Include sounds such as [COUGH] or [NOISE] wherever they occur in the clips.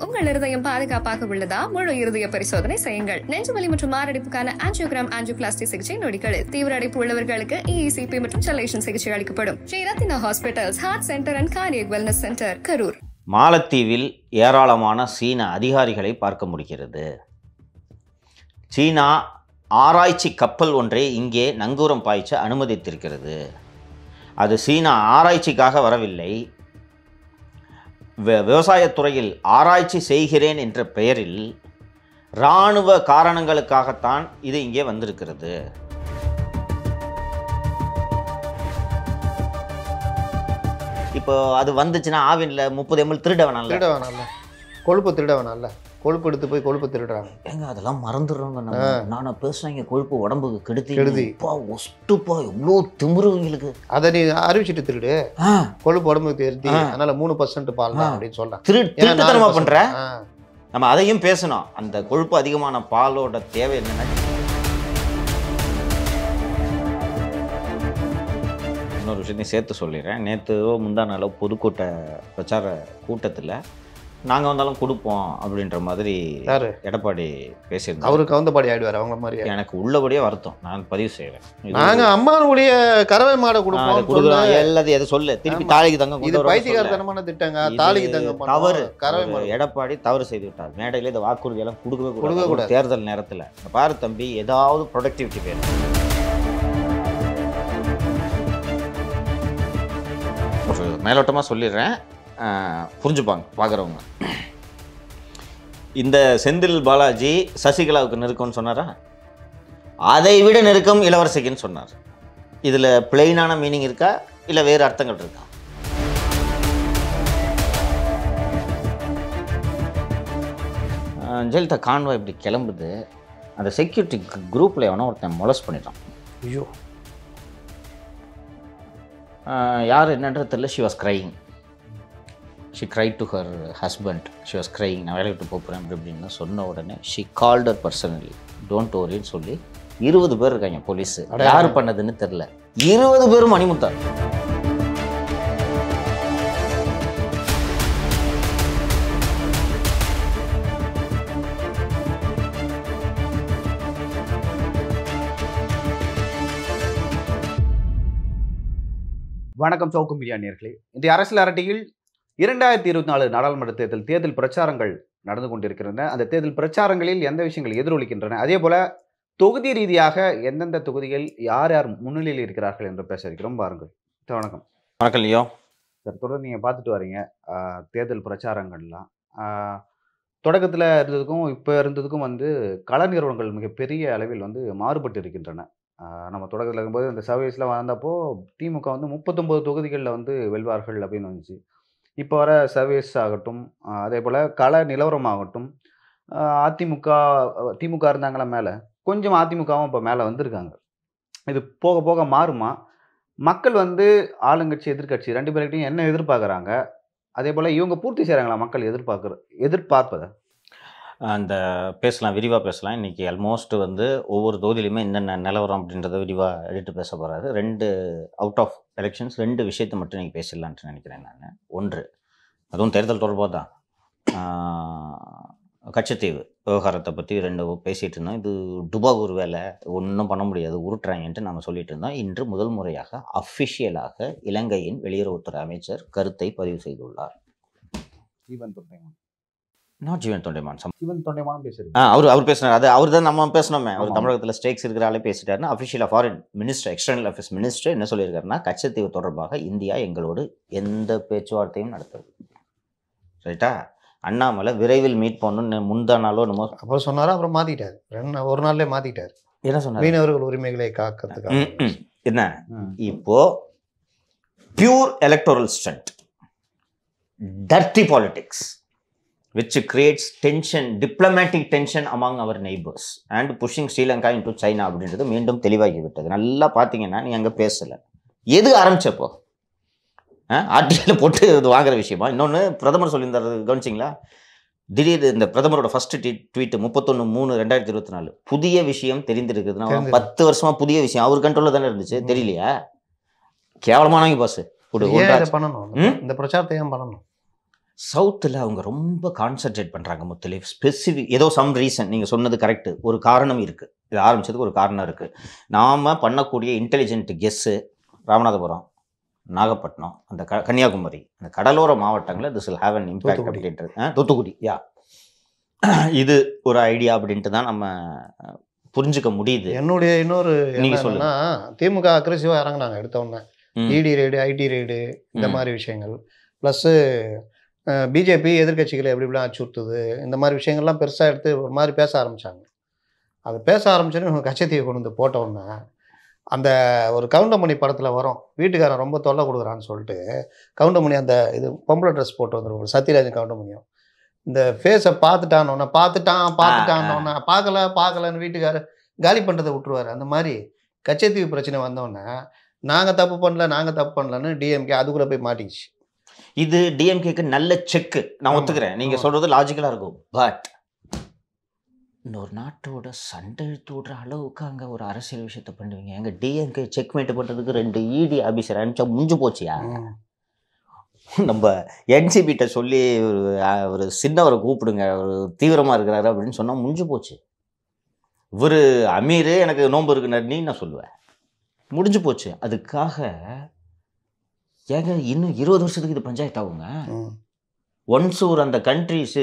உங்கள் இருதயம் பாதுகாப்பாக உள்ளதா? முழு இருதய பரிசோதனை செய்யுங்கள். நெஞ்சுவலி மற்றும் மாரடைப்புக்கான ஆஞ்சியோகிராம் ஆஞ்சியோபிளாஸ்டி சிகிச்சை நொடிகளில் தீவிர அடைப்பு உள்ளவர்களுக்கு இஇசிபி மற்றும் சலேஷன் சிகிச்சை அளிக்கப்படும். Sri Rathina hospitals heart centre and cardiac wellness centre Karur. மாலத்தீவில் ஏராளமான சீன அதிகாரிகளை பார்க்க முடிகிறது. சீனா ஆராய்ச்சி கப்பல் ஒன்றை இங்கே நங்கூரம் பாய்ச்ச அனுமதித்திருக்கிறது. அது சீனா ஆராய்ச்சிக்காக வரவில்லை. விவசாயத்துறையில் ஆராய்ச்சி செய்கிறேன் என்ற பெயரில் இராணுவ காரணங்களுக்காகத்தான் இது இங்கே வந்திருக்கிறது. இப்போ அது வந்துச்சுன்னா ஆவின்ல முப்பது எம்எல் திருட வேணாம்ல திருட வேணாம்ல கொழுப்பு திருட வேணாம்ல கொழுப்பு எடுத்து போய் கொழுப்பு திருடுறாங்க. ஏங்க அதெல்லாம் மறந்துடுறோங்க நம்ம. நானும் பேசுனாங்க கொழுப்பு உடம்புக்கு கெடுதி. கெடுதி. அப்பா ஒஸ்ட்டுப்பா எவ்வளோ திமிருவங்களுக்கு அதை நீ அறிவிச்சிட்டு திருடு. கொழுப்பு உடம்புக்கு திருடி ஆ. அதனால மூணு பர்சன்ட் பால் தான். அப்படின்னு ஏன்னா திருட்டுத்தனமா. ஆ. நம்ம அதையும் பேசணும். அந்த கொழுப்பு அதிகமான பாலோட தேவை என்னன்னா இன்னொரு விஷயத்தையும் சேர்த்து சொல்லிடுறேன். நேற்று முந்தா நாளோ பொதுக்கூட்ட பிரச்சார கூட்டத்தில் நாங்கள் வந்தாலும் கொடுப்போம் அப்படின்ற மாதிரி யாரு? எடப்பாடி பேசியிருந்தார். அவரு கவுந்தபாடி ஆயிடுவாரு அவங்க மாதிரி எனக்கு உள்ளபடியே வருத்தம். நான் பதிவு செய்வேன் நாங்க அம்மானுடைய கறவை மாடை கொடுப்போம் கொடுக்குறோம். எல்லாத்தையும் எது சொல்லு. திருப்பி. தாலிக்கு தங்க இது. பைத்தியகாரத்தனமான திட்டங்க. தாலிக்கு தங்க பண்ணுவோம். தவறு. கறவை மாடு. எடப்பாடி தவறு செய்து விட்டார். மேடையில இந்த வாக்குறுதி எல்லாம் கொடுக்கவே கொடுக்கவே கூடாது. ஒரு தேர்தல் நேரத்துல. பாரு தம்பி ஏதாவது ப்ரொடக்டிவிட்டி வேணும். ஒரு மேலோட்டமா சொல்லிடுறேன். புரிஞ்சுப்பாங்க பார்க்குறவங்க இந்த செந்தில் பாலாஜி சசிகலாவுக்கு நெருக்கம்னு சொன்னாரா? அதை விட நெருக்கம் இளவரசிக்குன்னு சொன்னார். இதில் பிளெயினான மீனிங் இருக்கா? இல்லை வேறு அர்த்தங்கள் இருக்கா? ஜெயலலிதா கான்வாய் இப்படி கிளம்புது. அந்த செக்யூரிட்டி குரூப்பில் எவனோ ஒருத்தன் மொலஸ் பண்ணிட்டான். ஐயோ. யார் என்னன்றது தெரியல she was crying she cry to her husband she was crying நான் விட்டு போகிறேன் அப்படி இப்படின்னு சொன்ன உடனே she called her personally don't ஓரின்னு சொல்லி இருபது பேர் இருக்காங்க போலீஸ். யார் பண்ணதுன்னு தெரில இருபது பேரும் மணிமுத்தா. வணக்கம் சவுக்கு மீடியா நேர்களே. இன்றைய அரசியல் அரட்டையில் இரண்டாயிரத்தி இருபத்தி நாலு நாடாளுமன்ற தேர்தல் தேர்தல் பிரச்சாரங்கள் நடந்து கொண்டிருக்கின்றன. அந்த தேர்தல் பிரச்சாரங்களில் எந்த விஷயங்கள் எதிரொலிக்கின்றன? அதே போல தொகுதி ரீதியாக எந்தெந்த தொகுதிகள் யார் யார் முன்னிலையில் இருக்கிறார்கள் என்று பேச இருக்கிறோம். பாருங்கள். வணக்கம். வணக்கம் லியோ. சார் தொடர்ந்து நீங்கள் பார்த்துட்டு வரீங்க. தேர்தல் பிரச்சாரங்கள்லாம். தொடக்கத்தில் இருந்ததுக்கும் இப்போ இருந்ததுக்கும் வந்து கள நிறுவனங்கள் மிகப்பெரிய அளவில் வந்து மாறுபட்டு இருக்கின்றன. நம்ம தொடக்கத்தில் இருக்கும்போது இந்த சர்வீஸில் வந்தப்போ திமுக வந்து முப்பத்தொம்போது தொகுதிகளில் வந்து வெல்வார்கள் அப்படின்னு வந்துச்சு இப்போ வர சர்வீஸ் ஆகட்டும் அதே போல் கள நிலவரமாகட்டும் அதிமுக திமுக இருந்தாங்களா மேலே? கொஞ்சம் அதிமுகவும் இப்போ மேலே வந்திருக்காங்க. இது போக போக மாறுமா? மக்கள் வந்து ஆளுங்கட்சி எதிர்க்கட்சி ரெண்டு பேர்கிட்டையும் என்ன எதிர்பார்க்குறாங்க? அதே போல் இவங்க பூர்த்தி செய்கிறாங்களா மக்கள் எதிர்பார்க்குற எதிர்பார்ப்பதை? அந்த பேசலாம் விரிவாக பேசலாம். இன்றைக்கி ஆல்மோஸ்ட் வந்து ஒவ்வொரு தொகுதியிலுமே என்னென்ன நிலவரம் அப்படின்றத விரிவாக எடுத்து பேச போகிறாரு ரெண்டு அவுட் ஆஃப் எலெக்ஷன்ஸ் ரெண்டு விஷயத்தை மட்டும் நீங்கள் பேசிடலான்ட்டு நினைக்கிறேன் நான். ஒன்று அதுவும் தேர்தல் தொடர்பாக தான். கச்சத்தீவு விவகாரத்தை பற்றி ரெண்டு பேசிகிட்டு இருந்தோம். இது டுபாகூர் வேலை ஒன்றும் பண்ண முடியாது உருட்டுறாங்கன்ட்டு நம்ம சொல்லிட்டு இருந்தோம். இன்று முதல் முறையாக அஃபிஷியலாக இலங்கையின் வெளியுறவுத்துறை அமைச்சர் கருத்தை பதிவு செய்துள்ளார். சிவன் நாட் ஜீவன் தொண்டைமான் சம் சிவன் தொண்டைமானும் பேசுறீங்க ஆ அவர் அவர் பேசினார். அது அவர் தான் நம்ம பேசணுமே. அவர். தமிழகத்தில் ஸ்டேக்ஸ் இருக்கிற ஆளே பேசிட்டாருன்னா அஃபிஷியலாக foreign minister external affairs minister என்ன சொல்லியிருக்காருன்னா கச்சத்தீவு தொடர்பாக இந்தியா எங்களோடு எந்த பேச்சுவார்த்தையும் நடத்தது ரைட்டா அண்ணாமலை விரைவில் மீட் பண்ணணும்னு முந்தா நாளோ என்னமோ அப்புறம் சொன்னாரு? அப்புறம் மாத்திட்டாரு. ரெண்டு ஒரு நாள்லயே மாத்திட்டாரு. என்ன சொன்னார்? மீனவர்கள் உரிமைகளை காக்கிறதுக்காக. என்ன? இப்போ pure electoral stunt dirty politics which creates tension diplomatic tension among our neighbors and pushing Sri Lanka into China அப்படின்றது மீண்டும் தெளிவாகி விட்டது நல்லா பார்த்தீங்கன்னா நீ அங்கே பேசலை. எது ஆரம்பிச்சப்போ? ஆர்டிஐயில் போட்டு இது வாங்குற விஷயமா? இன்னொன்று பிரதமர் சொல்லியிருந்தாரு கவனிச்சிங்களா? திடீர் இந்த பிரதமரோட ஃபர்ஸ்ட் ட்வீட் முப்பத்தொன்று மூணு ரெண்டாயிரத்தி இருபத்தி நாலு. புதிய விஷயம் தெரிந்திருக்குதுன்னா தெரிந்திருக்கு. பத்து வருஷமா புதிய விஷயம். அவர் கண்ட்ரோலில் தானே இருந்துச்சு. தெரியலையா? கேவலமானவங்க பாஸ் பண்ணணும்? இந்த பிரச்சாரத்தை ஏன் பண்ணணும்? சவுத்தில் அவங்க ரொம்ப கான்சென்ட்ரேட் பண்ணுறாங்க முத்தலே. ஸ்பெசிஃபிக் ஏதோ சம் ரீசன் நீங்கள் சொன்னது கரெக்டு ஒரு காரணம் இருக்குது இது ஆரம்பிச்சதுக்கு ஒரு காரணம் இருக்குது நாம் பண்ணக்கூடிய இன்டெலிஜென்ட் கெஸ்ஸு ராமநாதபுரம் நாகப்பட்டினம் அந்த க கன்னியாகுமரி அந்த கடலோர மாவட்டங்களில் this have an impact Thoothukudi. அப்படின்றது. தூத்துக்குடி யா [CLEARS THROAT] இது ஒரு ஐடியா அப்படின்ட்டு தான் நம்ம புரிஞ்சுக்க முடியுது. என்னுடைய இன்னொரு நீங்க என்னன்னா திமுக அக்ரெசிவாக இறங்குனாங்க எடுத்த உடனே. ம். இடி ரெய்டு ஐடி ரெய்டு இந்த. மாதிரி விஷயங்கள். ப்ளஸ்ஸு பிஜேபி எதிர்க்கட்சிகளை எப்படி இப்படிலாம் அச்சுறுத்துது இந்த மாதிரி விஷயங்கள்லாம் பெருசாக எடுத்து ஒரு மாதிரி பேச ஆரம்பிச்சாங்க. அது பேச ஆரம்பிச்சோன்னு இவங்க கச்சத்தீவை கொண்டு வந்து போட்ட உடனே அந்த ஒரு கவுண்டமணி படத்தில் வரும் வீட்டுக்காரன் ரொம்ப தொல்லை கொடுக்குறான்னு சொல்லிட்டு கவுண்டமணி அந்த இது பொம்பளை ட்ரெஸ் போட்டு வந்துருவாங்க சத்யராஜன் கவுண்டமணியும். இந்த ஃபேஸை பார்த்துட்டானோன்னா பார்த்துட்டான் பார்த்துட்டான்னொன்னே பார்க்கல பார்க்கலன்னு வீட்டுக்காரர் காலி பண்ணுறதை விட்டுருவாரு. அந்த மாதிரி கச்சத்தீவு பிரச்சனை வந்தோடனே நாங்கள் தப்பு பண்ணல நாங்கள் தப்பு பண்ணலன்னு டிஎம்கே அதுக்குள்ளே போய் மாட்டிக்கிச்சு. இது டிஎம்கேக்கு நல்ல செக்கு நான். ஒத்துக்கிறேன். நீங்க. சொல்றது லாஜிக்கலா இருக்கும். பட் இன்னொரு நாட்டோட சண்டை இழுத்து விடுற அளவுக்கு அங்க ஒரு அரசியல் விஷயத்த பண்ணுவீங்க. எங்க டிஎம்கே செக்மேட் பண்றதுக்கு ரெண்டு இடி ஆபீசர் அனுப்பிச்சா முடிஞ்சு போச்சியா? நம்ம என்சிபிட்ட சொல்லி ஒரு ஒரு சின்னவரை கூப்பிடுங்க. ஒரு தீவிரமா இருக்கிறாரு அப்படின்னு சொன்னா முடிஞ்சு போச்சு. இவர் அமீர் எனக்கு நோன்பு இருக்குனார் நீ நான் சொல்லுவேன் முடிஞ்சு போச்சு. அதுக்காக ஏங்க இன்னும் இருபது வருஷத்துக்கு இது பஞ்சாயத்து ஆகுங்க. ஒன்ஸ் ஒரு அந்த கண்ட்ரிஸ்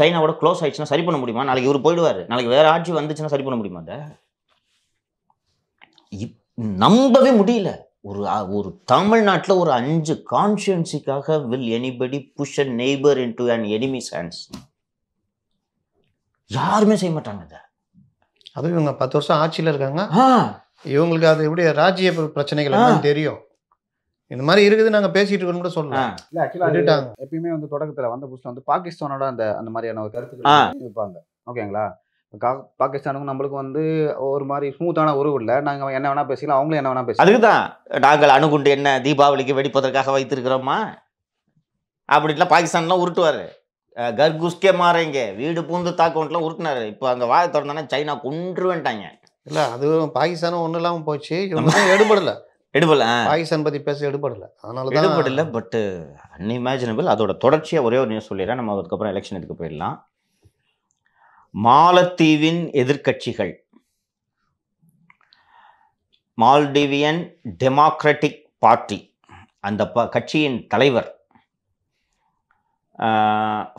சைனாவோட க்ளோஸ் ஆயிடுச்சுன்னா சரி பண்ண முடியுமா? நாளைக்கு இவர் போயிடுவார். நாளைக்கு வேற ஆட்சி வந்துச்சுன்னா சரி பண்ண முடியுமா அதை? இப்- நம்பவே முடியல. ஒரு ஒரு தமிழ்நாட்டில் ஒரு அஞ்சு கான்ஷியன்சிக்காக will anybody push a neighbour in to an enemies hands யாருமே செய்ய மாட்டாங்க அதை அதுவும் இவங்க பத்து வருஷம் ஆட்சியில் இருக்காங்க. இவங்களுக்கு அது எப்படி ராஜ்ய பிரச்சனைகள் தெரியும். இந்த மாதிரி இருக்குது நாங்கள் பேசிட்டு இருக்கோம்னு கூட சொல்லலாம். இல்ல ஆக்சுவலாக விட்டுட்டாங்க. எப்பயுமே வந்து தொடக்கத்துல வந்த புதுசுல வந்து பாகிஸ்தானோட அந்த அந்த மாதிரியான ஒரு. கருத்துக்கள் இருப்பாங்க. ஓகேங்களா பாகிஸ்தானுக்கும் நம்மளுக்கும் வந்து ஒரு மாதிரி ஸ்மூத்தான உறவு இல்லை. நாங்க என்ன வேணா பேசிக்கலாம் அவங்களும் என்ன வேணா பேசலாம் அதுக்கு தான் நாங்கள் அணுகுண்டு என்ன தீபாவளிக்கு வெடிப்பதற்காக வைத்திருக்கிறோமா? அப்படின்லாம் பாகிஸ்தான்லாம் உருட்டுவார். கர்குஸ்கே மாறேங்க. வீடு பூந்து தாக்கவுண்ட்லாம் உருட்டினாரு. இப்போ அங்கே வாயை திறந்தானே சைனா கொன்று வந்துட்டாங்க இல்லை அதுவும் பாகிஸ்தானும் ஒன்றும் இல்லாமல் போச்சு. இவங்க தான் எடுபடல. பாகிஸ்தான் பற்றி பேச எடுபடல. அதனால எடுபடல பட்டு அன்இமேஜினபிள் அதோட தொடர்ச்சியாக ஒரே ஒரு நியூஸ் சொல்லிடுறேன். நம்ம அதுக்கப்புறம் எலெக்ஷன் இதுக்கு போயிடலாம். மாலத்தீவின் எதிர்க்கட்சிகள். Maldivian democratic party. அந்த ப கட்சியின் தலைவர்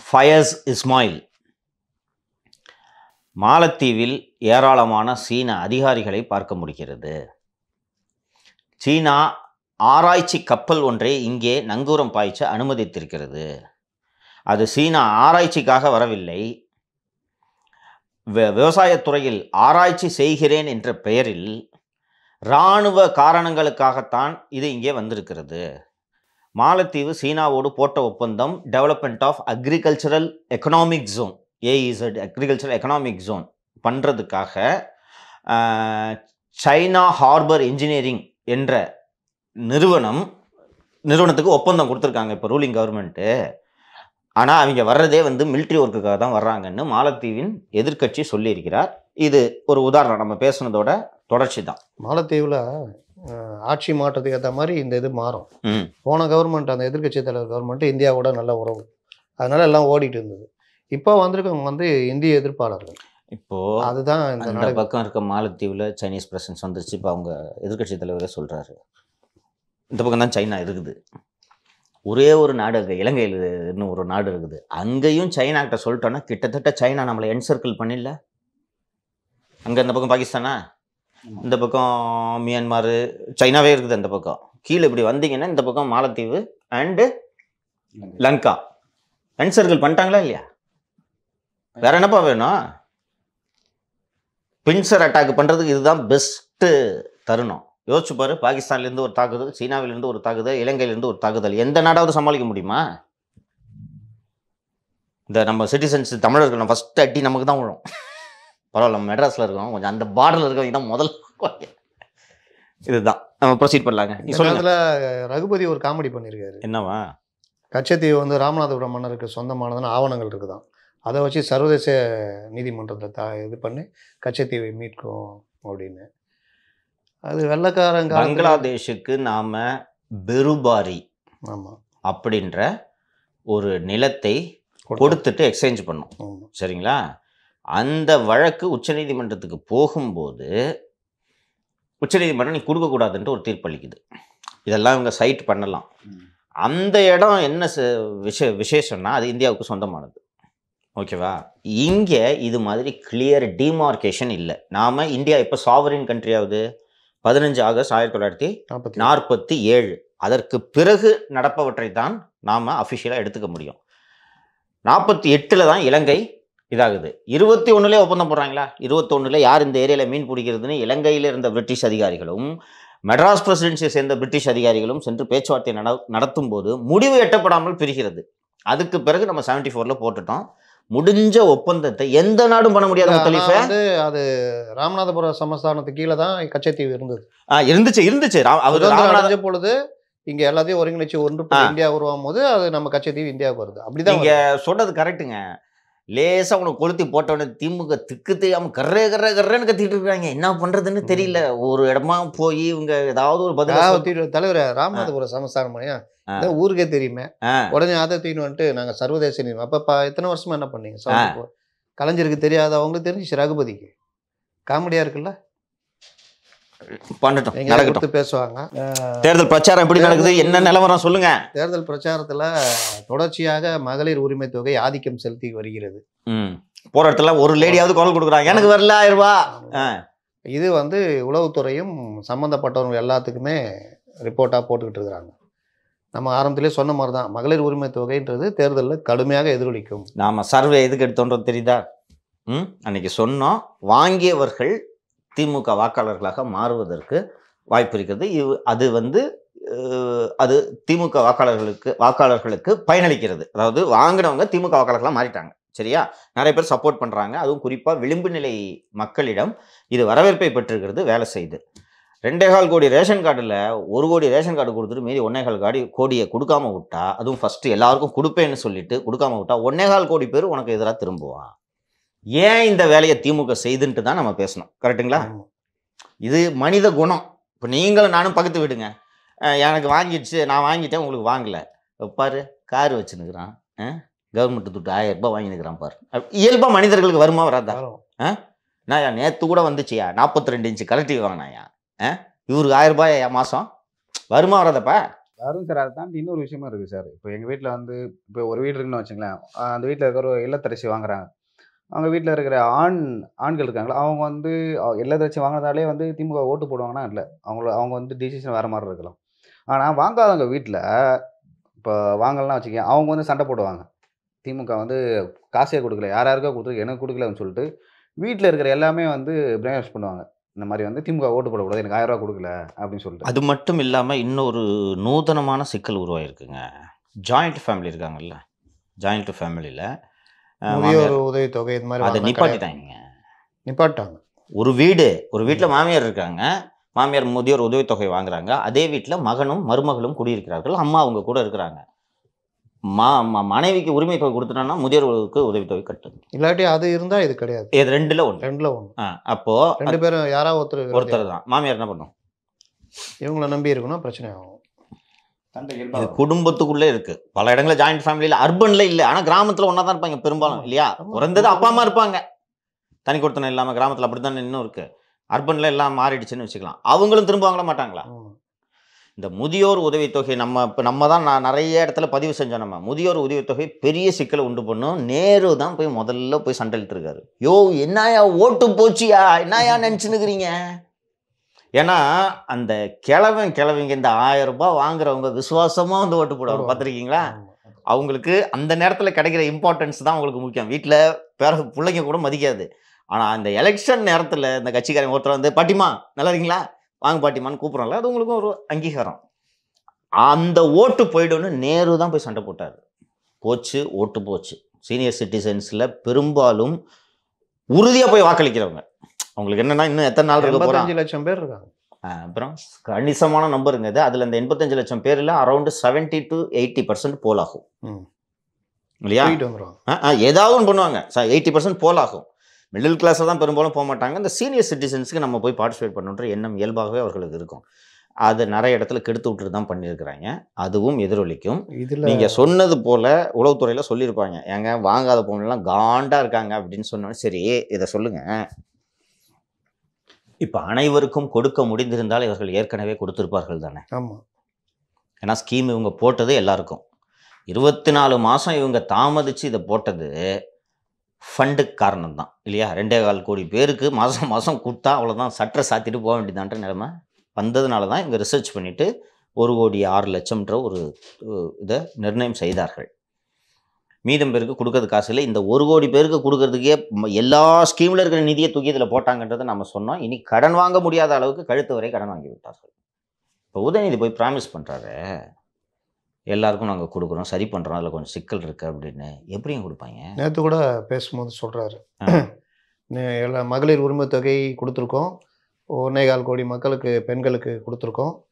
ஃபயஸ் இஸ்மாயில். மாலத்தீவில் ஏராளமான சீன அதிகாரிகளை பார்க்க முடிகிறது. சீனா ஆராய்ச்சி கப்பல் ஒன்றை இங்கே நங்கூரம் பாய்ச்ச அனுமதித்திருக்கிறது. அது சீனா ஆராய்ச்சிக்காக வரவில்லை. விவசாயத்துறையில் ஆராய்ச்சி செய்கிறேன் என்ற பெயரில் இராணுவ காரணங்களுக்காகத்தான் இது இங்கே வந்திருக்கிறது. மாலத்தீவு சீனாவோடு போட்ட ஒப்பந்தம் development of agricultural economic zone AEZ agricultural economic zone பண்ணுறதுக்காக சைனா ஹார்பர் இன்ஜினியரிங் என்ற நிறுவனம் நிறுவனத்துக்கு ஒப்பந்தம் கொடுத்துருக்காங்க இப்போ ரூலிங் கவர்மெண்ட்டு ஆனால் அவங்க வர்றதே வந்து military ஒர்க்குக்காக தான் வர்றாங்கன்னு மாலத்தீவின் எதிர்க்கட்சி சொல்லியிருக்கிறார். இது ஒரு உதாரணம். நம்ம பேசுனதோட தொடர்ச்சி தான். மாலத்தீவில் ஆட்சி மாற்றத்துக்கு ஏற்ற மாதிரி இந்த இது மாறும். போன கவர்மெண்ட் அந்த எதிர்க்கட்சி தலைவர் கவர்மெண்ட் இந்தியாவோட நல்ல உறவு. அதனால எல்லாம் ஓடிட்டு இருந்தது. இப்போ வந்திருக்கவங்க வந்து இந்திய எதிர்ப்பாளர்கள். இப்போ அதுதான் இந்த பக்கம் இருக்க மாலத்தீவில் சைனீஸ் பிரசன்ஸ் வந்துருச்சு. இப்போ அவங்க எதிர்க்கட்சி தலைவரே சொல்கிறாரு இந்த பக்கம் தான் சைனா இருக்குது. ஒரே ஒரு நாடு இருக்குது இலங்கையில் இன்னும் ஒரு நாடு இருக்குது. அங்கேயும் சைனாக்கிட்ட சொல்லிட்டோன்னா கிட்டத்தட்ட சைனா நம்மளை என்சர்க்கிள் பண்ணிடல. அங்கே இந்த பக்கம் பாகிஸ்தானா. இந்த பக்கம் மியான்மார். சைனாவே இருக்குது அந்த பக்கம். கீழே இப்படி வந்தீங்கன்னா இந்த பக்கம் மாலத்தீவு அண்டு லங்கா. என்சர்க்கிள் பண்ணிட்டாங்களா இல்லையா? வேற என்னப்பா வேணும்? பின்சர் அட்டாக் பண்ணுறதுக்கு இதுதான் பெஸ்ட்டு தருணம். யோசிச்சு பாரு பாகிஸ்தான்லேருந்து ஒரு தாக்குதல் சீனாவிலேருந்து ஒரு தாக்குதல் இலங்கையிலேருந்து ஒரு தாக்குதல். எந்த நாடாவது சமாளிக்க முடியுமா? இந்த நம்ம சிட்டிசன்ஸ் தமிழர்கள் நம்ம ஃபஸ்ட்டு அடி நமக்கு தான் விழும். பரவாயில்ல நம்ம மெட்ராஸில் இருக்கோம். கொஞ்சம் அந்த பார்டரில் இருக்கவங்க தான் முதல் இதுதான். நம்ம ப்ரொசீட் பண்ணலாங்க. நீ காலத்தில் ரகுபதி ஒரு காமெடி பண்ணியிருக்காரு என்னவா? கச்சத்தீவு வந்து ராமநாதபுரம் மன்னருக்கு சொந்தமானதுன்னு ஆவணங்கள் இருக்குதாம் அதை வச்சு சர்வதேச நீதிமன்றத்தில் தா இது பண்ணி கச்சத்தீவை மீட்கும் அப்படின்னு. அது வெள்ளக்காரங்க பங்களாதேஷுக்கு நாம பெருபாரி ஆமாம் அப்படின்ற ஒரு நிலத்தை கொடுத்துட்டு எக்ஸ்சேஞ்ச் பண்ணோம். சரிங்களா? அந்த வழக்கு உச்சநீதிமன்றத்துக்கு போகும்போது உச்சநீதிமன்றம் நீ கொடுக்கக்கூடாதுன்ட்டு ஒரு தீர்ப்பு அளிக்குது. இதெல்லாம் இவங்க சைட் பண்ணலாம். அந்த இடம் என்ன விஷ விசேஷம்னா அது இந்தியாவுக்கு சொந்தமானது. ஓகேவா? இங்கே இது மாதிரி கிளியர் டிமார்கேஷன் இல்லை. நாம் இந்தியா இப்போ சாவரின் கண்ட்ரி ஆகுது பதினஞ்சு ஆகஸ்ட் ஆயிரத்தி தொள்ளாயிரத்தி நாற்பத்தி நாற்பத்தி ஏழு. அதற்கு பிறகு நடப்பவற்றை தான் நாம் அஃபிஷியலாக எடுத்துக்க முடியும். நாற்பத்தி எட்டில் தான் இலங்கை இதாகுது. இருபத்தி ஒன்றுலேயே ஒப்பந்தம் போடுறாங்களா? இருபத்தொன்னுல யார் இந்த ஏரியாவில் மீன் பிடிக்கிறதுன்னு? இலங்கையில் இருந்த பிரிட்டிஷ் அதிகாரிகளும் மெட்ராஸ் பிரசிடென்சியை சேர்ந்த பிரிட்டிஷ் அதிகாரிகளும் சென்று பேச்சுவார்த்தை நட நடத்தும் போது முடிவு எட்டப்படாமல் பிரிகிறது. அதுக்கு பிறகு நம்ம செவன்டி ஃபோரில் போட்டுட்டோம். முடிஞ்ச ஒப்பந்தத்தை எந்த நாடும் பண்ண முடியாது முத்தலீஃபே. வந்து அது ராமநாதபுரம் சமஸ்தானத்துக்கு கீழே தான் கச்சத்தீவு இருந்தது. ஆ, இருந்துச்சு இருந்துச்சு. அவர் ராமநாத அடைஞ்ச பொழுது இங்க எல்லாத்தையும் ஒருங்கிணைச்சு ஒன்று. இந்தியா உருவாகும் போது அது நம்ம கச்சத்தீவு இந்தியாவுக்கு வருது. அப்படிதான் நீங்க சொல்றது கரெக்ட்டுங்க லேசா உனக்கு கொளுத்தி போட்டவனே திமுக திக்கு தெரியாம கர்ரே கர்ரே கர்றேன்னு கத்திட்டு இருக்காங்க. என்ன பண்றதுன்னு தெரியல. ஒரு இடமா போய் இவங்க ஏதாவது ஒரு பதில் வருது. தலைவர் ராமநாதபுரம் சமஸ்தானம் பண்ணியா ஊருக்கே தெரியுமே. உடனே அதை தூக்கின்னு வந்துட்டு நாங்க சர்வதேச நீதி அப்ப எத்தனை வருஷமா என்ன பண்ணீங்க? கலைஞருக்கு தெரியாத அவங்களுக்கு தெரிஞ்சிச்சு ரகுபதிக்கு. காமெடியா இருக்குல்ல? பண்ணட்டும் நடக்கட்டும். பேசுவாங்க. தேர்தல் பிரச்சாரம் எப்படி நடக்குது? என்ன நிலவரம் சொல்லுங்க. தேர்தல் பிரச்சாரத்துல தொடர்ச்சியாக மகளிர் உரிமை தொகை ஆதிக்கம் செலுத்தி வருகிறது. இடத்துல ஒரு லேடியாவது குரல் கொடுக்குறாங்க. எனக்கு வரல ஆயிரம் ரூபாய் ஆ. இது வந்து உளவுத்துறையும் சம்மந்தப்பட்டவங்க எல்லாத்துக்குமே ரிப்போர்ட்டாக போட்டுக்கிட்டு இருக்கிறாங்க. நம்ம ஆரம்பத்திலே சொன்ன மாதிரி தான் மகளிர் உரிமை தொகைன்றது தேர்தலில் கடுமையாக எதிரொலிக்கும். நாம சர்வே எதுக்கு எடுத்தோன்றது தெரியுதா? ம்? அன்னைக்கு சொன்னோம் வாங்கியவர்கள் திமுக வாக்காளர்களாக மாறுவதற்கு வாய்ப்பு இருக்கிறது இவ் அது வந்து அது திமுக வாக்காளர்களுக்கு வாக்காளர்களுக்கு பயனளிக்கிறது. அதாவது வாங்கினவங்க திமுக வாக்காளர்களாக மாறிட்டாங்க. சரியா? நிறைய பேர் சப்போர்ட் பண்ணுறாங்க அதுவும் குறிப்பாக விளிம்பு நிலை மக்களிடம் இது வரவேற்பை பெற்றிருக்கிறது வேலை செய்யுது ரெண்டே கால் கோடி ரேஷன் கார்டில் ஒரு கோடி ரேஷன் கார்டு கொடுத்துட்டு மீதி ஒன்னே கால் காடி கோடியை கொடுக்காம விட்டா அதுவும் ஃபஸ்ட்டு எல்லாருக்கும் கொடுப்பேன்னு சொல்லிட்டு கொடுக்காம விட்டா ஒன்னே கால் கோடி பேர் உனக்கு எதிராக திரும்புவான் ஏன் இந்த வேலையை திமுக செய்துன்ட்டு தான் நம்ம பேசணும். கரெக்ட்டுங்களா? இது மனித குணம். இப்போ நீங்களும் நானும் பக்கத்து வீடுங்க. எனக்கு வாங்கிடுச்சு நான் வாங்கிட்டேன் உங்களுக்கு வாங்கல. பாரு கார் வச்சுன்னுக்குறான். கவர்மெண்ட் துட்டு ஆயிரம் ரூபாய் வாங்கினுக்கிறான் பாரு. இயல்பாக மனிதர்களுக்கு வருமா வராதா. நான் நேற்று கூட வந்துச்சியா? நாற்பத்தி ரெண்டு இன்ச்சு கலெக்டிவ் வாங்கினாயா? இவருக்கு ஆயிரம் ரூபாய் மாதம் வருமா வராதப்பா? வரும் சார் அதை தாண்டி இன்னொரு விஷயமும் இருக்குது சார். இப்போ எங்கள் வீட்டில் வந்து இப்போ ஒரு வீடு இருக்குன்னு வச்சுங்களேன் அந்த வீட்டில் இருக்கிற ஒரு இல்லத்தரசி வாங்குறாங்க. அவங்க வீட்டில் இருக்கிற ஆண் ஆண்கள் இருக்காங்களா அவங்க வந்து அஹ் வாங்கினதாலே வந்து திமுக ஓட்டு போடுவாங்கன்னா இல்லை அவங்கள அவங்க வந்து டிசிஷன் வேறு மாதிரி இருக்கலாம். ஆனால் வாங்காதவங்க வீட்டில் இப்போ வாங்கலாம் வச்சுக்கேன் அவங்க வந்து சண்டை போடுவாங்க. திமுக வந்து காசே கொடுக்கல யார் யாருக்கோ கொடுத்து எனக்கு கொடுக்கலன்னு சொல்லிட்டு வீட்டில் இருக்கிற எல்லாமே வந்து பிரெயின் வாஷ் பண்ணுவாங்க. இந்த மாதிரி வந்து திமுக ஓட்டு போடக்கூடாது எனக்கு ஆயிரம் ரூபா கொடுக்கல அப்படின்னு சொல்லிட்டு. அது மட்டும் இல்லாமல் இன்னொரு நூதனமான சிக்கல் உருவாயிருக்குங்க. ஜாயிண்ட் ஃபேமிலி இருக்காங்கல்ல ஜாயிண்ட் ஃபேமிலியில் முதியோர் உதவி தொகை இது மாதிரி அதை. நிப்பாட்டிட்டாங்க. நிப்பாட்டாங்க. ஒரு வீடு ஒரு வீட்டில் மாமியார் இருக்காங்க. மாமியார் முதியோர் உதவித்தொகை வாங்குறாங்க. அதே வீட்டில் மகனும் மருமகளும் குடியிருக்கிறார்கள். அம்மா அவங்க கூட இருக்கிறாங்க. மா மனைவிக்கு உரிமை தொகை கொடுத்துட்டோம்னா முதியோர்களுக்கு உதவித்தொகை கட்டு இல்லாட்டி அது இருந்தா இது கிடையாது. இது ரெண்டுல ஒன்று ரெண்டுல ஒண்ணு. அப்போ ரெண்டு பேரும் யாராவது ஒருத்தர் ஒருத்தர் தான். மாமியார் என்ன பண்ணும்? இவங்கள நம்பி இருக்கணும் பிரச்சனை ஆகும். சண்டை குடும்பத்துக்குள்ளே இருக்கு. பல இடங்களில் ஜாயிண்ட் ஃபேமிலியில் அர்பன்ல இல்லை. ஆனால் கிராமத்தில் ஒன்றா தான் இருப்பாங்க பெரும்பாலும். இல்லையா? ஆமா. குறைந்தது அப்பா அம்மா இருப்பாங்க. தனி கொடுத்தனம் இல்லாமல் கிராமத்தில் அப்படி தானே இன்னும் இருக்கு. அர்பன்ல எல்லாம் மாறிடுச்சுன்னு வச்சுக்கலாம். அவங்களும் திரும்புவாங்களா மாட்டாங்களா. இந்த முதியோர் உதவித்தொகை நம்ம இப்போ நம்ம தான் நான் நிறைய இடத்துல பதிவு செஞ்சோம் நம்ம. முதியோர் உதவித்தொகை பெரிய சிக்கலை உண்டு பண்ணும். நேரு தான் போய் முதல்ல போய் சண்டை இழுத்துருக்காரு. யோ என்னயா ஓட்டு போச்சியா? என்னயா நினச்சினுக்கிறீங்க ஏன்னா அந்த கிழவன் கிழவிங்க இந்த ஆயிரம் ரூபாய் வாங்குறவங்க விசுவாசமாக வந்து ஓட்டு போடுவாங்க. பார்த்துருக்கீங்களா. அவங்களுக்கு அந்த நேரத்தில் கிடைக்கிற இம்பார்ட்டன்ஸ் தான் அவங்களுக்கு முக்கியம். வீட்டில் பேர பிள்ளைங்க கூட மதிக்காது. ஆனால் அந்த எலெக்ஷன் நேரத்தில் இந்த கட்சிக்காரங்க ஒருத்தர் வந்து பாட்டிமா நல்லா இருக்கீங்களா? வாங்க பாட்டிமான்னு கூப்பிட்றோம்ல அது உங்களுக்கும் ஒரு அங்கீகாரம். அந்த ஓட்டு போயிடும்னு நேரு தான் போய் சண்டை போட்டார். போச்சு ஓட்டு போச்சு. சீனியர் சிட்டிசன்ஸில் பெரும்பாலும் உறுதியாக போய் வாக்களிக்கிறவங்க. அவங்களுக்கு என்னன்னா இன்னும் எத்தனை நாள் இருக்க லட்சம் பேர் இருக்காங்க. அப்புறம் கணிசமான நம்பருங்க இது அதில் இந்த எண்பத்தஞ்சு லட்சம் பேரில் around seventy to eighty percent போல் ஆகும். இல்லையா? ஏதாவது ஒன்று பண்ணுவாங்க. எயிட்டி பர்சன்ட் போல் ஆகும். மிடில் கிளாஸில் தான் பெரும்பாலும் போக மாட்டாங்க. இந்த சீனியர் சிட்டிசன்ஸ்க்கு நம்ம போய் பார்ட்டிசிபேட் பண்ணுன்ற எண்ணம் இயல்பாகவே அவர்களுக்கு இருக்கும். அது நிறைய இடத்துல கெடுத்து விட்டுட்டு தான் பண்ணியிருக்கிறாங்க. அதுவும் எதிரொலிக்கும். இதுல நீங்க சொன்னது போல உளவுத்துறையில சொல்லியிருப்பாங்க. ஏங்க வாங்காத பொண்ணுலாம் காண்டா இருக்காங்க அப்படின்னு சொன்னோன்னே சரி இதை சொல்லுங்க. இப்ப அனைவருக்கும் கொடுக்க முடிந்திருந்தால் இவர்கள் ஏற்கனவே கொடுத்திருப்பார்கள் தானே? ஆமா. ஏன்னா ஸ்கீம் இவங்க போட்டது எல்லாருக்கும். இருபத்தி நாலு மாதம் இவங்க தாமதிச்சு இதை போட்டது ஃபண்டுக்கு காரணம் தான். இல்லையா? ரெண்டே கால் கோடி பேருக்கு மாதம் மாதம் கொடுத்தா அவ்வளோதான் சட்டை சாத்திட்டு போக வேண்டியதான்ற நிலைமை வந்ததுனால தான் இவங்க ரிசர்ச் பண்ணிவிட்டு ஒரு கோடி ஆறு லட்சம்ன்ற ஒரு இதை நிர்ணயம் செய்தார்கள். மீதம் பேருக்கு கொடுக்கறது காசு இல்லை. இந்த ஒரு கோடி பேருக்கு கொடுக்கறதுக்கே எல்லா ஸ்கீமில் இருக்கிற நிதியை தூக்கி இதில் போட்டாங்கன்றதை நம்ம சொன்னோம். இனி கடன் வாங்க முடியாத அளவுக்கு கழுத்து வரை கடன் வாங்கி விட்டார்கள். இப்போ உதயநிதி போய் ப்ராமிஸ் பண்ணுறாரு எல்லாருக்கும் நாங்கள் கொடுக்குறோம். சரி பண்ணுறோம் அதில் கொஞ்சம் சிக்கல் இருக்குது அப்படின்னு. எப்படியும் கொடுப்பாங்க? நேற்று கூட பேசும்போது. நே- எல்லா மகளிர் உரிமைத் தொகை கொடுத்துருக்கோம். ஒன்னே கால் கோடி மக்களுக்கு பெண்களுக்கு கொடுத்துருக்கோம்.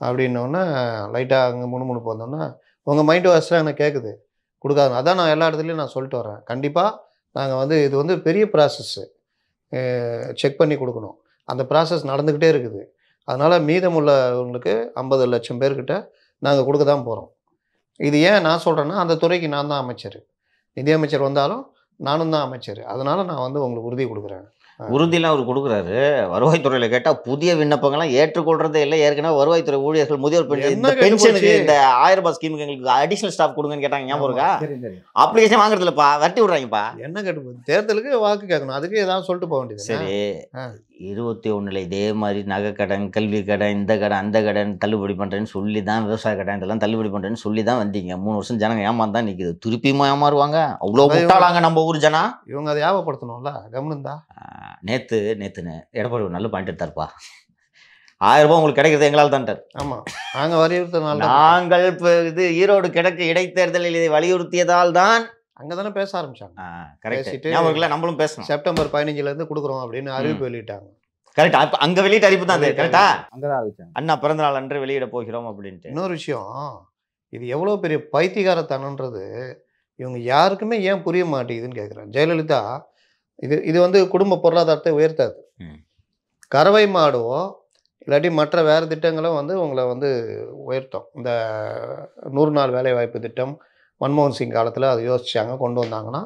அப்படின்னோடனே லைட்டாக அங்கே முணுமுணுப்பு வந்தோன்னே உங்கள் மைண்ட் வாய்ஸ்லாம் எனக்கு கேட்குது கொடுக்காது அதான் நான் எல்லா இடத்துலையும் நான் சொல்லிட்டு வரேன் கண்டிப்பாக நாங்கள் வந்து இது வந்து பெரிய ப்ராசஸ்ஸு செக் பண்ணி கொடுக்கணும். அந்த ப்ராசஸ் நடந்துக்கிட்டே இருக்குது. அதனால் மீதமுள்ளவங்களுக்கு ஐம்பது லட்சம் பேர்கிட்ட நாங்கள் கொடுக்க தான் போகிறோம் இது ஏன் நான் சொல்கிறேன்னா அந்த துறைக்கு நான் தான் அமைச்சர். நிதியமைச்சர் வந்தாலும் நானும் தான் அமைச்சர். அதனால் நான் வந்து உங்களுக்கு உறுதி கொடுக்குறேன். உறுதியெல்லாம் அவர் கொடுக்குறாரு. வருவாய்த்துறையில் கேட்டால் புதிய விண்ணப்பங்கள்லாம் ஏற்றுக்கொள்றதே இல்லை. ஏற்கனவே வருவாய்த்துறை ஊழியர்கள் முதியோர் பென்ஷனுக்கு? இந்த ஆயிரம் ரூபாய் ஸ்கீமுக்கு எங்களுக்கு அடிஷனல் ஸ்டாஃப் கொடுங்கன்னு கேட்டாங்க. ஞாபகம் இருக்கா? அப்ளிகேஷன் வாங்குறது இல்லப்பா வெட்டி விடுறாங்கப்பா. என்ன கேட்டு தேர்தலுக்கு வாக்கு கேட்கணும். அதுக்கு ஏதாவது சொல்லிட்டு போக வேண்டியது சரி. இருபத்தி ஒண்ணுல இதே மாதிரி நகை கடன் கல்வி கடன் இந்த கடன் அந்த கடன் தள்ளுபடி பண்றேன்னு சொல்லி தான் விவசாய கடன் இதெல்லாம் தள்ளுபடி பண்றேன்னு சொல்லி தான் வந்தீங்க. மூணு வருஷம் ஜனங்க ஏமாந்து தான் நிக்குது. திருப்பியுமா ஏமாறுவாங்க? அவ்வளோ முட்டாளாங்க நம்ம ஊர் ஜனா இவங்க அதை ஞாபகப்படுத்தணும்ல? கவனிந்தா? ஆஹ் நேத்து நேத்துன்னு எடப்பாடி ஒரு நல்ல பாயிண்ட் எடுத்தாருப்பா. ஆயிரம் ரூபாய் உங்களுக்கு கிடைக்கிறது எங்களால் தான்ட்டார் ஆமா. நாங்க வலியுறுத்தனால தான். நாங்கள் இப்போ இது ஈரோடு கிழக்கு இடைத்தேர்தலில் இதை வலியுறுத்தியதால் தான் அங்கதானே பேச ஆரம்பிச்சாங்க. கரெக்ட் ஞாபகம் நம்மளும் பேசணும். செப்டம்பர் பதினஞ்சுல இருந்து கொடுக்குறோம் அப்படின்னு அறிவிப்பு வெளியிட்டாங்க. கரெக்ட் அப்ப அங்க வெளியிட்ட அறிவிப்பு தான் அது கரெக்டா அங்கதான் ஆரம்பிச்சாங்க அண்ணா பிறந்த நாள் அன்று வெளியிட போகிறோம் அப்படின்ட்டு. இன்னொரு விஷயம் இது எவ்வளோ பெரிய பைத்தியகாரத்தனன்றது இவங்க யாருக்குமே ஏன் புரிய மாட்டேங்குதுன்னு கேட்குறேன் ஜெயலலிதா இது இது வந்து குடும்ப பொருளாதாரத்தை உயர்த்தாது. கறவை மாடுவோ இல்லாட்டி மற்ற வேறு திட்டங்களும் வந்து உங்களை வந்து உயர்த்தும். இந்த நூறு நாள் வேலைவாய்ப்பு திட்டம் மன்மோகன் சிங் காலத்தில் அதை யோசிச்சாங்க கொண்டு வந்தாங்கன்னா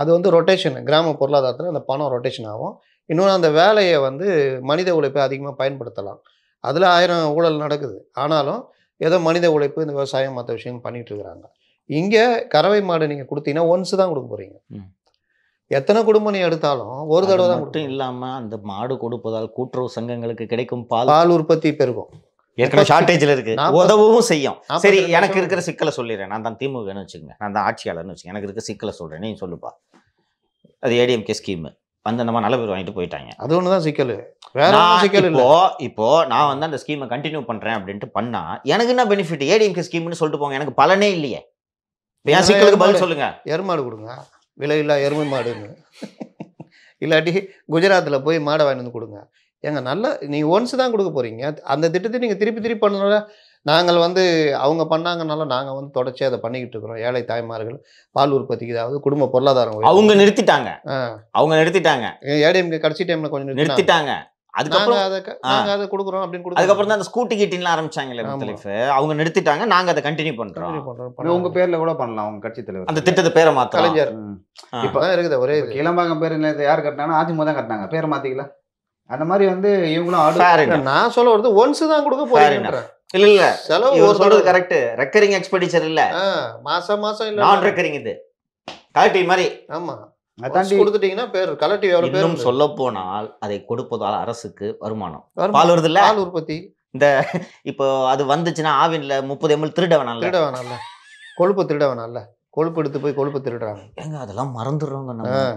அது வந்து ரொட்டேஷன் கிராம பொருளாதாரத்தில் அந்த பணம் ரொட்டேஷன் ஆகும். இன்னொன்று அந்த வேலையை வந்து மனித உழைப்பை அதிகமாக பயன்படுத்தலாம். அதில் ஆயிரம் ஊழல் நடக்குது. ஆனாலும் ஏதோ மனித உழைப்பு இந்த விவசாயம் மற்ற விஷயங்கள் பண்ணிட்டு இருக்கிறாங்க. இங்கே கறவை மாடு நீங்கள் கொடுத்தீங்கன்னா ஒன்ஸ் தான் கொடுக்க போகிறீங்க. எத்தனை குடும்பம் நீ எடுத்தாலும் ஒரு தடவை தான் மட்டும். இல்லாம அந்த மாடு கொடுப்பதால் கூட்டுறவு சங்கங்களுக்கு கிடைக்கும் பால் பால் உற்பத்தி பெருகும். ஏற்கனவே ஷார்டேஜ்ல இருக்கு. உதவவும் செய்யும். சரி எனக்கு இருக்கிற சிக்கலை சொல்லிடுறேன். நான் தான் திமுகன்னு வச்சுக்கோங்க. நான் தான் ஆட்சியாளர்னு வச்சுக்கோங்க. எனக்கு இருக்க சிக்கலை சொல்றேன். நீ சொல்லுப்பா. அது ஏடிஎம்கே ஸ்கீம் வந்து நம்ம நல்ல பேர் வாங்கிட்டு போயிட்டாங்க. அது ஒன்று தான் சிக்கல். வேற சிக்கல் இப்போ இப்போ நான் வந்து அந்த ஸ்கீமை கண்டினியூ பண்றேன் அப்படின்ட்டு பண்ணா எனக்கு என்ன பெனிஃபிட் ஏடிஎம்கே ஸ்கீம்னு சொல்லிட்டு போங்க. எனக்கு பலனே இல்லையே. என் சிக்கலுக்கு பதில் சொல்லுங்க. எருமாடு கொடுங்க. விலை இல்லா எருமை மாடுன்னு. இல்லாட்டி குஜராத்தில் போய் மாடை வாங்கிட்டு வந்து கொடுங்க. ஏங்க நல்ல நீங்கள் ஒன்ஸ் தான் கொடுக்க போகிறீங்க அந்த திட்டத்தை நீங்கள் திருப்பி திருப்பி பண்ணனால நாங்கள் வந்து அவங்க பண்ணாங்கனால நாங்கள் வந்து தொடர்ச்சியாக அதை பண்ணிக்கிட்டு இருக்கிறோம். ஏழை தாய்மார்கள் பால் உற்பத்திக்கு அதாவது குடும்ப பொருளாதாரம். அவங்க நிறுத்திட்டாங்க. அவங்க நிறுத்திட்டாங்க. ஏடிஎம்கே கடைசி டைமில் கொஞ்சம். நிறுத்திட்டாங்க. அதுக்கப்புறம் அதை கொடுக்குறோம் அப்படின்னு கொடுக்குறோம். அதுக்கப்புறம் தான் அந்த ஸ்கூட்டி கிட்டின்லாம் ஆரம்பிச்சாங்களே. முத்தலிஃப் அவங்க நிறுத்திட்டாங்க நாங்க அதை கண்டினியூ பண்றோம். உங்க. பேர்ல கூட பண்ணலாம் உங்க கட்சி தலைவர். அந்த திட்டத்தை பேரை மாத்தலாம். கலைஞர். ம். இப்போ தான் இருக்குது ஒரே கிளம்பாக்கம் பேர் இல்லை, யார் கட்டினாங்கன்னா அதிமுக தான் கட்டினாங்க. பேரை மாத்திக்கல. அந்த மாதிரி வந்து இவங்களும் ஆடு. நான் சொல்ல வருது ஒன்ஸ் தான் கொடுக்க போறீங்க இல்ல இல்ல. செலவு ஒரு சொல்றது. கரெக்ட் ரெக்கரிங் எக்ஸ்பெண்டிச்சர் இல்ல. மாசம் மாசம் இல்ல. நான் ரெக்கரிங் இது. கலெக்டிவ் மாதிரி. ஆமா. கொடுத்துட்டீங்கன்னா பேர் பேர் இன்னும் சொல்ல போனால் அதை கொடுப்பதால் அரசுக்கு வருமானம். வருமா? பால் வருது இல்ல பால் உற்பத்தி. [LAUGHS] இப்போ அது வந்துச்சுன்னா ஆவின்ல முப்பது எம்எல் திருட வேணாம்ல திருட வேணாம்ல கொழுப்பு திருட வேணாம்ல கொழுப்பு எடுத்து போய் கொழுப்பு திருடுறாங்க. ஏங்க அதெல்லாம் மறந்துடுறோங்க.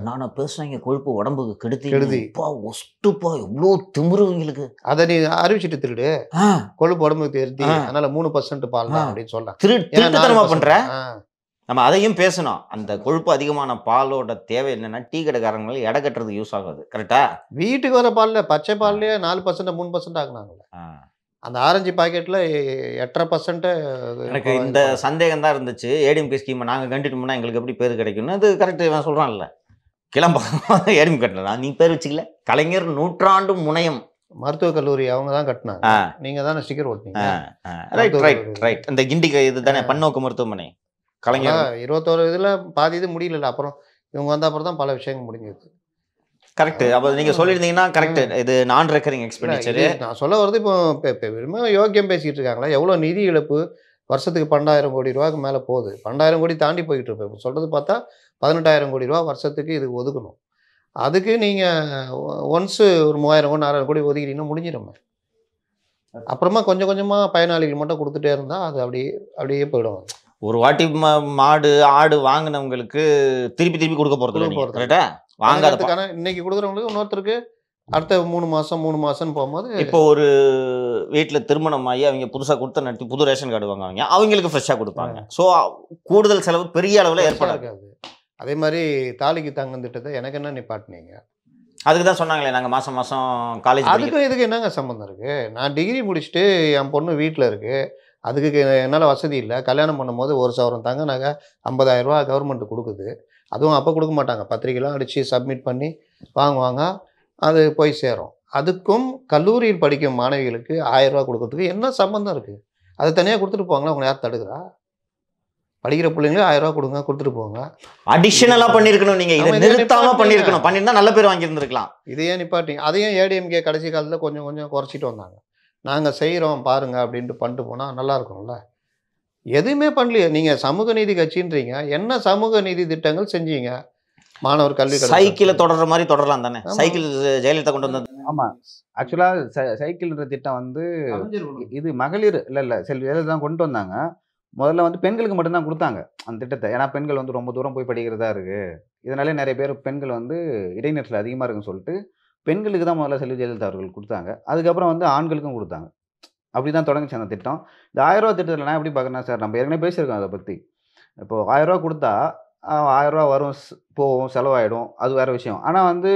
நானா பேசுறாங்க கொழுப்பு உடம்புக்கு கெடுதி. கெடுதி. பா ஒஸ்ட்டுப்பா எவ்வளோ திமிருவங்களுக்கு அதை நீ அறிவிச்சிட்டு திருடு. கொழுப்பு உடம்புக்கு திருத்தி. அதனால மூணு பர்சன்ட் பால் தான். அப்படின்னு சொல்றாங்க திரு ஏன் திருட்டுத்தனமா 4% பண்ற? நம்ம அதையும் பேசணும். அந்த கொழுப்பு அதிகமான பாலோட தேவை என்னன்னா டீ கடைக்காரங்களுக்கு எடை கட்டுறதுக்கு யூஸ் ஆகுது. கரெக்டா வீட்டுக்கு வர பால்ல பச்சை பால்லயே நாலு பர்சன்ட் மூணு பர்சன்ட் ஆக்குனாங்கல்ல அந்த ஆரஞ்சு பாக்கெட்ல எட்டரை பர்சன்ட் எனக்கு இந்த சந்தேகம் தான் இருந்துச்சு. ஏடிஎம்கே ஸ்கீமை நாங்கள் கண்டினியூ எங்களுக்கு எப்படி பேர் கிடைக்கும்னு. அது கரெக்ட் இவன் சொல்கிறான்ல கிளம்ப. ஏடிஎம் கட்டலாம் நீ பேர் வச்சுக்கல. கலைஞர் நூற்றாண்டு முனையம். மருத்துவக் கல்லூரி அவங்க தான் கட்டினாங்க. நீங்கள் தானே ஸ்டிக்கர் ஓட்டினீங்க. Right right. ரைட் இந்த கிண்டிக்கு இது தானே. பன்னோக்கு மருத்துவமனை. கலைஞர். இருபத்தோரு இதில் பாதி இது முடியல அப்புறம் இவங்க வந்த அப்புறம் தான் பல விஷயங்கள் முடிஞ்சது. கரெக்ட் அப்போ நீங்க சொல்லியிருந்தீங்கன்னா கரெக்ட் இது நான் ரெக்கரிங் எக்ஸ்பெண்டிச்சர் நான் சொல்ல வருது இப்போ வெறுமே யோக்கியம் பேசிட்டு இருக்காங்களா. எவ்வளோ நிதி இழப்பு வருஷத்துக்கு பன்னெண்டாயிரம் கோடி ரூபாய்க்கு மேலே போகுது. பன்னெண்டாயிரம் கோடி தாண்டி போயிட்டு இருப்போம் இப்போ சொல்கிறது பார்த்தா பதினெட்டாயிரம் கோடி ரூபா வருஷத்துக்கு இது ஒதுக்கணும். அதுக்கு நீங்கள் ஒன்ஸு ஒரு மூவாயிரம் கோடி நாலாயிரம் கோடி ஒதுக்கிட்டீங்கன்னா முடிஞ்சிடுமே அப்புறமா கொஞ்சம் கொஞ்சமாக பயனாளிகள் மட்டும் கொடுத்துட்டே இருந்தால் அது அப்படியே அப்படியே போயிடும். ஒரு வாட்டி ம- மாடு ஆடு வாங்கினவங்களுக்கு திருப்பி திருப்பி கொடுக்க போறது கொடுக்க இல்லை போறது கரெக்டா வாங்காத பா- அதுக்கான இன்னைக்கு கொடுக்குறவங்களுக்கு இன்னொருத்தருக்கு அடுத்த மூணு மாதம் மூணு மாதம்னு போகும்போது இப்போ ஒரு வீட்டுல திருமணம் ஆகி அவங்க புதுசா கொடுத்த நடத்தி புது ரேஷன் கார்டு வாங்குவாங்க. அவங்களுக்கு ஃப்ரெஷ்ஷாக கொடுப்பாங்க. ஸோ கூடுதல் செலவு பெரிய அளவில் ஏற்படாது. இருக்காது. அதே மாதிரி தாலிக்கு தங்கம் திட்டத்தை எனக்கு என்ன நிப்பாட்டினீங்க? அதுக்கு தான் சொன்னாங்களே நாங்க மாசம் மாசம் காலேஜ் அதுக்கும் இதுக்கு என்னங்க சம்மந்தம் இருக்கு? நான் டிகிரி முடிச்சுட்டு என் பொண்ணு வீட்டில் இருக்கு. அதுக்கு என்னால் வசதி இல்லை. கல்யாணம் பண்ணும்போது ஒரு சவரம் தங்க நகை ஐம்பதாயிரம் ரூபா கவர்மெண்ட் கொடுக்குது. அதுவும் அப்போ கொடுக்க மாட்டாங்க. பத்திரிக்கைலாம் அடித்து சப்மிட் பண்ணி வாங்குவாங்க. அது போய் சேரும். அதுக்கும் கல்லூரியில் படிக்கும் மாணவிகளுக்கு ஆயிரம் ரூபா கொடுக்கறதுக்கு என்ன சம்மந்தம் இருக்குது அதை தனியாக கொடுத்துட்டு போவாங்களா? அவங்க யார் தடுக்கிறா? படிக்கிற பிள்ளைங்களே ஆயிரம் ரூபா கொடுங்க கொடுத்துட்டு போங்க. அடிஷனலா பண்ணிருக்கணும் நீங்க. இதை நிறுத்தாம. பண்ணிருக்கணும். பண்ணிருந்தா நல்ல பேர் வாங்கியிருந்திருக்கலாம். இதையே நிப்பாட்டிங்க. அதையும் ஏடிஎம்கே கடைசி காலத்தில் கொஞ்சம் கொஞ்சம் குறைச்சிட்டு வந்தாங்க. நாங்கள் செய்கிறோம் பாருங்க அப்படின்ட்டு பண்ணிட்டு போனால் நல்லா இருக்கும்ல. எதுவுமே பண்ணலையே. நீங்கள் சமூக நீதி கட்சின்றீங்க. என்ன சமூக நீதி திட்டங்கள் செஞ்சீங்க? மாணவர் கல்வி சைக்கிளை தொடர்ற மாதிரி தொடரலாம் தானே. சைக்கிள் ஜெயலலிதா கொண்டு வந்தது. ஆமா. ஆக்சுவலா சைக்கிள்ன்ற திட்டம் வந்து இது மகளிர் இல்ல இல்ல செல்வி ஜெயலலிதா தான் கொண்டு வந்தாங்க. முதல்ல வந்து பெண்களுக்கு மட்டும்தான் கொடுத்தாங்க அந்த திட்டத்தை. ஏன்னா பெண்கள் வந்து ரொம்ப தூரம் போய் படிக்கிறதா இருக்கு. இதனாலே நிறைய பேர் பெண்கள் வந்து இடைநிற்றல் அதிகமாக இருக்குன்னு சொல்லிட்டு பெண்களுக்கு தான் முதல்ல செல்வி ஜெயலலிதா அவர்கள் கொடுத்தாங்க. அதுக்கப்புறம் வந்து ஆண்களுக்கும் கொடுத்தாங்க. அப்படி தான் தொடங்குச்சு அந்த திட்டம். இந்த ஆயிரம் ரூபா திட்டத்தில் நான் எப்படி பார்க்குறேன் சார் நம்ம ஏற்கனவே பேசியிருக்கோம் அதை பற்றி இப்போ ஆயிரம் ரூபா கொடுத்தா ரூபா வரும் போகும் செலவாயிடும். அது வேற விஷயம். ஆனால் வந்து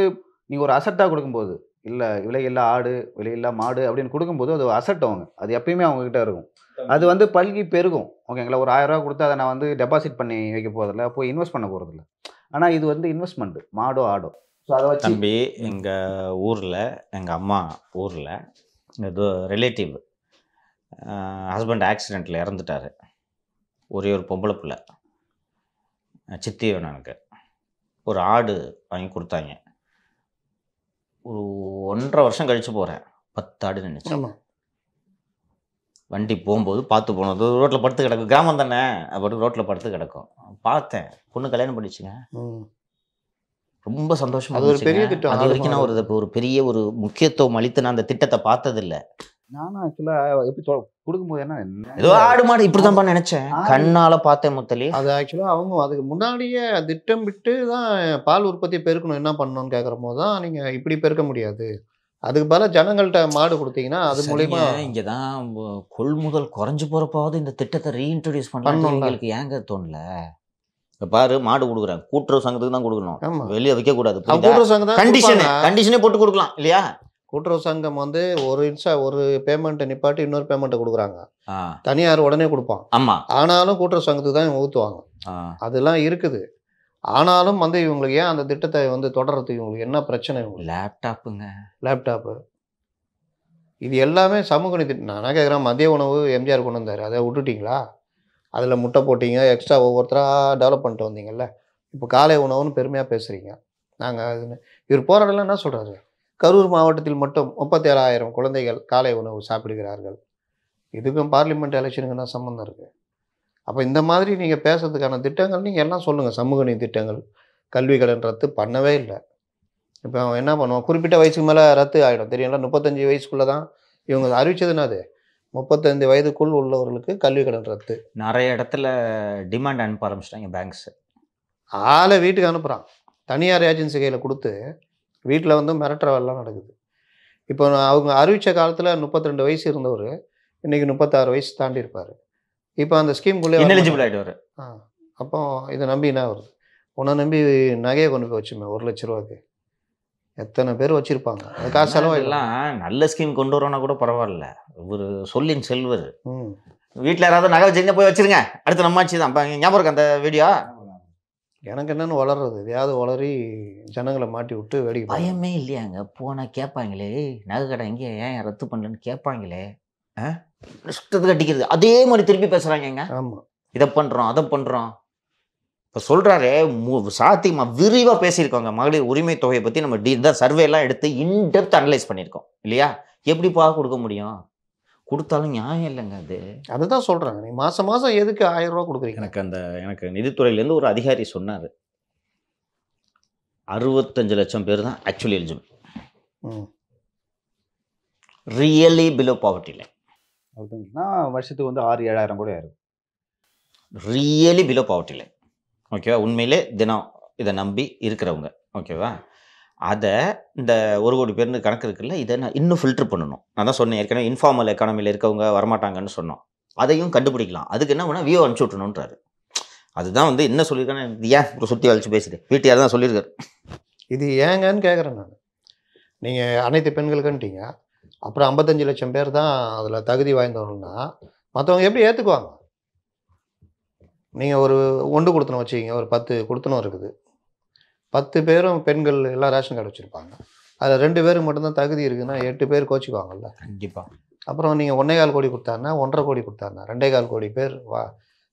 நீங்கள் ஒரு அசட்டாக கொடுக்கும்போது இல்லை விலையில்லா ஆடு விலையில்லா மாடு அப்படின்னு கொடுக்கும்போது அது அசட் அவங்க. அது எப்பயுமே அவங்க கிட்ட இருக்கும். அது வந்து பல்கி பெருகும். ஓகேங்களா? ஒரு ஆயிரம் ரூபா கொடுத்து அதை நான் வந்து டெபாசிட் பண்ணி வைக்க போகிறதில்ல போய் இன்வெஸ்ட் பண்ண போகிறதில்ல ஆனால் இது வந்து இன்வெஸ்ட்மெண்ட் மாடோ ஆடோ. தம்பி எங்க ஊர்ல எங்க அம்மா ஊர்ல ஏதோ ரிலேட்டிவ் ஹஸ்பண்ட் ஆக்சிடெண்ட்டில் இறந்துட்டாரு. ஒரே ஒரு பொம்பளை பிள்ளை. சித்தி எனக்கு. ஒரு ஆடு வாங்கி கொடுத்தாங்க. ஒரு ஒன்றரை வருஷம் கழிச்சு போகிறேன் பத்து ஆடு நினைச்சு. ஆமாம் வண்டி போகும்போது பார்த்து போனது ரோட்டில் படுத்து கிடக்கும். கிராமம் தானே. அப்படி ரோட்டில் படுத்து கிடக்கும். பார்த்தேன். பொண்ணு கல்யாணம் பண்ணிச்சுங்க. ரொம்ப சந்தோஷமா அது ஒரு. பெரிய திட்டம். அது வரைக்கும் நான் ஒரு ஒரு பெரிய ஒரு முக்கியத்துவம் அளித்து நான் அந்த திட்டத்தை பார்த்ததில்ல நானும் ஆக்சுவலாக எப்படி கொடுக்கும்போது என்ன ஏதோ ஆடு மாடு இப்படிதான்ப்பா நினைச்சேன் ஆடு. கண்ணால பார்த்தேன் முத்தலி அது ஆக்சுவலாக அவங்க அதுக்கு முன்னாடியே திட்டம் விட்டு தான் பால் உற்பத்தி பெருக்கணும் என்ன பண்ணணும்னு கேட்குற போது தான் நீங்கள் இப்படி பெருக்க முடியாது அதுக்கு பதிலா ஜனங்கள்கிட்ட மாடு கொடுத்தீங்கன்னா அது மூலியமா இங்கதான் உ- கொள்முதல் குறைஞ்சு போறப்பாவது இந்த திட்டத்தை ரீஇன்ட்ரோடியூஸ் பண்ணலாம். எங்களுக்கு ஏங்க தோணல பாரு மாடு கொடுக்குறேன். கூட்டுறவு சங்கத்துக்கு தான் கொடுக்கணும். வெளியே வைக்க கூடாது அவங்க கூட்டுறவு சங்கம் தான் கண்டிஷன். கண்டிஷனே போட்டு கொடுக்கலாம் இல்லையா? கூட்டுறவு சங்கம் வந்து ஒரு இன்சா ஒரு பேமெண்ட்டை நிப்பாட்டி இன்னொரு பேமெண்ட்டை கொடுக்குறாங்க. தனியார் உடனே கொடுப்பான். ஆமா. ஆனாலும் கூட்டுறவு சங்கத்துக்கு தான் ஊற்றுவாங்க. அதெல்லாம் இருக்குது. ஆனாலும் வந்து இவங்களுக்கு ஏன் அந்த திட்டத்தை வந்து தொடர்றதுக்கு இவங்களுக்கு என்ன பிரச்சனை இவங்களுக்கு? லேப்டாப்புங்க லேப்டாப்பு இது எல்லாமே சமூக நீதி. நான் கேட்குறேன் மதிய உணவு எம்ஜிஆர் கொண்டு வந்தார். அதை விட்டுட்டீங்களா? அதில் முட்டை போட்டீங்க எக்ஸ்ட்ரா ஒவ்வொருத்தராக டெவலப் பண்ணிட்டு வந்தீங்கல்ல? இப்போ காலை உணவுன்னு பெருமையாக பேசுகிறீங்க நாங்கள் அது இவர் போராடலாம் என்ன சொல்கிறாரு கரூர் மாவட்டத்தில் மட்டும் முப்பத்தேழாயிரம் குழந்தைகள் காலை உணவு சாப்பிடுகிறார்கள். இதுக்கும் பார்லிமெண்ட் எலெக்ஷனுக்கு என்ன சம்மந்தம் இருக்குது அப்போ இந்த மாதிரி நீங்கள் பேசுறதுக்கான திட்டங்கள் நீங்கள் எல்லாம் சொல்லுங்கள் சமூக நீதி திட்டங்கள் கல்வி கடன் ரத்து பண்ணவே இல்லை. இப்போ அவன் என்ன பண்ணுவான்? குறிப்பிட்ட வயசுக்கு மேலே ரத்து ஆகிடும் தெரியும்ல? முப்பத்தஞ்சு வயசுக்குள்ளே தான் இவங்க அறிவிச்சது என்னது? முப்பத்தைந்து வயதுக்குள் உள்ளவர்களுக்கு கல்வி கடன் ரத்து. நிறைய இடத்துல டிமாண்ட் அனுப்ப ஆரம்பிச்சிட்டாங்க பேங்க்ஸ் ஆளை வீட்டுக்கு அனுப்புகிறான் தனியார் ஏஜென்சி கையில் கொடுத்து வீட்டில் வந்து மிரட்டுற வேலைலாம் நடக்குது. இப்போ அவங்க அறிவித்த காலத்தில் முப்பத்தி ரெண்டு வயசு இருந்தவர் இன்றைக்கி முப்பத்தாறு வயசு தாண்டி இருப்பார். இப்போ அந்த ஸ்கீம்குள்ளே இன்எலிஜிபிள் ஆயிடுவாரு. ஆ அப்போ இதை நம்பி என்ன வருது உன்னை நம்பி நகையை கொண்டு போய் வச்சுமே ஒரு லட்ச ரூபாய்க்கு. எத்தனை பேர் வச்சுருப்பாங்க? அது காசு செலவாயிடலாம் எல்லாம் நல்ல ஸ்கீம் கொண்டு வரோன்னா கூட பரவாயில்ல. ஒரு சொல்லின் செல்வர். வீட்டில் யாராவது நகை வச்சிருந்தா போய் வச்சிருங்க. அடுத்து நம்மாச்சு தான். ஞாபகம் இருக்கு அந்த வீடியோ? எனக்கு என்னன்னு வளர்றது? எதையாவது வளரி ஜனங்களை மாட்டி விட்டு வேடிக்கை. பயமே இல்லையாங்க. போனால் கேட்பாங்களே நகை கடை எங்கே ஏன் ரத்து பண்ணலன்னு கேட்பாங்களே? இஷ்டத்துக்கு கட்டிக்கிறது அதே மாதிரி திருப்பி பேசுகிறாங்கங்க ஆமா. இதை பண்ணுறோம் அதை பண்ணுறோம் இப்போ சொல்கிறாரு சாத்தியமா விரிவாக பேசியிருக்கோங்க. மகளிர் உரிமை தொகையை பற்றி நம்ம டி தான் சர்வே எல்லாம் எடுத்து இன்டெப்த் அனலைஸ் பண்ணியிருக்கோம். இல்லையா? எப்படிப்பா கொடுக்க முடியும்? கொடுத்தாலும் நியாயம் இல்லைங்க அது. அதுதான் சொல்றேன் நீ மாசம் மாசம் எதுக்கு ஆயிரம் ரூபாய் கொடுக்குறீங்க? எனக்கு அந்த எனக்கு நிதித்துறையிலேருந்து ஒரு அதிகாரி சொன்னார். அறுபத்தஞ்சு லட்சம் பேர் தான் actually eligible hmm. Really below poverty line அப்படின்னா வருஷத்துக்கு வந்து ஆறு ஏழாயிரம் கூட ஆயிரும். ரியலி பிலோ பாவர்ட்டி லைன் ஓகேவா உண்மையிலே தினம் இதை நம்பி இருக்கிறவங்க. ஓகேவா அதை இந்த ஒரு கோடி பேர்னு கணக்கு இருக்குல்ல இதை நான் இன்னும் ஃபில்டர் பண்ணணும். நான் தான் சொன்னேன் ஏற்கனவே இன்ஃபார்மல் எக்கானமியில் இருக்கவங்க வரமாட்டாங்கன்னு சொன்னோம். அதையும் கண்டுபிடிக்கலாம். அதுக்கு என்ன வேணால் வியோ அனுப்பிச்சி விட்டணுன்றாரு அதுதான் வந்து என்ன சொல்லியிருக்கானே இது ஏன் இப்போ சுற்றி வலிச்சு பேசுது? பிடிஆர் தான் சொல்லியிருக்காரு. இது ஏங்கன்னு கேட்குறேன் நான். நீங்கள் அனைத்து பெண்களுக்குன்ட்டீங்க அப்புறம் ஐம்பத்தஞ்சு லட்சம் பேர் தான் அதில் தகுதி வாய்ந்தவங்கன்னா மற்றவங்க எப்படி ஏற்றுக்குவாங்க நீங்கள் ஒரு ஒன்று கொடுத்தனம் வச்சுக்கிங்க. ஒரு பத்து கொடுத்தனம் இருக்குது. பத்து பேரும் பெண்கள் எல்லாம் ரேஷன் கார்டு வச்சுருப்பாங்க. அதில் ரெண்டு பேருக்கு மட்டும்தான் தகுதி இருக்குன்னா எட்டு பேர் கோச்சிக்குவாங்கல்ல. கண்டிப்பாக அப்புறம் நீங்கள் ஒன்றே கால் கோடி கொடுத்தாருன்னா ஒன்றரை கோடி கொடுத்தாருன்னா ரெண்டே கால் கோடி பேர் வா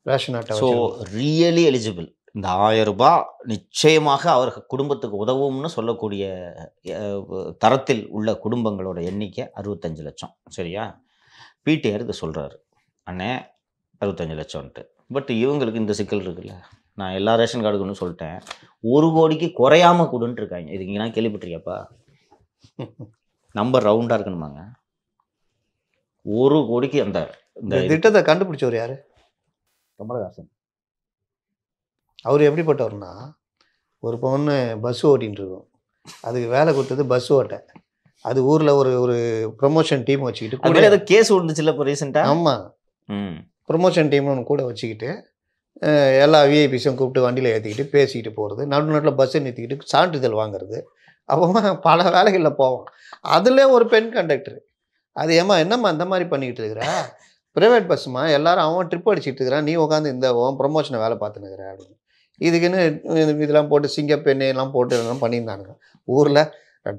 ரேஷன் அட்டை ஸோ ரியலி எலிஜிபிள் இந்த ஆயிரம் ரூபாய் நிச்சயமாக அவர் குடும்பத்துக்கு உதவும்னு சொல்லக்கூடிய தரத்தில் உள்ள குடும்பங்களோட எண்ணிக்கை அறுபத்தஞ்சு லட்சம். சரியா? பிடிஆர் இது சொல்கிறாரு அண்ணே அறுபத்தஞ்சு லட்சம்ன்ட்டு. பட் இவங்களுக்கு இந்த சிக்கல் இருக்குல்ல. நான் எல்லா ரேஷன் கார்டுக்குன்னு சொல்லிட்டேன். ஒரு கோடிக்கு குறையாம கொடுன்னு இருக்காங்க. இதுக்கு நான் கேள்விப்பட்டிருக்கியாப்பா? நம்பர் ரவுண்டாக இருக்கணுமாங்க. ஒரு கோடிக்கு அந்த இந்த திட்டத்தை கண்டுபிடிச்சவர் யாரு? கமலஹாசன். அவர் எப்படிப்பட்டவர்னா ஒரு பொண்ணு பஸ் ஓட்டின்னு இருக்கும் அதுக்கு வேலை கொடுத்தது பஸ் ஓட்ட. அது ஊரில் ஒரு ஒரு ப்ரொமோஷன் டீம் வச்சுக்கிட்டு கேஸ் விழுந்துச்சுல்ல இப்போ ரீசெண்டாக ஆமாம் ம். ப்ரொமோஷன் டீம்னு ஒன்று கூட வச்சுக்கிட்டு எல்லா விஐபிஸும் கூப்பிட்டு வண்டியில் ஏற்றிக்கிட்டு பேசிக்கிட்டு போகிறது நடு நடுவில் பஸ்ஸை நிறுத்திக்கிட்டு சான்றிதழ் வாங்குறது. அப்போ பல வேலைகளில் போவோம். அதில் ஒரு பெண் கண்டக்டர் அது ஏம்மா என்னம்மா இந்த மாதிரி பண்ணிக்கிட்டு இருக்கிற? ப்ரைவேட் பஸ்ஸுமா எல்லாரும் அவன் ட்ரிப் அடிச்சுட்டு இருக்கிறான் நீ உட்காந்து இந்த உன் ப்ரொமோஷனை வேலை பார்த்துன்னு அப்படின்னு. இதுக்குன்னு இதெல்லாம் போட்டு சிங்கப்பெண்ணு எல்லாம் போட்டு இதெல்லாம் பண்ணியிருந்தானுங்க. ஊரில்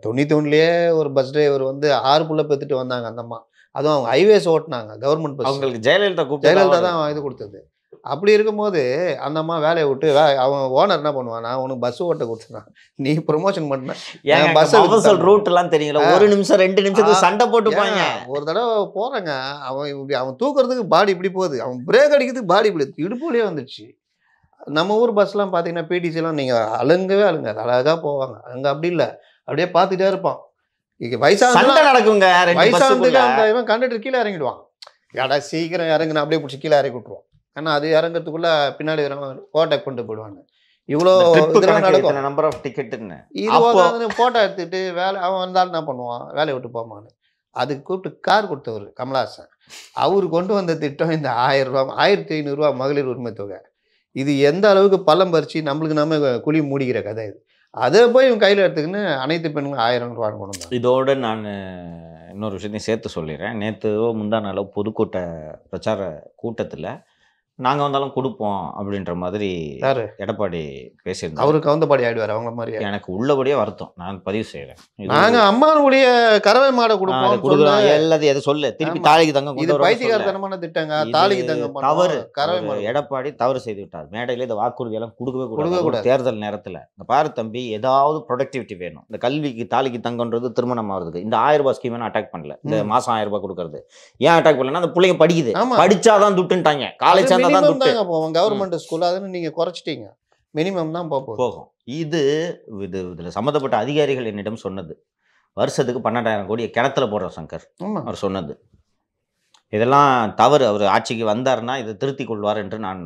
துணி ஒன்றுலேயே ஒரு பஸ் டிரைவர் வந்து ஆறு புள்ள பெற்றுட்டு வந்தாங்க அந்தம்மா அதுவும் அவங்க ஹைவேஸ் ஓட்டினாங்க கவர்மெண்ட் பஸ் அவங்களுக்கு ஜெயலலிதா கூப்பிட்டு ஜெயலலிதா தான் இது கொடுத்தது. அப்படி இருக்கும்போது அந்த அம்மா வேலையை விட்டு வே- அவன் ஓனர் என்ன பண்ணுவான்? நான் உனக்கு பஸ் ஓட்ட கொடுத்துறான் நீ ப்ரொமோஷன் பண்ண ஏங்க பஸ் பஸ் ரூட் எல்லாம் தெரியுங்களா ஒரு நிமிஷம் ரெண்டு நிமிஷத்துக்கு சண்டை போட்டுப்பாங்க ஏன், ஒரு தடவை போறேங்க. அவன் இப்படி அவன் தூக்குறதுக்கு பாடி இப்படி போகுது. அவன் பிரேக் அடிக்கிறதுக்கு பாடி இப்படி இடுப்புலயே வந்துடுச்சு நம்ம ஊர் பஸ்லாம் பார்த்தீங்கன்னா பிடிசிலாம் நீங்கள் அழுங்கவே அழுங்க. அழகாக போவாங்க. அங்கே அப்படி இல்லை. அப்படியே பார்த்துட்டே இருப்பான். வயசான நடக்குங்க வயசானதுக்கு அந்த இவன் கண்டக்டர் கீழே இறங்கிடுவான். ஏடா சீக்கிரம் இறங்குன அப்படியே பிடிச்சி கீழே இறக்கி விட்ருவான் ஏன்னா அது இறங்குறதுக்குள்ள பின்னாடி ஓவர்டேக் பண்ணிட்டு போயிடுவாங்க. இவ்வளோ நடக்கும். நம்பர் ஆஃப் டிக்கெட்னு இது அப்போ- உட்காந்து போட்டோ எடுத்துட்டு வேலை அவன் வந்தாலும் என்ன பண்ணுவான்? வேலையை விட்டு போமான்னு அதுக்கு கூப்பிட்டு கார் கொடுத்தவர் கமலஹாசன். அவர் கொண்டு வந்த திட்டம் இந்த ஆயிரம் ரூபா ஆயிரத்தி ஐநூறுரூவா மகளிர் உரிமை தொகை இது எந்த அளவுக்கு பள்ளம் பறிச்சு நம்மளுக்கு நம்ம குழி மூடிக்கிற கதை இது. அதை போய் இவன் கையில் எடுத்துக்கின்னு அனைத்து பெண்களும் ஆயிரம் ரூபாய் கொண்டு இதோடு இதோட நான் இன்னொரு விஷயத்தையும் சேர்த்து சொல்லிடுறேன். நேற்றுவோ முந்தா நாளோ பொதுக்கூட்ட பிரச்சார கூட்டத்தில் நாங்கள் வந்தாலும் கொடுப்போம் அப்படின்ற மாதிரி யாரு? எடப்பாடி பேசியிருந்தார். அவரு கவுந்தபாடி ஆயிடுவார் அவங்கள மாதிரி எனக்கு உள்ளபடியே வருத்தம். நான் பதிவு செய்கிறேன் நாங்க அம்மாவுடைய கறவை மாடை கொடுப்போம் கொடுக்குறோம். எல்லாத்தையும் எதை சொல்லு. திருப்பி. தாலிக்கு தங்கம் இது. பைத்தியகாரத்தனமான திட்டங்க. தாலிக்கு தங்க தவறு. கறவை மாடு. எடப்பாடி தவறு செய்து விட்டார். மேடையில இந்த வாக்குறுதி எல்லாம் கொடுக்கவே கொடுக்கவே கூடாது. தேர்தல் நேரத்துல. இந்த பாரு தம்பி ஏதாவது ப்ரொடக்டிவிட்டி வேணும். இந்த கல்விக்கு தாலிக்கு தங்கன்றது திருமணம் ஆகுறதுக்கு. இந்த ஆயிரம் ரூபாய் ஸ்கீம் அட்டாக் பண்ணல. இந்த. மாசம் ஆயிரம் ரூபாய் கொடுக்கறது. ஏன் அட்டாக் பண்ணலன்னா அந்த பிள்ளைங்க படிக்குது. படிச்சாதான் துட்டுன்ட்டாங்க. காலேஜ் சேர்ந்தா தான் துட்டு. போவோம் கவர்மெண்ட் ஸ்கூல் அதுன்னு நீங்க குறைச்சிட்டீங்க. மினிமம் தான் போக போகுது. போகும். இது இது இதுல சம்மந்தப்பட்ட அதிகாரிகள் என்னிடம் சொன்னது. வருஷத்துக்கு பன்னெண்டாயிரம் கோடி கிணத்துல போடுறோம் சங்கர் அவர் சொன்னது. இதெல்லாம் தவறு. அவர் ஆட்சிக்கு வந்தாருன்னா இதை திருத்திக் கொள்வார் என்று நான்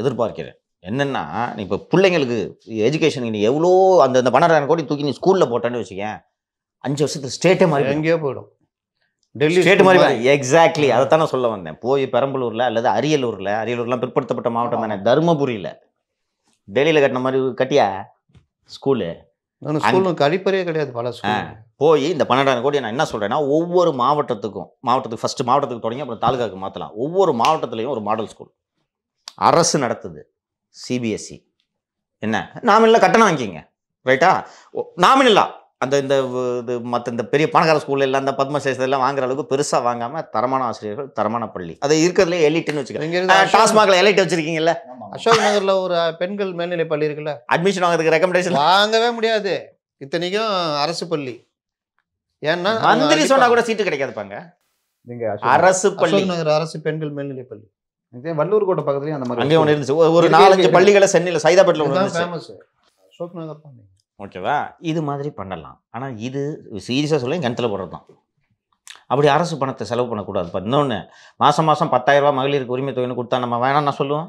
எதிர்பார்க்கிறேன். என்னன்னா இப்போ பிள்ளைங்களுக்கு எஜுகேஷனுக்கு நீ எவ்வளோ அந்த அந்த பன்னெண்டாயிரம் கோடி தூக்கி நீ ஸ்கூலில் போட்டேன்னு வச்சுக்கேன். அஞ்சு வருஷத்துக்கு ஸ்டேட்டே மாதிரி எங்கேயோ போயிடும். டெல்லி ஸ்டேட் மாதிரி எக்ஸாக்ட்லி அதைத்தான் நான் சொல்ல வந்தேன். போய் பெரம்பலூரில் அல்லது அரியலூரில் அரியலூர்லாம் பிற்படுத்தப்பட்ட மாவட்டம் தானே. தருமபுரியில். டெல்லியில் கட்டின மாதிரி கட்டியா? ஸ்கூலு. ஸ்கூலும் கழிப்பறையே கிடையாது பல போய் இந்த பன்னெண்டாயிரம் கோடி நான் என்ன சொல்கிறேன்னா ஒவ்வொரு மாவட்டத்துக்கும் மாவட்டத்துக்கு ஃபஸ்ட்டு மாவட்டத்துக்கு தொடங்கி அப்புறம் தாலுகாவுக்கு மாற்றலாம் ஒவ்வொரு மாவட்டத்துலேயும் ஒரு மாடல் ஸ்கூல் அரசு நடத்துது. சிபிஎஸ்சி என்ன? நாமினலாக கட்டணம் வாங்கிக்கிங்க. ரைட்டா நாமினலா அந்த இந்த இது மற்ற இந்த பெரிய பணக்கார ஸ்கூல்ல எல்லாம் இந்த பத்மசேஷம் எல்லாம் வாங்குற அளவுக்கு பெருசாக வாங்காம தரமான ஆசிரியர்கள் தரமான பள்ளி. அது இருக்கிறதுல எலிட்டுன்னு அசோக் டாஸ்மாகில் எலைட் வச்சிருக்கீங்கல்ல? அசோக் நகர்ல ஒரு பெண்கள் மேல்நிலை பள்ளி இருக்குல்ல? அட்மிஷன் வாங்குறதுக்கு ரெக்கமெண்டேஷன் வாங்கவே முடியாது. இத்தனைக்கும் அரசு பள்ளி. ஏன்னா மந்திரி சொன்னா கூட சீட்டு கிடைக்காதுப்பாங்க. நீங்க அரசு பள்ளி. நகர் அரசு பெண்கள் மேல்நிலை பள்ளி. இதே வள்ளூர் கோட்டை பக்கத்துலயும் அந்த மாதிரி அங்கே ஒன்று இருந்துச்சு. ஒரு- நாலஞ்சு. பள்ளிகளை சென்னையில் சைதாப்பேட்டில் ஒன்று ஃபேமஸ் அசோக் நகர் தான். ஓகேவா இது மாதிரி பண்ணலாம். ஆனால் இது சீரியஸாக சொல்ல கிணத்துல போடுறது தான் அப்படி அரசு பணத்தை செலவு பண்ணக்கூடாது. இப்போ இன்னொன்று மாதம் மாதம் பத்தாயிரம் ரூபாய் மகளிருக்கு உரிமை தொகைன்னு கொடுத்தா நம்ம வேணாம் நான் சொல்லுவோம்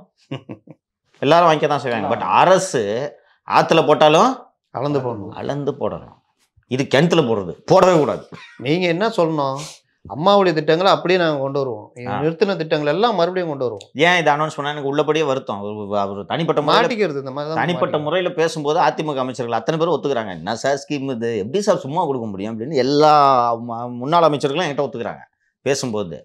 எல்லாரும் வாங்கிக்க தான் செய்வாங்க. பட் அரசு ஆற்றுல போட்டாலும் கலந்து போடணும். அளந்து போடணும். இது கிணத்துல போடுறது. போடவே கூடாது. நீங்க என்ன சொல்லணும்? அம்மாவுடைய திட்டங்களை அப்படியே நாங்க கொண்டு வருவோம். நிறுத்தின திட்டங்கள் எல்லாம் மறுபடியும் கொண்டு வருவோம். ஏன் இதை அனௌன்ஸ் பண்ணா எனக்கு உள்ளபடியே வருத்தம். அவர் தனிப்பட்ட மாட்டிக்கிறது இந்த மாதிரி தான் தனிப்பட்ட. முறையில் பேசும்போது அதிமுக அமைச்சர்கள் அத்தனை பேரும் ஒத்துக்கிறாங்க. என்ன சார் ஸ்கீம் இது? எப்படி சார் சும்மா கொடுக்க முடியும் அப்படின்னு எல்லா முன்னாள் அமைச்சர்களும் என்கிட்ட ஒத்துக்கிறாங்க பேசும்போது.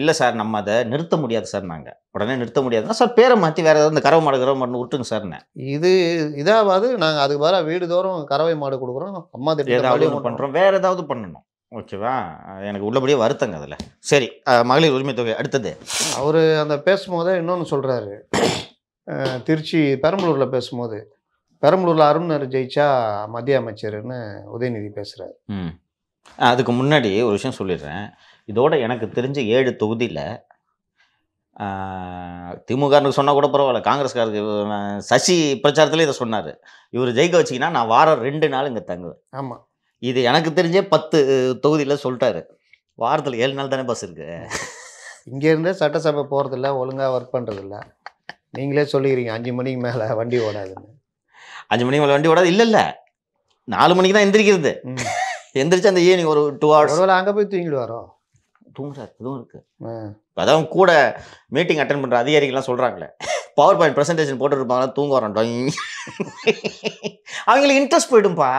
இல்லை சார் நம்ம அதை நிறுத்த முடியாது சார் நாங்கள் உடனே நிறுத்த முடியாதுன்னா சார் பேரை மாற்றி வேறு ஏதாவது இந்த கறவை மாடு கறவை மாடு விட்டுங்க சார்னு இது இதாவது நாங்க அதுக்கு பதிலாக வீடு தோறும் கறவை மாடு கொடுக்குறோம். அம்மா திட்டம் பண்ணுறோம் வேறு ஏதாவது பண்ணணும். ஓகேவா? எனக்கு உள்ளபடியே வருத்தங்க அதில். சரி மகளிர் உரிமை தொகை அடுத்தது. அவரு அந்த பேசும்போதே இன்னொன்னு சொல்றாரு. அஹ், திருச்சி பெரம்பலூர்ல பேசும்போது பெரம்பலூர்ல அருணர் ஜெயிச்சா மத்திய அமைச்சர்னு உதயநிதி பேசுறாரு. ம். அதுக்கு முன்னாடி ஒரு விஷயம் சொல்லிடுறேன். இதோட எனக்கு தெரிஞ்ச ஏழு தொகுதியில் திமுகனுக்கு சொன்னால் கூட பரவாயில்ல காங்கிரஸ்காருக்கு அஹ், சசி பிரச்சாரத்தில் இதை சொன்னார். இவர் ஜெயிக்க வச்சிங்கன்னா நான் வாரம் ரெண்டு நாள் இங்கே தங்குவேன். ஆமா. இது எனக்கு தெரிஞ்சே பத்து தொகுதியில் சொல்லிட்டாரு. வாரத்தில் ஏழு நாள் தானே பஸ் இருக்கு. இங்க இருந்தே சட்டசபை போறதில்ல ஒழுங்கா ஒர்க் பண்றதில்ல. நீங்களே சொல்லிக்கிறீங்க அஞ்சு மணிக்கு மேல வண்டி ஓடாதுன்னு. அஞ்சு மணிக்கு மேலே வண்டி ஓடாது இல்லை இல்லை. நாலு மணிக்கு தான் எந்திரிக்கிறது. எந்திரிச்சு அந்த ஈவினிங் ஒரு டூ ஹவர்ஸ் ஒருவேளை அங்க போய் தூங்கிடுவாரோ? தூங்குறாரு இதுவும் இருக்குது. அதான் கூட மீட்டிங் அட்டன் பண்ணுற அதிகாரிகள்லாம் சொல்கிறாங்களே பவர் பாயிண்ட் ப்ரெசன்டேஷன் போட்டுருப்பாங்களா தூங்க வரோம். அவங்களுக்கு இன்ட்ரெஸ்ட் போயிடும்பா.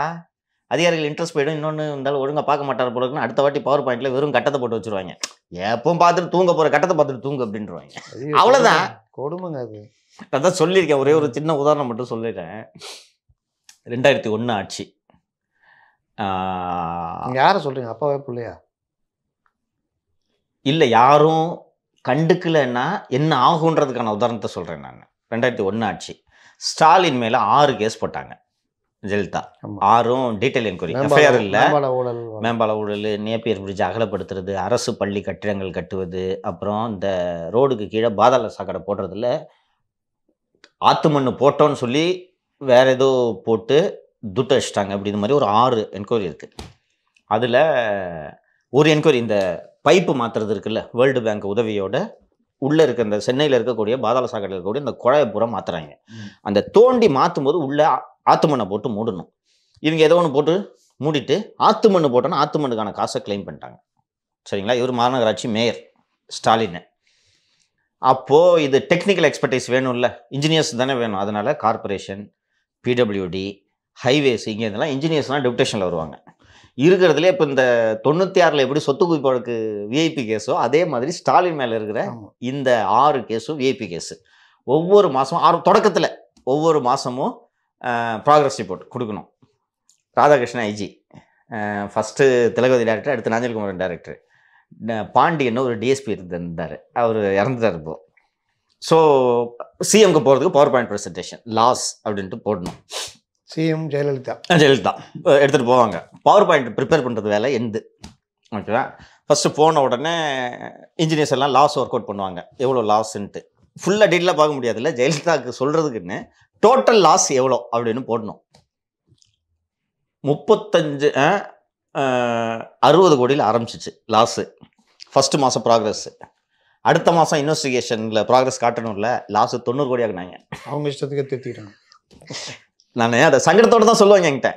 அதிகாரிகள் இன்ட்ரெஸ்ட் போயிடும். இன்னொன்று இருந்தாலும் ஒழுங்காக பார்க்க மாட்டார் போல அடுத்த வாட்டி பவர் பாயிண்ட்ல வெறும் கட்டத்தை போட்டு வச்சிருவாங்க. எப்பவும் பார்த்துட்டு தூங்க போகிற கட்டத்தை பார்த்துட்டு தூங்க அப்படின்றவாங்க. ஐயோ, அவ்வளவுதான். கொடுமைங்க அது. அதான் சொல்லியிருக்கேன். ஒரே ஒரு சின்ன உதாரணம் மட்டும் சொல்லிடுறேன். ரெண்டாயிரத்தி ஒன்று ஆட்சி. யாரை சொல்றீங்க? அப்பாவே பிள்ளையா? இல்லை யாரும் கண்டுக்கலைன்னா என்ன ஆகுன்றதுக்கான உதாரணத்தை சொல்கிறேன் நான். ரெண்டாயிரத்தி ஒன்று ஆட்சி. ஸ்டாலின் மேலே ஆறு கேஸ் போட்டாங்க. ஜெயலலிதா. ஆறும் டீட்டெயில் என்கொயரி மேம்பால- எஃப்ஐஆர் இல்லை. மேம்பால ஊழல். நேப்பியர் பிரிட்ஜ் அகலப்படுத்துறது அரசு பள்ளி கட்டிடங்கள் கட்டுவது அப்புறம் இந்த ரோடுக்கு கீழே பாதாள சாக்கடை போடுறதுல ஆத்து மண்ணு போட்டோன்னு சொல்லி வேற ஏதோ போட்டு துட்டு அடிச்சிட்டாங்க அப்படி இந்த மாதிரி ஒரு ஆறு என்கொயரி இருக்குது அதில் ஒரு என்கொயரி இந்த பைப்பு மாற்றுறது இருக்குல்ல வேர்ல்டு பேங்க் உதவியோட உள்ளே இருக்க இந்த சென்னையில் இருக்கக்கூடிய பாதாள சாக்கடையில் இருக்கக்கூடிய இந்த குழாயை பூரா மாற்றுறாங்க. அந்த தோண்டி மாற்றும் போது உள்ளே ஆத்து மண்ணை போட்டு மூடணும். இவங்க ஏதோ ஒன்று போட்டு மூடிட்டு ஆத்து மண்ணு போட்டோன்னா ஆத்து மண்ணுக்கான காசை க்ளைம் பண்ணிட்டாங்க. சரிங்களா? இவர் மாநகராட்சி மேயர் ஸ்டாலின். அப்போது இது டெக்னிக்கல் எக்ஸ்பர்டைஸ் வேணும்ல. இன்ஜினியர்ஸ் தானே வேணும். அதனால் கார்ப்பரேஷன் பிடபிள்யூடி ஹைவேஸ் இங்கே இதெல்லாம் இன்ஜினியர்ஸ்லாம் டெப்டேஷனில் வருவாங்க. இருக்கிறதுலே இப்போ இந்த தொண்ணூற்றி ஆறில் எப்படி சொத்து குவிப்பாளுக்கு விஐபி கேஸோ அதே மாதிரி ஸ்டாலின் மேலே இருக்கிற. இந்த ஆறு கேஸும் விஐபி கேஸு. ஒவ்வொரு மாதமும் ஆறு தொடக்கத்தில் ஒவ்வொரு மாதமும் ப்ராக்ரஸ் ரிப்போர்ட் கொடுக்கணும். Radhakrishnan IG. First Thilagavathi director அடுத்து நாஞ்சல்குமாரன் டேரக்டர் பாண்டியன் ஒரு டிஎஸ்பி இருந்தார் அவர் இறந்துட்டார் இப்போ. ஸோ சிஎம்க்கு போகிறதுக்கு பவர் பாயிண்ட் ப்ரெசன்டேஷன் லாஸ் அப்படின்ட்டு போடணும். சிஎம் ஜெயலலிதா. ஜெயலலிதா. எடுத்துகிட்டு போவாங்க. பவர் பாயிண்ட் ப்ரிப்பேர் பண்ணுறது வேலை எந்து ஓகேவா ஃபஸ்ட்டு போன உடனே இன்ஜினியர்ஸ் எல்லாம் லாஸ் ஒர்க் அவுட் பண்ணுவாங்க எவ்வளோ லாஸ்ன்ட்டு ஃபுல்லாக டீட்டெயிலாக பார்க்க முடியாதுல்ல? ஜெயலலிதாவுக்கு சொல்கிறதுக்குன்னு டோட்டல் லாஸ் எவ்வளோ அப்படின்னு போடணும். முப்பத்தஞ்சு அறுபது கோடியில் ஆரம்பிச்சிச்சு லாஸு ஃபஸ்ட்டு மாதம் ப்ராக்ரஸ் அடுத்த மாதம் இன்வெஸ்டிகேஷனில் ப்ராக்ரஸ் காட்டணும்ல லாஸு தொண்ணூறு கோடி ஆகுனாங்க அவங்க இஷ்டத்துக்கு திருத்திட்டாங்க நான் அதை சங்கடத்தோடு தான் சொல்லுவாங்க என்கிட்ட.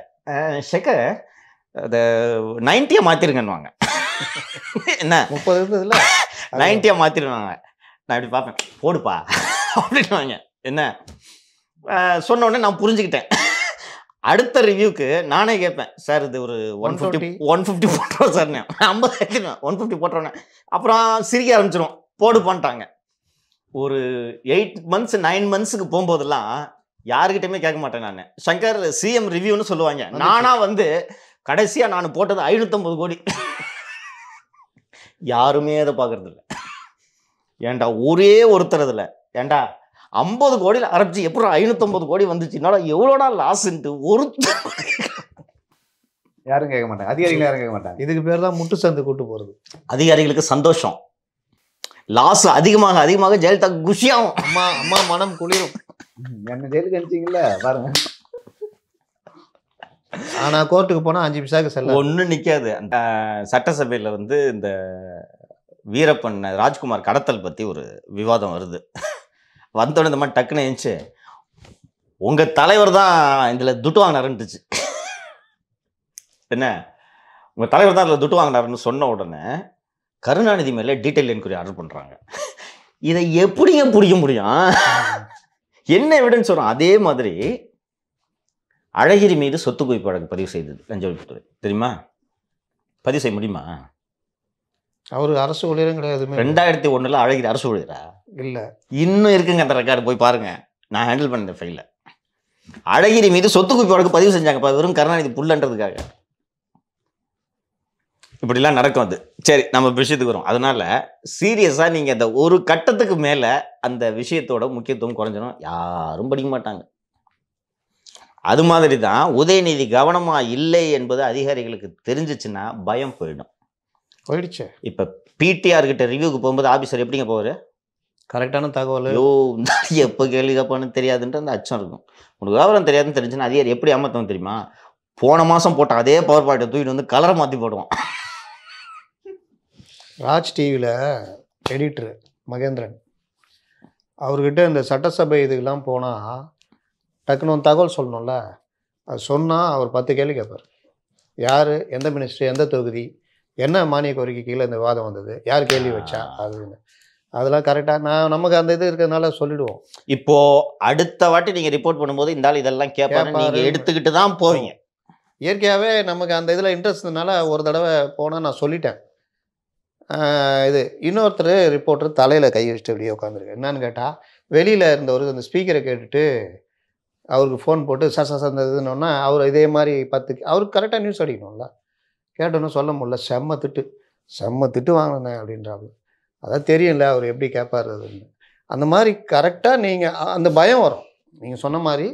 ஷெக்க அதை நைன்ட்டியை மாற்றிருங்கன்னுவாங்க என்ன? முப்பது இருந்ததுல? நைன்ட்டியை மாற்றிடுவாங்க நான் இப்படி பார்ப்பேன். போடுப்பா. அப்படின்னுவாங்க. என்ன? அஹ், சொன்ன உடனே நான் புரிஞ்சுக்கிட்டேன். அடுத்த ரிவ்யூக்கு நானே கேட்பேன் சார் இது ஒரு ஒன் ஃபிஃப்டி 150 ஒன் ஃபிஃப்டி போட்டுருவோம் சார் ஐம்பது ஏற்றிடுவேன் ஒன் ஃபிஃப்டி போட்டுருவேன். அப்புறம் சிரிக்க ஆரம்பிச்சிரும் போடு பண்ணிட்டாங்க ஒரு எயிட் மந்த்ஸ் நைன் மந்த்ஸுக்கு போகும்போதெல்லாம் யாருக்கிட்டயுமே கேட்க மாட்டேன் நான். சங்கர் சிஎம் ரிவ்யூன்னு சொல்லுவாங்க. நானா வந்து கடைசியா நான் போட்டது ஐநூத்தம்பது கோடி. யாருமே அதை பார்க்கறது இல்ல ஏன்டா ஒரே ஒருத்தர் இதுல ஏன்டா ஐம்பது கோடியில் ஆரம்பிச்சு எப்படி ஐநூத்தம்பது கோடி வந்துச்சு? என்னடா எவ்வளோடா லாஸ்ன்ட்டு ஒருத்தர் யாரும் கேட்க மாட்டாங்க. அதிகாரிகள் யாரும் கேட்க மாட்டாங்க. இதுக்கு பேர் தான் முட்டு சந்து கூட்டு போகிறது அதிகாரிகளுக்கு சந்தோஷம். லாஸ் அதிகமாக அதிகமாக ஜெயலலிதா குஷியாகும் அம்மா அம்மா மனம் குளிரும். என்ன ஜெயிலுக்கு அனுப்பிச்சிங்கல்ல பாருங்க. ஆனா கோர்ட்டுக்கு போனா அஞ்சு பிசாக்கு செல்ல. ஒன்றும் நிற்காது சட்டசபையில் வந்து இந்த வீரப்பன் ராஜ்குமார் கடத்தல் பற்றி ஒரு விவாதம் வருது. வந்தோடனே இந்த மாதிரி டக்குன்னு எழுந்துச்சு உங்கள் தலைவர் தான் இதில் துட்டு வாங்கினாருன்ட்டுச்சு என்ன? உங்கள் தலைவர் தான் இதில் துட்டு வாங்கினாருன்னு சொன்ன உடனே கருணாநிதி மேலே டீட்டெயில் என்கொயரி ஆர்டர் பண்ணுறாங்க இதை எப்படிங்க பிடிக்க முடியும்? என்ன எவிடன்ஸ் வரும்? அதே மாதிரி அழகிரி மீது சொத்து குவிப்பு வழக்கு பதிவு செய்தது லஞ்ச ஒழிப்புத்துறை தெரியுமா? பதிவு செய்ய முடியுமா? அவரு அரசு ஊழியரும் கிடையாது ரெண்டாயிரத்தி ஒண்ணுல அழகிரி அரசு ஊழியரா? இல்ல. இன்னும் இருக்குங்க அந்த ரெக்கார்டு போய் பாருங்க. நான் ஹேண்டில் பண்ண ஃபைல அழகிரி மீது சொத்து குவிப்பு வழக்கு பதிவு செஞ்சாங்கப்பா வெறும் கருணாநிதி புல்லன்றதுக்காக. இப்படிலாம் நடக்கும் அது. சரி நம்ம விஷயத்துக்கு வரும் அதனால சீரியஸாக நீங்கள் அந்த ஒரு கட்டத்துக்கு மேலே அந்த விஷயத்தோட முக்கியத்துவம் குறைஞ்சிடும் யாரும் படிக்க மாட்டாங்க. அது மாதிரி தான் உதயநிதி கவனமாக இல்லை என்பது அதிகாரிகளுக்கு தெரிஞ்சிச்சுன்னா பயம் போயிடும். போயிடுச்சு. இப்போ பிடிஆர் கிட்ட ரிவ்யூக்கு போகும்போது ஆபீசர் எப்படிங்க போவார்? கரெக்டான தகவல். ஐயோ எப்போ கேள்வி கேட்பான்னு தெரியாதுன்ற அந்த அச்சம் இருக்கும். உனக்கு விவரம் தெரியாதுன்னு தெரிஞ்சுன்னா அதிகாரி எப்படி ஏமாத்தவும் தெரியுமா? போன மாதம் போட்ட அதே பவர் பாயிண்ட்டை தூக்கிட்டு வந்து கலரை மாற்றி போடுவான். ராஜ் டிவியில் எடிட்டர் மகேந்திரன். அவர்கிட்ட இந்த சட்டசபை இதுக்கெல்லாம் போனால் டக்குன்னு ஒரு தகவல் சொல்லணும்ல. அது சொன்னால் அவர் பத்து கேள்வி கேட்பார். யார்? எந்த மினிஸ்டர் எந்த தொகுதி? என்ன மானிய கோரிக்கை கீழே இந்த விவாதம் வந்தது? யார் கேள்வி வச்சா? அதுன்னு அதெல்லாம் கரெக்டாக நான் நமக்கு அந்த இது இருக்கிறதுனால சொல்லிடுவோம். இப்போ அடுத்த வாட்டி நீங்க ரிப்போர்ட் பண்ணும்போது இந்த ஆள் இதெல்லாம் கேட்பாரு நீங்க கேட்பாரு. எடுத்துக்கிட்டு தான் போவீங்க இயற்கையாகவே நமக்கு அந்த இதில் இன்ட்ரெஸ்ட்னால ஒரு தடவை போனால் நான் சொல்லிட்டேன். இது இன்னொருத்தர் ரிப்போர்ட்டர் தலையில் கை வச்சுட்டு அப்படியே உட்காந்துருக்கு என்னன்னு கேட்டால் வெளியில் இருந்தவர் அந்த ஸ்பீக்கரை கேட்டுட்டு அவருக்கு ஃபோன் போட்டு சச சந்த இதுன்னொன்னா அவர் இதே மாதிரி பத்து அவருக்கு கரெக்டாக நியூஸ் அடிக்கணும்ல. கேட்டோன்னு சொல்ல முடியல. செம்ம திட்டு. செம்ம திட்டு வாங்கினேன் அப்படின்றாரு அதான் தெரியும்ல அவர் எப்படி கேட்பாரு அதுன்னு அந்த மாதிரி கரெக்டாக நீங்கள் அந்த பயம் வரும். நீங்கள் சொன்ன மாதிரி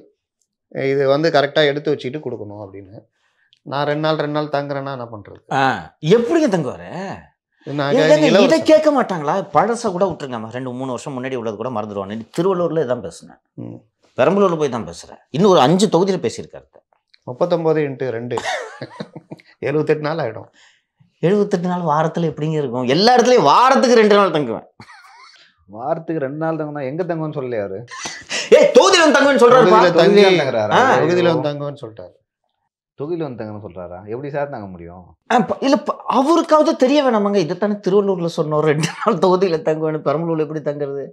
இது வந்து கரெக்டாக எடுத்து வச்சுக்கிட்டு கொடுக்கணும் அப்படின்னு. நான் ரெண்டு நாள் ரெண்டு நாள் தங்குறேன்னா என்ன பண்ணுறது எப்படிங்க தங்குவாரு? இதை. கேட்க மாட்டாங்களா? பழச கூட விட்டுருங்கம்மா ரெண்டு மூணு வருஷம் முன்னாடி உள்ளது கூட மறந்துடுவாங்க திருவள்ளூர்ல இதான் பேசினேன். பெரம்பலூர்ல போய் தான் பேசுறேன். இன்னும் ஒரு அஞ்சு தொகுதியில பேசியிருக்காரு. முப்பத்தொம்போது இன்ட்டு ரெண்டு. எழுபத்தெட்டு நாள் ஆகிடும் எழுபத்தெட்டு நாள் வாரத்துல எப்படிங்க இருக்கும்? எல்லா இடத்துலயும் வாரத்துக்கு ரெண்டு நாள் தங்குவேன். வாரத்துக்கு ரெண்டு நாள் தங்கணும் எங்க தங்கும்னு சொல்லலையா அவரு? ஏய் தொகுதியில வந்து தங்குவேன்னு சொல்றாருப்பா தொகுதியில தங்கி தொகுதியில தங்குறாரா? தொகுதியில் வந்து தங்குவேன்னு சொல்லிட்டாரு. தொகுதியில வந்து தங்கணும்னு சொல்றாரா? எப்படி சார் தங்க முடியும்? இல்ல அவருக்காவது தெரிய வேணாமாங்க. இதைத்தானே திருவள்ளூர்ல சொன்னோம். ரெண்டு நாள் தொகுதியில தங்குவேன் பெரம்பலூர்ல எப்படி தங்குறது?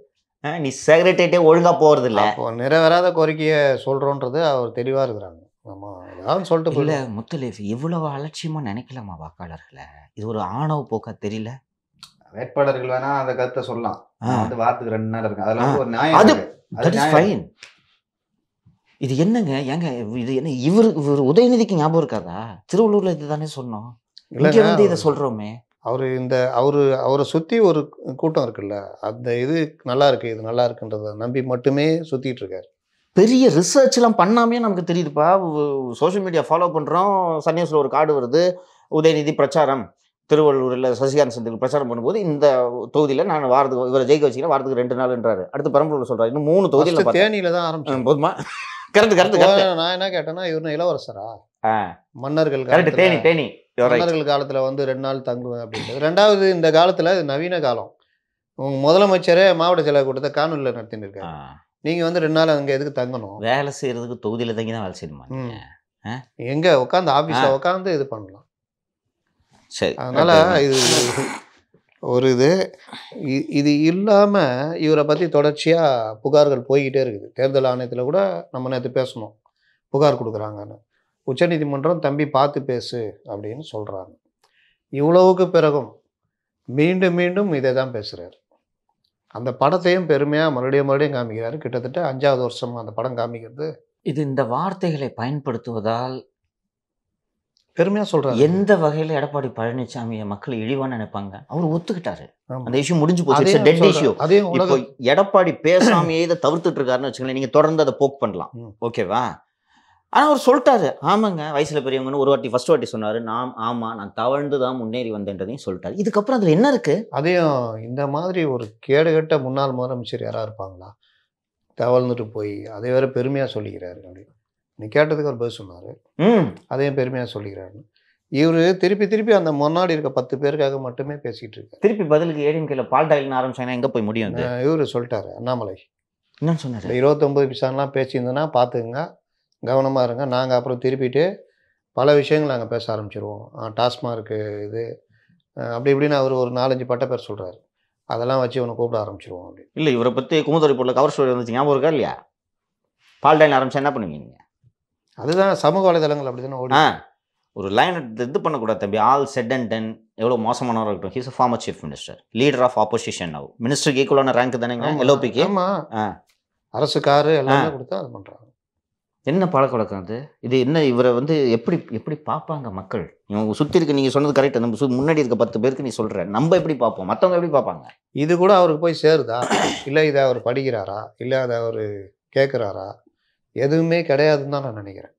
நீ செக்ரட்டேட்டே ஒழுங்கா போறது இல்ல நிறைவேறாத கோரிக்கையை சொல்கிறோன்றது அவர் தெளிவாக இருக்கிறாங்க. ஆமாம் ஏதாவது சொல்லிட்டு இல்ல. முத்தலேஃப் இவ்வளவு அலட்சியமா நினைக்கலாமா வாக்காளர்களை? இது ஒரு ஆணவ போக்கா தெரியல? வேட்பாளர்கள் வேணா அந்த கருத்தை சொல்லலாம். வந்து வாரத்துக்கு ரெண்டு நாள் இருக்கேன். அதெல்லாம் ஒரு நியாயம் அது- இருக்கு. That is. ஃபைன் இது என்னங்க? ஏங்க இது என்ன இவரு இவர் உதயநிதிக்கு ஞாபகம் இருக்காதா? திருவள்ளூர்ல இதுதானே சொன்னோம். இங்க வந்து இதை சொல்றோமே. அவர் இந்த அவர் அவரை சுற்றி ஒரு கூட்டம் இருக்குல்ல அந்த இது நல்லா இருக்கு இது நல்லா இருக்குன்றத நம்பி மட்டுமே சுற்றிட்டு இருக்காரு. பெரிய ரிசர்ச் எல்லாம் பண்ணாமே நமக்கு தெரியுதுப்பா. சோஷியல் மீடியா ஃபாலோ பண்றோம். சன் நியூஸ்ல ஒரு கார்டு வருது. உதயநிதி பிரச்சாரம். திருவள்ளூர்ல சசிகாந்த் சந்தில் பிரச்சாரம் பண்ணும்போது இந்த தொகுதியில நான் வாரத்துக்கு இவரை ஜெயிக்க வச்சுக்கிறேன் வாரத்துக்கு ரெண்டு நாள்ன்றாரு அடுத்து பெரம்பலூர்ல சொல்றாரு. இன்னும் மூணு தொகுதியில. தேனியில தான் ஆரம்பிச்சோம் ம், போதுமா? கரெக்ட் கரெக்ட் நான் என்ன கேட்டேன்னா இவர் இளவரசரா. மன்னர்கள் கரெக்ட் காலத்துல- தேனி தேனி. மன்னர்கள் காலத்துல வந்து ரெண்டு நாள் தங்குவேன் அப்படின்றது. ரெண்டாவது இந்த காலத்துல நவீன காலம். முதலமைச்சரே மாவட்ட செயலக கூட்டத்தை காணொலியில் நடத்தின்னு. இருக்காரு. நீங்க வந்து ரெண்டு நாள் அங்க எதுக்கு தங்கணும்? வேலை செய்யறதுக்கு தொகுதியில தங்கி தான் வேலை செய்யணுமா? எங்க உட்காந்து ஆபீஸ்ல ஆ. உட்காந்து இது பண்ணலாம். சரி அதனால இது ஒரு இது. இது இல்லாம இவரை பத்தி தொடர்ச்சியா புகார்கள் போய்கிட்டே இருக்குது. தேர்தல் ஆணையத்துல கூட நம்ம நேற்று பேசணும். புகார் கொடுக்குறாங்கன்னு. உச்சநீதிமன்றம் தம்பி பார்த்து பேசு அப்படின்னு சொல்றாங்க. இவ்வளவுக்கு பிறகும் மீண்டும் மீண்டும் இதை தான் பேசுறாரு. அந்த படத்தையும் பெருமையாக மறுபடியும் மறுபடியும் காமிக்கிறாரு. கிட்டத்தட்ட அஞ்சாவது வருஷமா அந்த படம் காமிக்கிறது. இது இந்த வார்த்தைகளை பயன்படுத்துவதால் பெருமையாக சொல்கிறாரு எந்த வகையில எடப்பாடி பழனிசாமியை மக்கள் இழிவான்னு நினைப்பாங்க? அவர் ஒத்துக்கிட்டாரு. அந்த இஷ்யூ முடிஞ்சு போச்சு. டெட். இஷ்யூ இப்போ எடப்பாடி பேசாமையே இதை தவிர்த்துட்டு இருக்காருன்னு வச்சுக்கோங்களேன் நீங்க தொடர்ந்து அதை போக் பண்ணலாம். ஓகேவா? ஆனா அவர் சொல்லிட்டாரு. ஆமாங்க வயசுல பெரியவங்கன்னு ஒரு வாட்டி ஃபர்ஸ்ட் வாட்டி சொன்னாரு. நான் ஆமா நான் தவழ்ந்து தான் முன்னேறி வந்தேன்றதையும் சொல்லிட்டாரு. இதுக்கப்புறம் அதுல என்ன இருக்கு? அதையும் இந்த மாதிரி ஒரு கேடுகட்ட முன்னாள் முதலமைச்சர் யாராக இருப்பாங்களா? தவழ்ந்துட்டு போய் அதை வேற பெருமையாக சொல்லிக்கிறாரு அப்படி. நீ கேட்டதுக்கு அவர் பதில் சொன்னார். ம். அதையும் பெருமையாக சொல்லிக்கிறாரு. இவர் திருப்பி திருப்பி அந்த முன்னாடி இருக்க பத்து பேருக்காக மட்டுமே பேசிகிட்டு இருக்காரு. திருப்பி பதிலுக்கு ஏடிஎம்கேல பால் டாயில்னு ஆரம்பிச்சாங்கன்னா எங்க போய் முடியும் இவர் சொல்லிட்டாரு அண்ணாமலை. என்னன்னு சொன்னாரு? இருபத்தொம்பது பிசான்லாம் பேசியிருந்தேன்னா பார்த்துக்குங்க கவனமாக இருங்க. நாங்கள் அப்புறம் திருப்பிட்டு பல விஷயங்கள் நாங்கள் பேச ஆரம்பிச்சிருவோம். டாஸ்மார்க்கு இது அப்படி இப்படின்னு அவர் ஒரு நாலஞ்சு பட்ட பேர் சொல்கிறாரு அதெல்லாம் வச்சு இவனை கூப்பிட ஆரம்பிச்சிருவோம் அப்படி இல்ல இவரை பத்தி குமுதரி பொருள் கவர் ஸ்டோரி வந்துச்சு. ஞாபகம் இருக்கா இல்லையா? பால் டாயில் ஆரம்பிச்சா என்ன பண்ணுவீங்க? அதுதான் சமூக வலைதளங்கள் அப்படி தானே ஓடி ஒரு லைன் இது பண்ணக்கூடாது தம்பி. ஆல் செட் அண்ட் டென் எவ்வளோ மோசமானவராக இருக்கட்டும். He's former chief minister leader of opposition now. மினிஸ்டருக்கு ஈக்குவலான ரேங்க் தானேங்க. எல்ஓபிக்கு ஆமா. ஆ. அரசு காரு எல்லாமே கொடுத்தா அது பண்றாங்க. என்ன பழக்க வழக்கம் அது? இது என்ன இவரை வந்து எப்படி எப்படி பார்ப்பாங்க மக்கள்? இவங்க சுற்றி இருக்க நீங்கள் சொன்னது கரெக்டாக நம்ம சு- முன்னாடி இருக்க பத்து பேருக்கு நீ சொல்கிற நம்ம எப்படி பார்ப்போம்? மற்றவங்க எப்படி பார்ப்பாங்க? இது கூட அவருக்கு போய் சேருதா? இல்லை இதை அவர் படிக்கிறாரா? இல்லை அதை அவர் கேட்குறாரா எதுவுமே கிடையாதுன்னு தான் நான் நினைக்கிறேன்.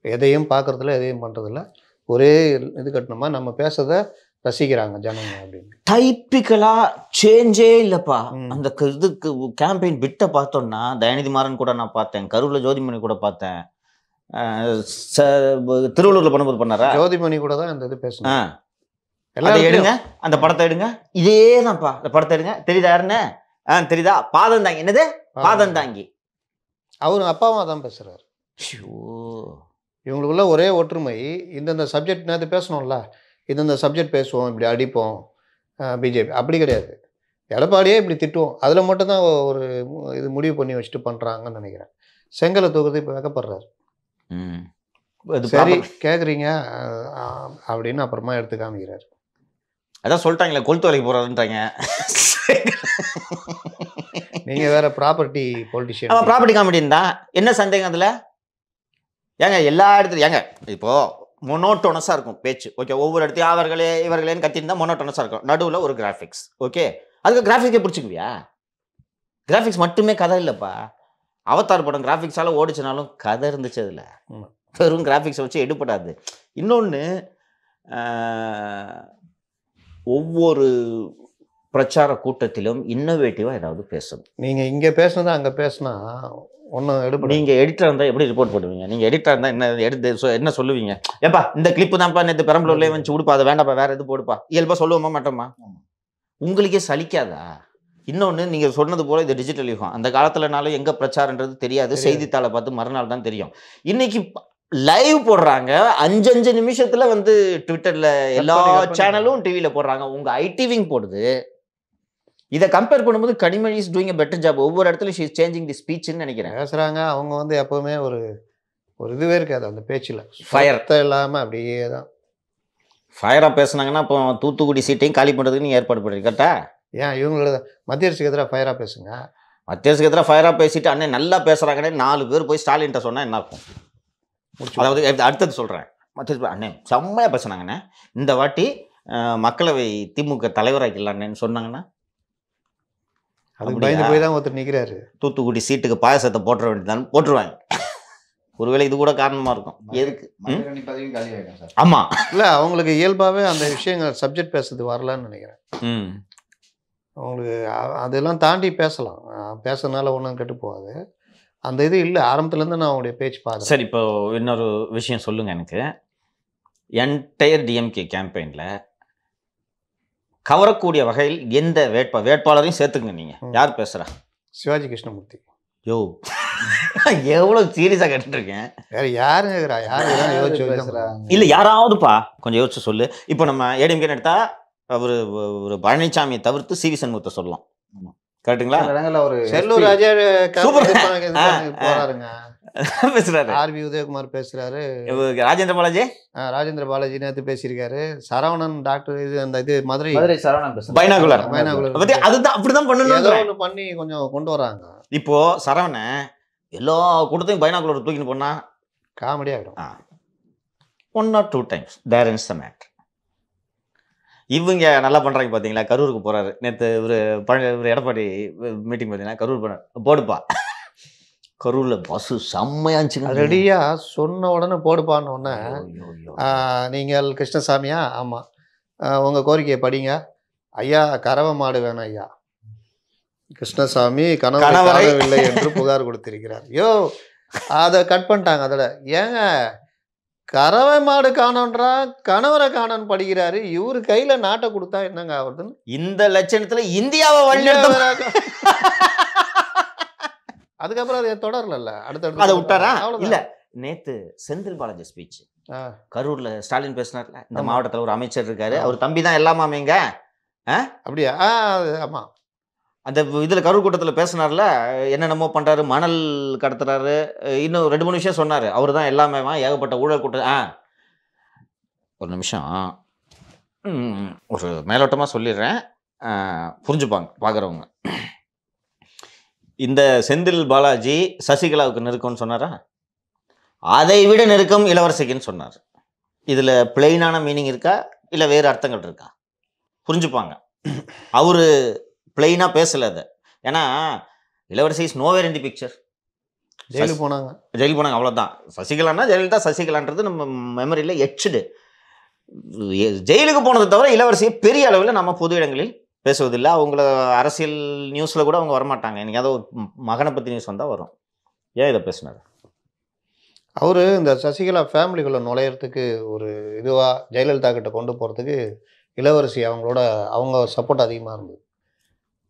எதையும் பார்க்கறதில்ல எதையும் பண்ணுறதில்ல ஒரே இது கட்டணுமா? நம்ம பேசுறத ரசிக்கிறாங்க ஜனங்க அப்படின்னு. டைப்பிக்கலாக சேஞ்சே இல்லைப்பா. அந்த இதுக்கு கேம்பெயின் பிட்டை பார்த்தோம்னா தயாநிதி மாறன் கூட நான் பார்த்தேன். கரூரில் ஜோதிமணி கூட பார்த்தேன். திருவள்ளூர்ல பண்ணும்போது பண்ணாரா? ஜோதிமணி கூட தான் இந்த இது ஆ. பேசணும் அதை எல்லா எடுங்க. அந்த படத்தை எடுங்க. இதே தான்ப்பா அந்த படத்தை எடுங்க. தெரியுதா யாருன்னு? ஆ தெரியுதா? பாதம் தாங்கி. என்னது? பாதம் தாங்கி. அவர் அப்பாவா தான் பேசுறாரு. இவங்களுக்குள்ள ஒரே ஒற்றுமை. இந்தந்த சப்ஜெக்ட் நேற்று பேசணும்ல. இந்தந்த சப்ஜெக்ட் பேசுவோம் இப்படி அடிப்போம் பிஜேபி. அப்படி கிடையாது. எடப்பாடியே இப்படி திட்டுவோம். அதில் மட்டும்தான் ஒரு இது முடிவு பண்ணி வச்சுட்டு பண்ணுறாங்கன்னு நினைக்கிறேன். செங்கலை தூக்குறது இப்போ வைக்கப்படுறாரு. சரி கேட்குறீங்க அப்படின்னு அப்புறமா எடுத்து காமிக்கிறாரு. அதான் சொல்லிட்டாங்களே கொளுத்து வேலைக்கு போறாருன்றாங்க நீங்கள் வேற ப்ராப்பர்ட்டி பொலிட்டிஷியன் ப்ராப்பர்ட்டி காமெடின் தான். என்ன சந்தேகம் அதுல? ஏங்க எல்லா இடத்துலையும் ஏங்க இப்போ மொனோட்டோனஸாக இருக்கும் பேச்சு. ஓகே ஒவ்வொரு இடத்தையும் அவர்களே இவர்களேன்னு கத்திருந்தா மொனோட்டோனஸாக இருக்கும். நடுவில் ஒரு கிராஃபிக்ஸ் ஓகே அதுக்கு கிராஃபிக்ஸே பிடிச்சிக்குவியா? கிராஃபிக்ஸ் மட்டுமே கதை இல்லைப்பா. அவதார் படம் கிராஃபிக்ஸால ஓடிச்சுனாலும் கதை இருந்துச்சு அதில். வெறும் கிராஃபிக்ஸை வச்சு எடுப்படாது இன்னொன்று ஒவ்வொரு பிரச்சார கூட்டத்திலும் இன்னோவேட்டிவாக ஏதாவது பேசணும். நீங்கள் இங்கே பேசுனதை அங்கே பேசுனா ஒன்றும் எடுப்பட நீங்க எடிட்டர் இருந்தா எப்படி ரிப்போர்ட் போடுவீங்க? நீங்க எடிட்டர் இருந்தா என்ன எடுத்து சொ- என்ன சொல்லுவீங்க? ஏப்பா இந்த கிளிப்பு தான்ப்பா நேற்று பெரம்பலூர்லேயே வந்து உடுப்பா அதை வேண்டாப்பா வேற எது போடுப்பா. இயல்பா சொல்லுவோமா மாட்டோமா? உங்களுக்கே சலிக்காதா? இன்னொன்னு நீங்க சொன்னது போல இது டிஜிட்டல் யுகம். அந்த காலத்துலனாலும் எங்க பிரச்சாரன்றது தெரியாது. செய்தித்தாளை பார்த்து மறுநாள் தான் தெரியும். இன்னைக்கு லைவ் போடுறாங்க. அஞ்சு அஞ்சு நிமிஷத்துல வந்து ட்விட்டர்ல எல்லா. சேனலும் டிவியில போடுறாங்க. உங்க ஐடிவிங் போடுது. இதை கம்பேர் பண்ணும்போது கனிமணி இஸ் டூயிங் பெட்டர் ஜாப் ஒவ்வொரு இடத்துல ஷீ சேஞ்சிங் தி ஸ்பீச்னு நினைக்கிறேன். பேசுகிறாங்க அவங்க வந்து எப்போவுமே ஒரு ஒரு இதுவே இருக்காது அந்த பேச்சில். Fire. இல்லாமல் அப்படியே தான் ஃபயராக பேசுனாங்கன்னா அப்போ தூத்துக்குடி சீட்டையும் காலி பண்ணுறதுக்கு நீ ஏற்பாடு பண்ணுறீங்க கரெக்டா ஏன் இவங்களோட மத்திய அரசுக்கு எதிராக ஃபயராக பேசுங்க? மத்தியரசுக்கு எதிராக ஃபயராக பேசிட்டு அண்ணன் நல்லா பேசுகிறாங்கன்னே நாலு பேர் போய் ஸ்டாலின்ட்ட சொன்னால் என்ன இருக்கும் அதாவது அடுத்து- அடுத்தது சொல்கிறேன் மத்திய அண்ணே செம்மையாக பேசுனாங்கண்ணே. இந்த வாட்டி மக்களவை திமுக தலைவராக்கிடலான்னு சொன்னாங்கன்னா அதுக்கு அப்படியா? பயந்து போய் தான் ஒருத்தர் நிற்கிறாரு தூத்துக்குடி சீட்டுக்கு பாயசத்தை போட்டுற வேண்டியதான் போட்டுருவாங்க. ஒருவேளை இது கூட காரணமாக இருக்கும். எதுக்கு? ஆமாம் இல்லை அவங்களுக்கு இயல்பாகவே அந்த விஷயங்கள் சப்ஜெக்ட் பேசுறது வரலன்னு நினைக்கிறேன். ம். அவங்களுக்கு அதெல்லாம் தாண்டி பேசலாம். பேசுறதுனால ஒன்றும் கெட்டு போகாது. அந்த இது இல்லை. ஆரம்பத்துலேருந்து நான் அவங்களுடைய பேச்சு பார்க்குறேன். சரி இப்போ இன்னொரு விஷயம் சொல்லுங்க எனக்கு. என்டையர் டிஎம்கே கேம்பெயினில் கவரக்கூடிய வகையில் எந்த வேட்பா வேட்பாளரையும் சேர்த்துங்க நீங்க. ம். யார் பேசுறா? சிவாஜி கிருஷ்ணமூர்த்தி. யோ. [LAUGHS] எவ்வளோ சீரியஸாக கேட்டுருக்கேன் வேற யாருங்க இருக்கிறா யாரு இதெல்லாம் யோசிச்சு பேசுறாங்க இல்லை யாராவதுப்பா? கொஞ்சம் யோசிச்சு சொல்லு. இப்போ நம்ம ஏடிஎம்கே எடுத்தா அவர் ஒரு பழனிசாமியை தவிர்த்து சிவி சண்முகத்தை சொல்லலாம். கரெக்டுங்களா ஒரு செல்லூர் ராஜா ஆ. போறாருங்க. [LAUGHS] பேசுறாரு. ஆர்பி உதயகுமார் பேசுறாரு. இவரு ராஜேந்திர பாலாஜி? ஆ, ராஜேந்திர பாலாஜி நேத்து பேசியிருக்காரு. சரவணன் டாக்டர் இது அந்த இது மதுரை. மதுரை சரவணன் பைனாகுலர். பைனாகுலர். பத்தி அதுதான் அப்படிதான் பண்ணணும் பண்ணி கொஞ்சம் கொண்டு வராங்க. இப்போ சரவண எல்லா கூட்டத்தையும் பைனாகுலர் தூக்கின்னு போனா? காமெடி ஆகிடும் one or two times there ins the mat இவங்க நல்லா பண்றாங்க பாத்தீங்களா? கரூருக்கு போறாரு. நேத்து இவரு பழ இவரு எடப்பாடி மீட்டிங் பார்த்தீங்கன்னா கரூர் போனார் போடுப்பா. கரூர்ல பஸ் செம்மையா இருந்துச்சுங்க ரெடியா சொன்ன உடனே போடுப்பான்னு உடனே ஐயோ, ஐயோ. நீங்கள் கிருஷ்ணசாமியா? ஆமாம் உங்கள் கோரிக்கையை படிங்க. ஐயா கறவை மாடு வேணும் ஐயா. கிருஷ்ணசாமி கனவு கணவரை- காணவில்லை என்று புகார் கொடுத்திருக்கிறார். யோ அதை கட் பண்ணிட்டாங்க அதில் ஏங்க கறவை மாடு காணோன்றா கணவரை காணோன்னு படிக்கிறாரு. இவரு கையில நாட்டை கொடுத்தா என்னங்க ஆகுதுன்னு? இந்த லட்சணத்துல இந்தியாவை வழிநடத்த அதுக்கப்புறம் அது தொடரல அதை அடுத்த விட்டாரா? இல்ல நேத்து செந்தில் பாலாஜி ஸ்பீச். கரூர்ல ஸ்டாலின் பேசினார்ல. இந்த. மாவட்டத்துல ஒரு அமைச்சர் இருக்காரு. அவர் தம்பி தான் எல்லாமாமேங்க அப்படியா? அது ஆமா. அந்த இதுல கரூர் கூட்டத்துல பேசினார்ல என்னென்னமோ பண்றாரு மணல் கடத்துறாரு இன்னும் ரெண்டு மூணு விஷயம் சொன்னாரு. அவர் தான் எல்லாமே ஏகப்பட்ட ஊழல் கூட்டம் ஆ. ஒரு நிமிஷம். ஒரு மேலோட்டமா சொல்லிடுறேன். புரிஞ்சுப்பாங்க பார்க்குறவங்க இந்த செந்தில் பாலாஜி சசிகலாவுக்கு நெருக்கம்னு சொன்னாரா? அதை விட நெருக்கம் இளவரசிக்குன்னு சொன்னார். இதுல பிளெயினான மீனிங் இருக்கா? இல்ல வேறு அர்த்தங்கள் இருக்கா? புரிஞ்சுப்பாங்க. அவரு பிளெயினாக பேசல அதை. ஏன்னா Ilavarasi is nowhere in the picture ஜெயிலுக்கு போனாங்க. ஜெயில் போனாங்க அவ்வளோதான் சசிகலான்னா ஜெயலலிதா சசிகலான்றது நம்ம மெமரியில் எச்சுடு ஜெயிலுக்கு போனதை தவிர இளவரசியை பெரிய அளவில் நம்ம பொது இடங்களில் பேசுவதில்லை. அவங்கள அரசியல் நியூஸில் கூட அவங்க வரமாட்டாங்க. எனக்கு ஏதோ மகனை பற்றி நியூஸ் வந்தால் வரும். ஏன் இதை பேசினார் அவரு இந்த சசிகலா ஃபேமிலிக்குள்ள நுழையறதுக்கு ஒரு இதுவா ஜெயலலிதா கிட்ட கொண்டு போறதுக்கு இளவரசி அவங்களோட அவங்க சப்போர்ட் அதிகமா இருந்தது.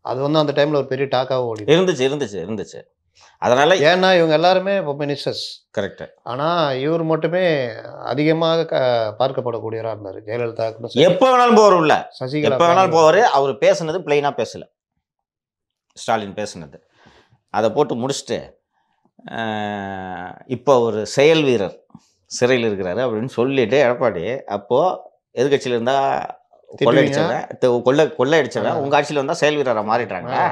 அது வந்து அந்த டைம்ல ஒரு பெரிய டாக்காக ஓடி இருந்துச்சு இருந்துச்சு இருந்துச்சு. அதனால ஏன்னா இவங்க எல்லாருமே மினிஸ்டர்ஸ் கரெக்ட் ஆனா இவர் மட்டுமே அதிகமாக க பார்க்கப்படக்கூடியவராக இருந்தார். ஜெயலலிதா எப்போ வேணாலும் போவார் உள்ள. சசிகலா எப்போ வேணாலும். போவார். அவர் பேசுனது பிளெயினாக பேசல. ஸ்டாலின் பேசுனது. அதை போட்டு முடிச்சுட்டு இப்போ ஒரு செயல் வீரர் சிறையில் இருக்கிறாரு அப்படின்னு சொல்லிட்டு எடப்பாடி அப்போ எதிர்கட்சியில் இருந்தா கொள்ளையடிச்சவன் த- கொள்ளை கொள்ளையடிச்சவன் ஆ. உங்க ஆட்சியில் வந்தா செயல் வீரரை மாறிட்டாங்க ஆ,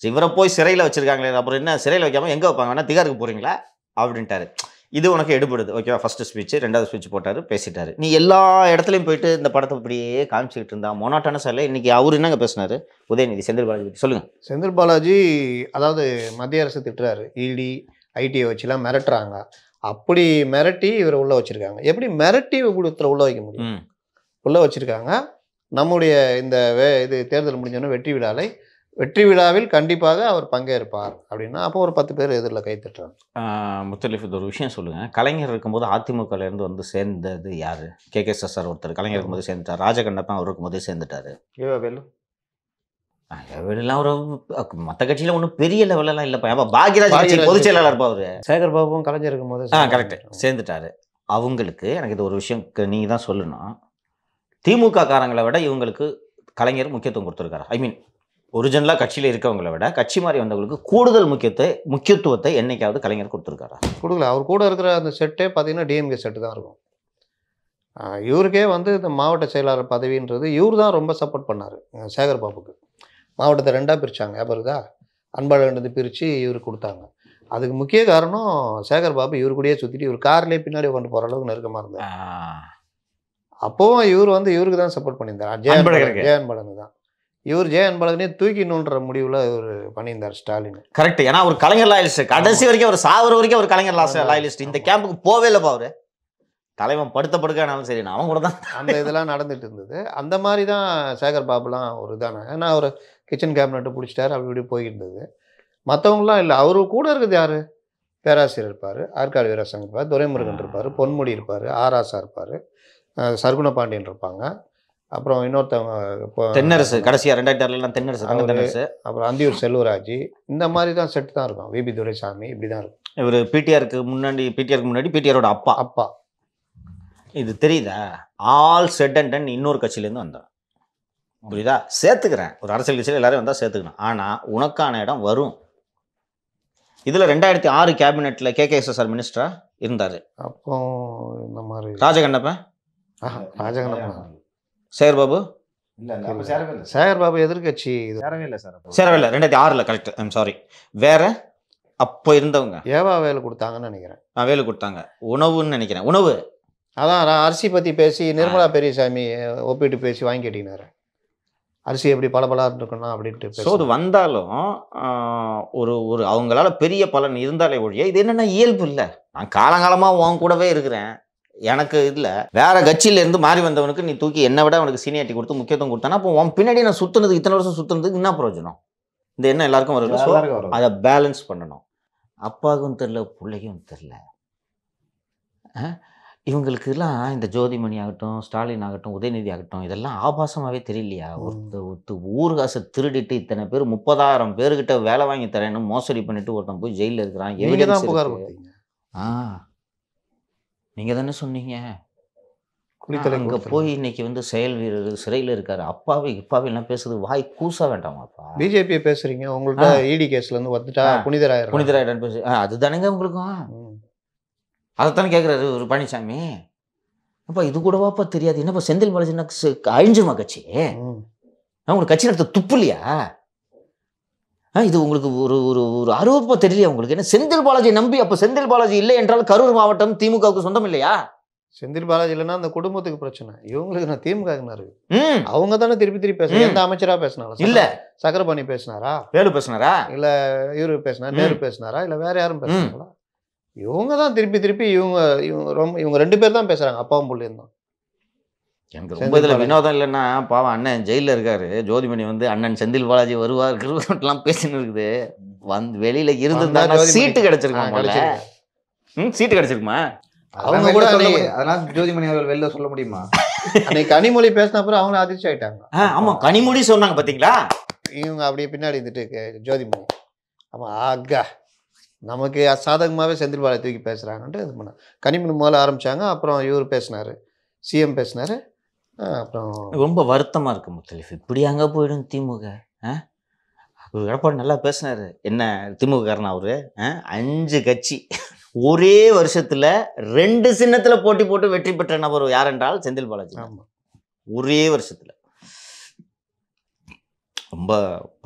இவரை போய் சிறையில் வச்சிருக்காங்களே அப்புறம் என்ன சிறையில் வைக்காம எங்க வைப்பாங்க? வேணா திகாருக்கு போறீங்களா? அப்படின்ட்டாரு. இது உனக்கு எடுபடுது. ஓகேவா ஃபர்ஸ்ட் ஸ்பீச் ரெண்டாவது ஸ்பீச் போட்டாரு பேசிட்டாரு. நீ எல்லா இடத்துலையும் போயிட்டு இந்த படத்தை இப்படியே காமிச்சிக்கிட்டு இருந்தா மொனாட்டான சார்ல இன்னைக்கு அவர் என்னங்க பேசினாரு? உதயநிதி செந்தில் பாலாஜி பத்தி சொல்லுங்க. செந்தில் பாலாஜி அதாவது மத்திய அரசு திட்டுறாரு. இடி ஐடியை வச்சுலாம் மிரட்டுறாங்க. அப்படி மிரட்டி இவரை உள்ள வச்சிருக்காங்க. எப்படி மிரட்டி ஒருத்தரை உள்ள வைக்க முடியும். உள்ள வச்சிருக்காங்க. நம்முடைய இந்த வே இது தேர்தல் முடிஞ்சோன்னே வெற்றி விழாலை வெற்றி விழாவில் கண்டிப்பாக அவர் பங்கேற்பார் அப்படின்னா அப்போ ஒரு பத்து பேர் எதிரில் கை தட்டுறாங்க. ஆஹ் முத்தலிஃப் இது ஒரு விஷயம் சொல்லுங்க. கலைஞர் இருக்கும்போது அதிமுகல இருந்து வந்து சேர்ந்தது யாரு? கே. கே. சார் ஒருத்தர். கலைஞர் இருக்கும்போது சேர்ந்துட்டார். ராஜகண்ணப்பன் அவர் இருக்கும்போது சேர்ந்துட்டாரு. ஏவா வேலு லெவலெல்லாம் ஒரு மற்ற கட்சியில ஒன்றும் பெரிய லெவலெல்லாம் இல்லைப்பா. ஏப்பா பாக்யராஜ் கட்சி பொதுச் செயலாளர் இருப்பா அவரு. சேகர் பாபுவும் கலைஞர் இருக்கும்போது ஆ கரெக்ட் சேர்ந்துட்டாரு. அவங்களுக்கு எனக்கு இது ஒரு விஷயம் நீங்க தான் சொல்லணும். திமுக காரங்களை விட இவங்களுக்கு கலைஞர் முக்கியத்துவம் கொடுத்துருக்காரு. ஐ மீன் ஒரிஜினலாக கட்சியில் இருக்கவங்களை விட கட்சி மாறி வந்தவங்களுக்கு கூடுதல் முக்கியத்தை முக்கியத்துவத்தை என்னைக்காவது கலைஞர் கொடுத்துருக்காரா? கொடுக்கல. அவர் கூட இருக்கிற அந்த செட்டே பார்த்தீங்கன்னா டிஎம்கே செட்டு தான் இருக்கும். இவருக்கே வந்து இந்த மாவட்ட செயலாளர் பதவின்றது இவர் தான் ரொம்ப சப்போர்ட் பண்ணார் சேகர் பாபுக்கு. மாவட்டத்தை ரெண்டாக பிரித்தாங்க ஞாபகம் இருக்கா அன்பழகன் பிரித்து இவருக்கு கொடுத்தாங்க. அதுக்கு முக்கிய காரணம் சேகர் பாபு இவர் கூடயே சுற்றிட்டு இவர் கார்லேயே பின்னாடி உட்காந்து போகிற அளவுக்கு நெருக்கமாக இருந்தார். அப்போவும் இவர் வந்து இவருக்கு தான் சப்போர்ட் பண்ணியிருந்தார். ஜெய அன்பழகனுக்கு. ஜெய அன்பழகன் தான். இவர் ஜெய அன்பழகனே தூக்கிடணுன்ற முடிவில் இவர் பண்ணியிருந்தார் ஸ்டாலின். கரெக்ட் ஏன்னா ஒரு கலைஞர் லாயலிஸ்ட். கடைசி வரைக்கும் அவர் சாவர வரைக்கும் ஒரு கலைஞர். லாயலிஸ்ட். இந்த கேம்புக்கு போவே இல்லைப்பா அவரு. தலைவன் படுத்த படுக்கானாலும் சரி நான் அவன் கூட தான். அந்த இதெல்லாம் நடந்துட்டு இருந்தது. அந்த மாதிரி தான் சேகர் பாபுலாம் ஒரு இதானே. ஏன்னா அவர் கிச்சன் கேபினெட்டை பிடிச்சிட்டாரு அப்படி இப்படி போயிட்டு இருந்தது மற்றவங்களாம் இல்லை. அவரு கூட இருக்குது யார்? பேராசிரியர் இருப்பார் ஆற்காடு வீரசங்க இருப்பார் துரைமுருகன் இருப்பார் பொன்முடி இருப்பார் ஆராசா இருப்பார் சர்க்குண பாண்டியன் இருப்பாங்க. அப்புறம் இன்னொருத்தவங்க இப்போ- தென்னரசு கடைசியா ரெண்டாயிரத்தி ஆறுலாம் தென்னரசு தென்னரசு. அப்புறம் அந்தியூர் செல்வராஜ் இந்த மாதிரி தான் செட் தான் இருக்கும். விபி துரைசாமி இப்படி தான் இருக்கும். இவர் பிடிஆருக்கு முன்னாடி பிடிஆருக்கு முன்னாடி பிடிஆரோட அப்பா. அப்பா. இது தெரியுதா? ஆல் செட் அண்ட் டன் இன்னொரு கட்சியிலேருந்து வந்தான் புரியுதா? சேர்த்துக்கிறேன். ஒரு அரசியல் கட்சியில் எல்லாரும் வந்தால் சேர்த்துக்கணும். ஆனால் உனக்கான இடம் வரும். இதுல ரெண்டாயிரத்தி ஆறு கேபினெட்ல கே கே எஸ் ஆர் மினிஸ்டரா இருந்தாரு. அப்போ இந்த மாதிரி ராஜகண்ணப்பன்? ராஜகண்ணப்பன். சேகர் பாபு? இல்ல இல்ல அப்ப சேரவே இல்லை. சேகர் பாபு எதிர்கட்சி இது. சேரவே இல்லை சார் சேரவே இல்லை. ரெண்டாயிரத்தி ஆறுல கரெக்ட் ஐம் சாரி வேற? அப்போ இருந்தவங்க. ஏவா வேலை கொடுத்தாங்கன்னு நினைக்கிறேன். நான் வேலு கொடுத்தாங்க. உணவுன்னு நினைக்கிறேன். உணவு? அதான் நான் அரிசி பற்றி பேசி நிர்மலா பெரியசாமி ஒப்பிட்டு பேசி வாங்கி கேட்டினாரு அரிசி எப்படி பல இருக்கணும் அப்படின்ட்டு ஸோ அது. வந்தாலும் ஒரு ஒரு அவங்களால பெரிய பலன் இருந்தாலே ஒழிய இது என்னன்னா இயல்பு இல்லை. நான் காலங்காலமாக உன் கூடவே இருக்கிறேன். எனக்கு இல்லை. வேற கட்சியில இருந்து மாறி வந்தவனுக்கு நீ தூக்கி என்னை விட அவனுக்கு சீனியாரிட்டி கொடுத்து முக்கியத்துவம் கொடுத்தானா அப்போ உன் பின்னாடி நான் சுத்துனது இத்தனை வருஷம் சுத்துனதுக்கு என்ன பிரயோஜனம்? இந்த எண்ணம் எல்லாருக்கும் வருது. ஸோ. அதை பேலன்ஸ் பண்ணணும். அப்பாவுக்கும் தெரில பிள்ளைக்கும் தெரில இவங்களுக்கெல்லாம் இந்த ஜோதிமணி ஆகட்டும் ஸ்டாலின் ஆகட்டும் உதயநிதி ஆகட்டும் இதெல்லாம் ஆபாசமாகவே தெரியலையா? ஒருத்த ஒருத்த ஊர் காசை திருடிட்டு இத்தனை பேர் முப்பதாயிரம் பேர்கிட்ட வேலை வாங்கி தரேன்னு மோசடி பண்ணிட்டு ஒருத்தன் போய் ஜெயிலில் இருக்கிறான். கொடுத்தீங்க. ஆ. நீங்கள் தானே சொன்னீங்க. அங்கே போய் இன்னைக்கு வந்து செயல் வீரர் சிறையில் இருக்காரு. அப்பாவே இப்பாவே எல்லாம் பேசுறது வாய் கூச வேண்டாமாப்பா பிஜேபி பேசுறீங்க. உங்கள்ட்ட இடி கேஸ்ல இருந்து வந்துட்டா ஆ. புனிதராயிரம் புனிதராயிடன் பேசு அதுதானேங்க உங்களுக்கும். அதைத்தானே கேட்குறாரு ஒரு பழனிசாமி அப்பா இது கூடவாப்பா தெரியாது. என்னப்பா செந்தில் பாலாஜினா அழிஞ்சிருமா கட்சி. ஆ, உங்களுக்கு கட்சி நடத்த துப்பு இல்லையா? இது உங்களுக்கு ஒரு ஒரு ஒரு அருவப்பா தெரியலையா உங்களுக்கு? என்ன செந்தில் பாலாஜி நம்பி அப்போ செந்தில் பாலாஜி இல்லை என்றால் கரூர் மாவட்டம் திமுகவுக்கு சொந்தம் இல்லையா? செந்தில் பாலாஜி இல்லைன்னா அந்த குடும்பத்துக்கு பிரச்சனை. இவங்களுக்கு நான் திமுக அவங்க தானே திருப்பி திருப்பி பேசுறாங்க. ம். எந்த அமைச்சரா பேசினாரா? இல்ல. சக்கரபாணி பேசினாரா? வேலு பேசுனாரா? இல்ல இவரு பேசினார். நேரு பேசினாரா? இல்ல வேற யாரும் பேசுனாங்களா? இவங்க தான் திருப்பி திருப்பி இவங்க இவங்க ரொம்ப இவங்க ரெண்டு பேர் தான் பேசுறாங்க. அப்பாவும் பிள்ளையும் தான். எனக்கு ரொம்ப இதில். வினோதம் இல்லைன்னா பாவம் அண்ணன் ஜெயிலில் இருக்காரு. ஜோதிமணி வந்து அண்ணன் செந்தில் பாலாஜி வருவார். கிருவெல்லாம் பேசின்னு இருக்குது. வந்து வெளியில இருந்திருந்தாங்கன்னா ஜோதிமணி. சீட்டு கிடைச்சிருக்காங்க கிடைச்சிருக்கு. ம் சீட்டு கிடைச்சிருக்குமா? அவங்க கூட. அதெல்லாம் ஜோதிமணி அவர்கள் வெளில சொல்ல முடியுமா? [LAUGHS] அன்னைக்கு கனிமொழி பேசின அப்புறம் அவங்களும் அதிர்ச்சி ஆயிட்டாங்க. ஆமா. கனிமொழி சொன்னாங்க பாத்தீங்களா? இவங்க அப்படியே பின்னாடி இருந்துட்டு ஜோதிமணி. ஆமா ஆகா நமக்கு சாதகமாகவே செந்தில் பாலாஜி தூக்கி பேசுகிறாங்கன்ட்டு இது பண்ண கனிமொழி முதல்ல ஆரம்பிச்சாங்க அப்புறம் இவர் பேசினாரு. சிஎம் பேசினாரு. அப்புறம் ரொம்ப வருத்தமா இருக்கு முத்தலிஃப். இப்படி அங்க போயிடும் திமுக ஆ? எடப்பாடி நல்லா பேசினாரு. என்ன திமுக காரன் அவரு? அஞ்சு கட்சி. ஒரே வருஷத்துல ரெண்டு சின்னத்துல போட்டி போட்டு வெற்றி பெற்ற நபர் யார் என்றால் செந்தில் பாலாஜி ஒரே வருஷத்துல. ரொம்ப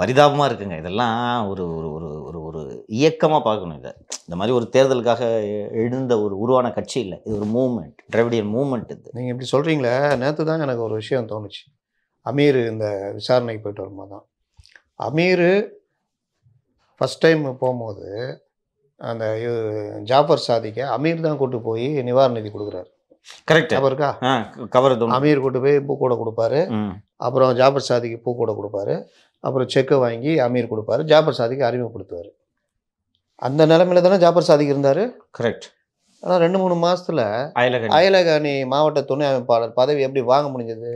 பரிதாபமாக இருக்குங்க. இதெல்லாம் ஒரு ஒரு ஒரு ஒரு ஒரு இயக்கமாக பார்க்கணும் இதை. இந்த மாதிரி ஒரு தேர்தலுக்காக எழுந்த ஒரு உருவான கட்சி இல்லை. இது ஒரு மூவ்மெண்ட் திராவிடியன் மூவ்மெண்ட் இது. நீங்கள் இப்படி சொல்கிறீங்களே நேற்று தான் எனக்கு ஒரு விஷயம் தோணுச்சு. அமீர் இந்த விசாரணைக்கு போயிட்டு வரும்போது தான். அமீர் ஃபஸ்ட் டைம் போகும்போது அந்த ஜாஃபர் சாதிக்க அமீர் தான் கூட்டு போய் நிவாரண நிதி கொடுக்குறாரு. கரெக்ட் இருக்கா? கவர் அமீர் கூட்டு போய் பூ கூட கொடுப்பாரு. அப்புறம் ஜாபர் சாதிக்கு பூ கூட கொடுப்பாரு. அப்புறம் செக்கை வாங்கி அமீர் கொடுப்பாரு. ஜாபர் சாதிக்கு அறிமுகப்படுத்துவார். அந்த நிலைமையில தானே ஜாபர் சாதிக்கு இருந்தார்? கரெக்ட் ஆனால் ரெண்டு மூணு மாசத்துல அயலகன். அயலக அணி மாவட்ட துணை அமைப்பாளர் பதவி எப்படி வாங்க முடிஞ்சது?